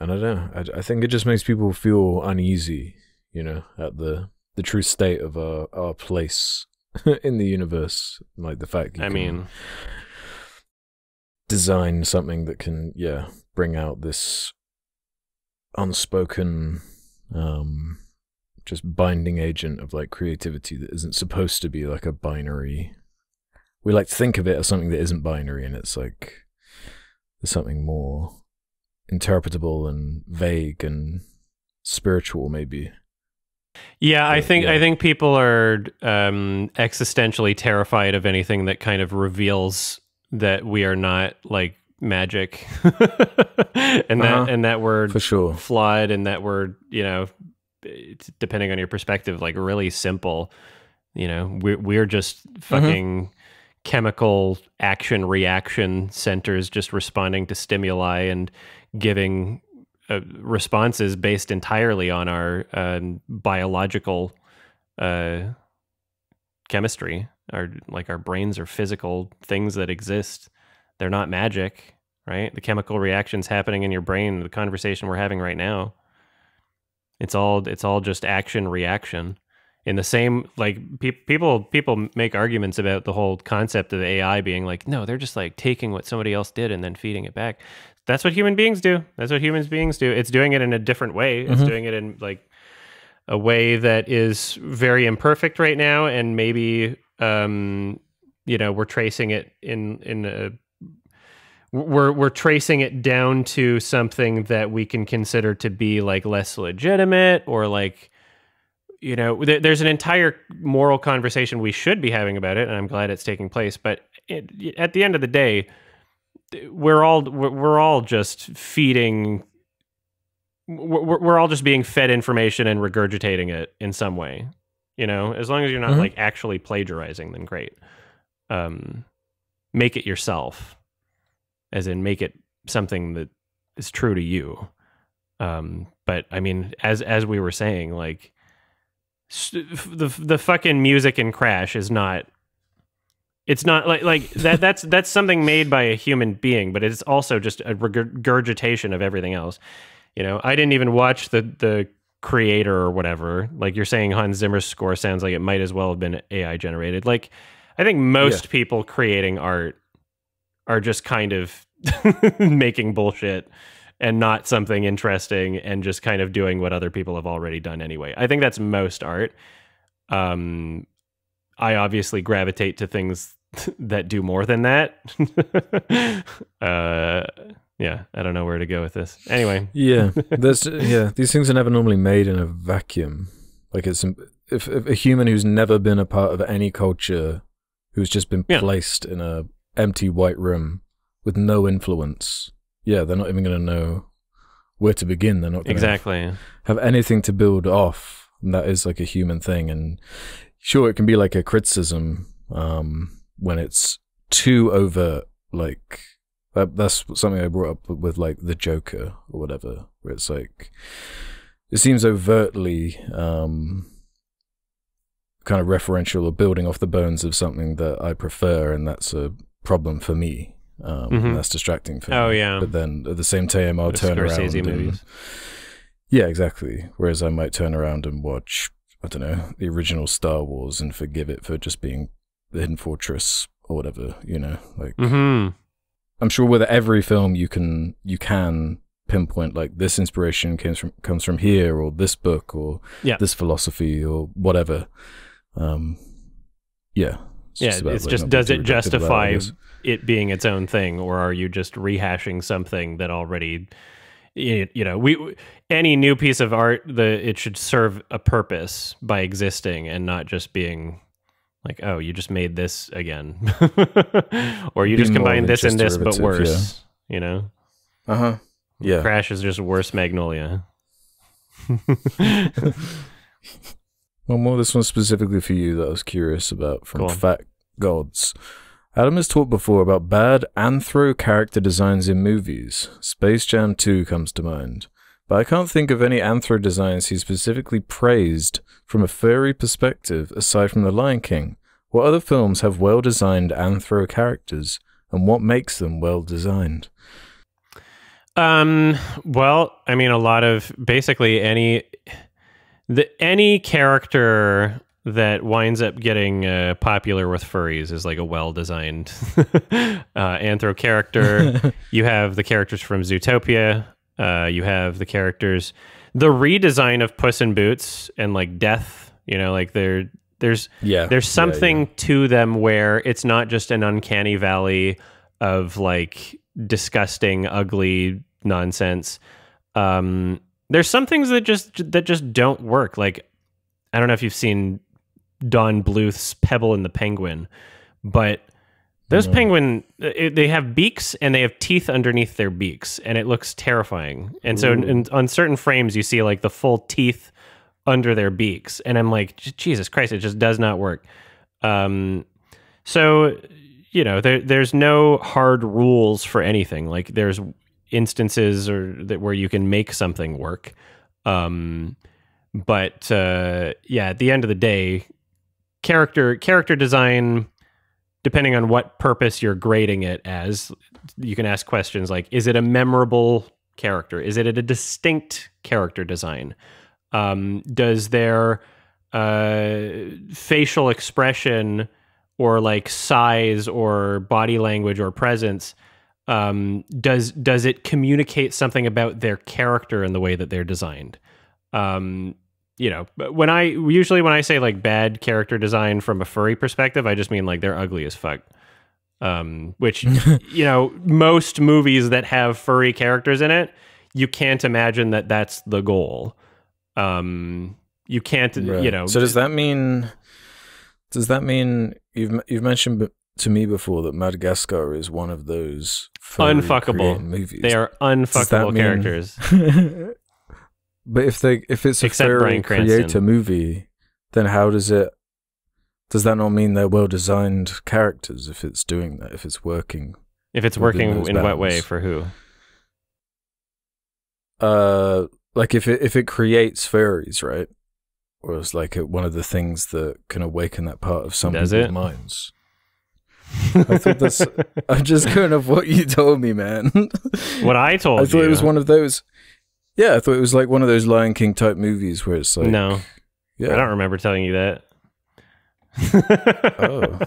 And I don't know. I, I think it just makes people feel uneasy, you know, at the the true state of our our place [laughs] in the universe. Like the fact you I can mean, design something that can, yeah, bring out this unspoken, um, just binding agent of like creativity that isn't supposed to be like a binary. We like to think of it as something that isn't binary, and it's like there's something more interpretable and vague and spiritual, maybe. yeah, I think yeah. I think people are um, existentially terrified of anything that kind of reveals that we are not like magic, [laughs] and Uh-huh. that and that we're For sure. flawed, and that we're you know, depending on your perspective, like really simple. You know, we're we're just fucking chemical action reaction centers just responding to stimuli and giving uh, responses based entirely on our uh, biological uh, chemistry. Our like our brains are physical things that exist. They're not magic, right? The chemical reactions happening in your brain, the conversation we're having right now. It's all it's all just action reaction. In the same like pe- people people make arguments about the whole concept of AI being like no, they're just like taking what somebody else did and then feeding it back. That's what human beings do. That's what humans beings do. It's doing it in a different way. It's Mhm. doing it in like a way that is very imperfect right now and maybe um you know we're tracing it in in a we're we're tracing it down to something that we can consider to be like less legitimate or like you know th- there's an entire moral conversation we should be having about it and i'm glad it's taking place but it, at the end of the day we're all we're all just feeding we're, we're all just being fed information and regurgitating it in some way you know? As long as you're not Mhm. like actually plagiarizing then great. Um make it yourself as in make it something that is true to you. Um but i mean as as we were saying like the the fucking music in crash is not it's not like like that that's that's something made by a human being but it's also just a regurgitation of everything else. You know i didn't even watch the the creator or whatever. Like you're saying hans zimmer's score sounds like it might as well have been ai generated. Like i think most people creating art are just kind of [laughs] making bullshit and not something interesting and just kind of doing what other people have already done anyway. I think that's most art. Um, I obviously gravitate to things [laughs] that do more than that. [laughs] uh, yeah, I don't know where to go with this. Anyway, Yeah, [laughs] there's yeah. These things are never normally made in a vacuum. Like it's if, if a human who's never been a part of any culture, who's just been Yeah. placed in a empty white room with no influence. Yeah, they're not even going to know where to begin. They're not going to exactly. have anything to build off. And that is like a human thing. And sure, it can be like a criticism um, when it's too overt. Like that, that's something I brought up with like the Joker or whatever, where it's like it seems overtly um, kind of referential or building off the bones of something that I prefer, and that's a problem for me. Um, Mhm. and That's distracting for me. Oh yeah. But then at the same time, I'll turn around Scorsese and yeah, exactly. Whereas I might turn around and watch, I don't know, the original Star Wars and forgive it for just being the Hidden Fortress or whatever, you know. Like hmm I'm sure with every film you can you can pinpoint like this inspiration comes from comes from here or this book or Yeah. this philosophy or whatever. Um yeah. Yeah, about, it's just does it justify. It being its own thing, or are you just rehashing something that already, you you know, we any new piece of art, the it should serve a purpose by existing and not just being like, oh, you just made this again, [laughs] or you Be just more combined this and this but derivative, yeah. worse. You know, Uh-huh. Yeah. Crash is just worse Magnolia. [laughs] well more. This one specifically for you that I was curious about from Go. Fat Gods. Adam has talked before about bad anthro character designs in movies. Space Jam 2 comes to mind. But I can't think of any anthro designs he specifically praised from a furry perspective aside from The Lion King. What other films have well designed anthro characters, and what makes them well designed? Um. Well, I mean, a lot of basically any the any character that winds up getting uh, popular with furries is like a well designed [laughs] uh, anthro character. [laughs] you have the characters from Zootopia. Uh, you have the characters, the redesign of Puss in Boots and like Death. You know, like there, there's Yeah. there's yeah, something to them where it's not just an uncanny valley of like disgusting, ugly nonsense. Um, there's some things that just that just don't work. Like I don't know if you've seen Don Bluth's Pebble and the Penguin, but those No. penguin it, they have beaks and they have teeth underneath their beaks, and it looks terrifying. And so, in, in- on certain frames, you see like the full teeth under their beaks, and I'm like, Jesus Christ, it just does not work. Um, so you know, there there's no hard rules for anything. Like there's instances or that where you can make something work. Um, but uh, yeah, at the end of the day, character character design, depending on what purpose you're grading it as, you can ask questions like: Is it a memorable character? Is it a distinct character design? Um, does their uh, facial expression or like size or body language or presence um, does does it communicate something about their character and the way that they're designed? Um, you know, when I usually when I say like bad character design from a furry perspective, I just mean like they're ugly as fuck. Um, which [laughs] you know, most movies that have furry characters in it, you can't imagine that that's the goal. Um, you can't, Right. you know. So does that mean? Does that mean you've you've mentioned to me before that Madagascar is one of those Unfuckable. Movies? they are unfuckable mean- characters. [laughs] [laughs] but if they if it's a Except furry Bryan Cranston. creator movie, then how does it? Does that not mean they're well designed characters? If it's doing that, if it's working, If it's working in what way for who? uh, like if it if it creates fairies, right? Or it's like a, one of the things that can awaken that part of some Does people's it? minds. I thought this. [laughs] I'm just going off what you told me, man. what I [laughs] told I thought you. it was one of those. Yeah, I thought it was like one of those Lion King type movies where it's like, no, yeah, I don't remember telling you that. Oh.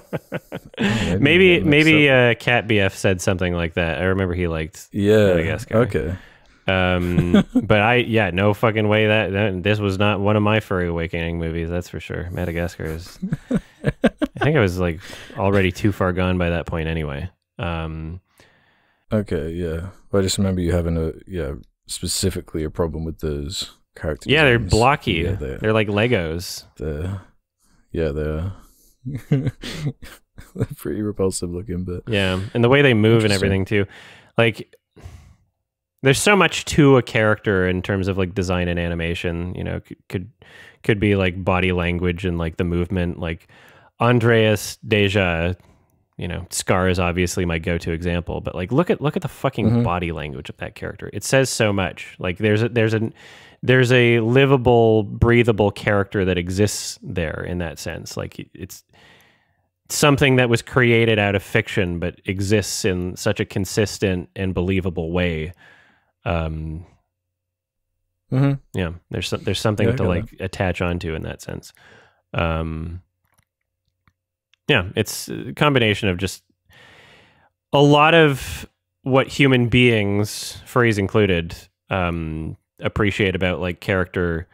[laughs] maybe maybe maybe uh, Cat BF said something like that. I remember he liked. yeah, Madagascar. okay, Um, [laughs] but I yeah no fucking way that, that this was not one of my furry awakening movies. That's for sure. Madagascar is. I think I was like already too far gone by that point anyway. Um, okay, yeah. Well, I just remember you having a yeah specifically a problem with those characters. yeah, they're blocky. Yeah, they're, they're, like Legos. they're yeah they're [laughs] they're pretty repulsive looking, but Yeah, and the way they move and everything too. Like there's so much to a character in terms of like design and animation, you know, could could be like body language and like the movement like Andreas Deja, you know, Scar is obviously my go-to example, but like look at look at the fucking Mhm. body language of that character. It says so much. Like there's a there's a there's a livable, breathable character that exists there in that sense. Like it's something that was created out of fiction but exists in such a consistent and believable way. Um, Mhm. yeah, there's some, there's something Yeah, to like attach onto in that sense. Um, yeah, it's a combination of just a lot of what human beings, furries included, um, appreciate about like character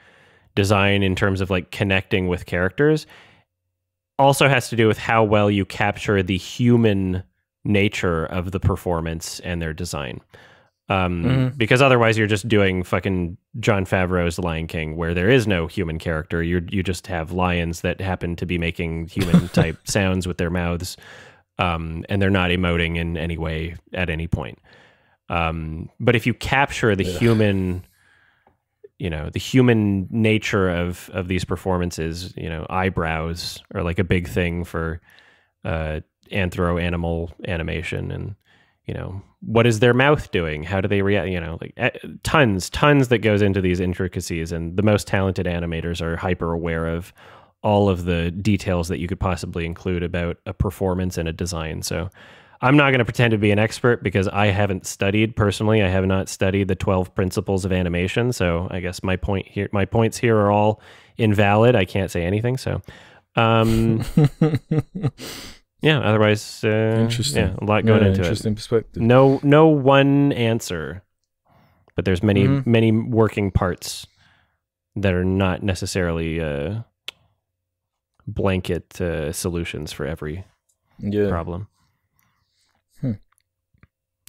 design in terms of like connecting with characters also has to do with how well you capture the human nature of the performance and their design. Um, Mhm. Because otherwise, you're just doing fucking Jon Favreau's Lion King, where there is no human character. You you just have lions that happen to be making human [laughs] type sounds with their mouths, um, and they're not emoting in any way at any point. Um, but if you capture the Yeah. human, you know, the human nature of of these performances, you know, eyebrows are like a big thing for uh, anthro animal animation, and you know, what is their mouth doing? How do they react? You know, like eh, tons, tons that goes into these intricacies, and the most talented animators are hyper aware of all of the details that you could possibly include about a performance and a design. So I'm not going to pretend to be an expert because I haven't studied personally. I have not studied the 12 principles of animation. So I guess my point here, my points here are all invalid. I can't say anything. So, um, [laughs] yeah, otherwise, uh, Interesting. Yeah, a lot going Yeah, into it. interesting perspective. No, no one answer, but there's many, Mhm. many working parts that are not necessarily, uh, blanket, uh, solutions for every Yeah, problem. Hmm.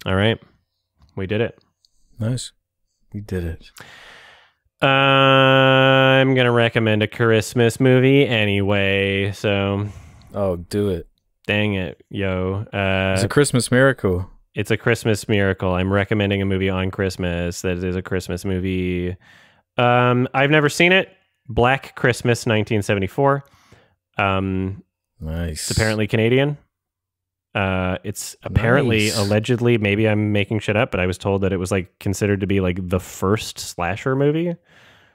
All right. We did it. nice. We did it. Uh, I'm going to recommend a Christmas movie anyway. So, Oh, do it. Dang it, yo. Uh, It's a Christmas miracle. it's a Christmas miracle. I'm recommending a movie on Christmas that is a Christmas movie. Um, I've never seen it. Black Christmas 1974. Um, Nice. it's apparently Canadian. Uh, it's apparently, Nice. allegedly, maybe I'm making shit up, but I was told that it was like considered to be like the first slasher movie.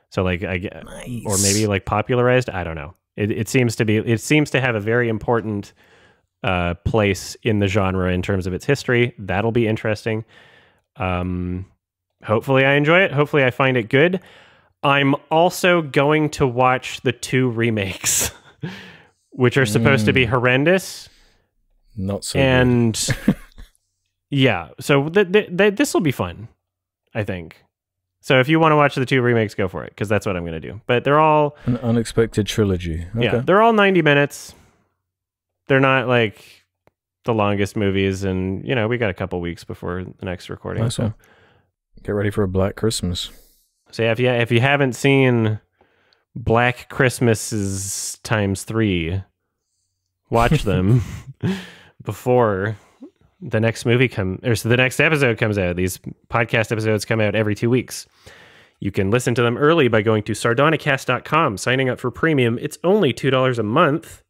So like I get, or maybe like popularized. I don't know. It, it seems to be. It seems to have a very important uh, place in the genre in terms of its history. That'll be interesting. Um, hopefully, I enjoy it. Hopefully, I find it good. I'm also going to watch the two remakes, [laughs] which are supposed to be horrendous. not so. and [laughs] yeah, so th- th- th- this will be fun, I think. So if you want to watch the two remakes, go for it because that's what I'm going to do. But they're all an unexpected trilogy. Okay. yeah, they're all 90 minutes. They're not like the longest movies, and you know we got a couple weeks before the next recording. Nice so. Get ready for a Black Christmas. So yeah, if you if you haven't seen Black Christmases times three, watch [laughs] them before the next movie come or so the next episode comes out. These podcast episodes come out every two weeks. You can listen to them early by going to sardonicast.com, signing up for premium. It's only $2 a month.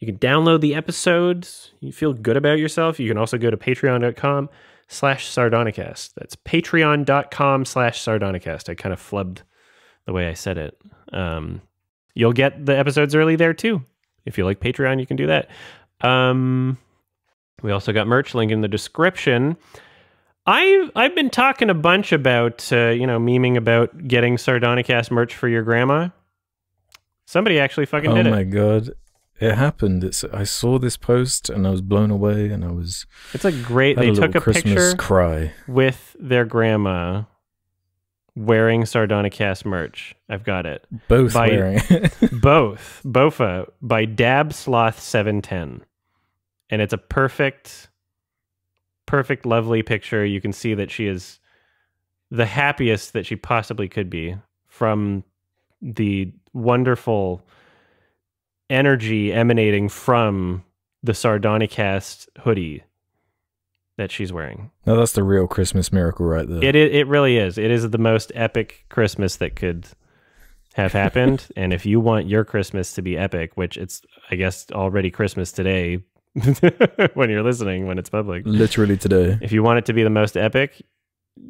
You can download the episodes. You feel good about yourself. You can also go to patreon.com slash sardonicast. That's patreon.com slash sardonicast. I kind of flubbed the way I said it. Um, you'll get the episodes early there too. If you like Patreon, you can do that. Um, we also got merch link in the description. I've I've been talking a bunch about uh, you know memeing about getting Sardonicast merch for your grandma. Somebody actually fucking oh did it. Oh my god. It happened. It's I saw this post and I was blown away and I was It's a great. They a took a Christmas picture cry. with their grandma wearing Sardonicast merch. I've got it. Both By- wearing. [laughs] Both Bofa by Dab Sloth seven ten, and it's a perfect, perfect, lovely picture. You can see that she is the happiest that she possibly could be from the wonderful energy emanating from the Sardonicast hoodie that she's wearing. no, that's the real Christmas miracle right there. It, it it really is. It is the most epic Christmas that could have happened. [laughs] and if you want your Christmas to be epic, which it's I guess already Christmas today [laughs] when you're listening when it's public. Literally today. If you want it to be the most epic,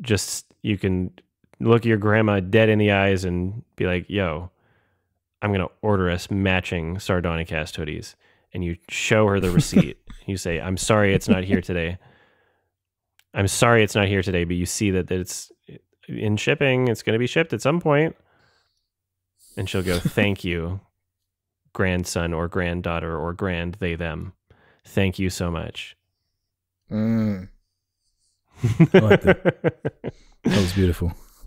just you can look your grandma dead in the eyes and be like, "Yo, I'm going to order us matching Sardonicast hoodies." And you show her the receipt. [laughs] you say, "I'm sorry it's not here today." I'm sorry it's not here today, but you see that, that it's in shipping. It's going to be shipped at some point. And she'll go, Thank you, [laughs] grandson or granddaughter or grand they, them. Thank you so much. Mm, like that was beautiful. [laughs]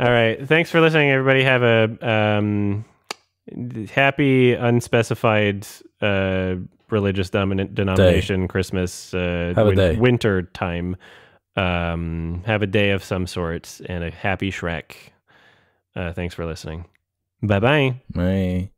All right. Thanks for listening, everybody. Have a um, happy, unspecified uh, religious dominant denomination Christmas uh, Have a day. winter time. Um, have a day of some sort and a happy Shrek. Uh, thanks for listening. Bye bye. Bye.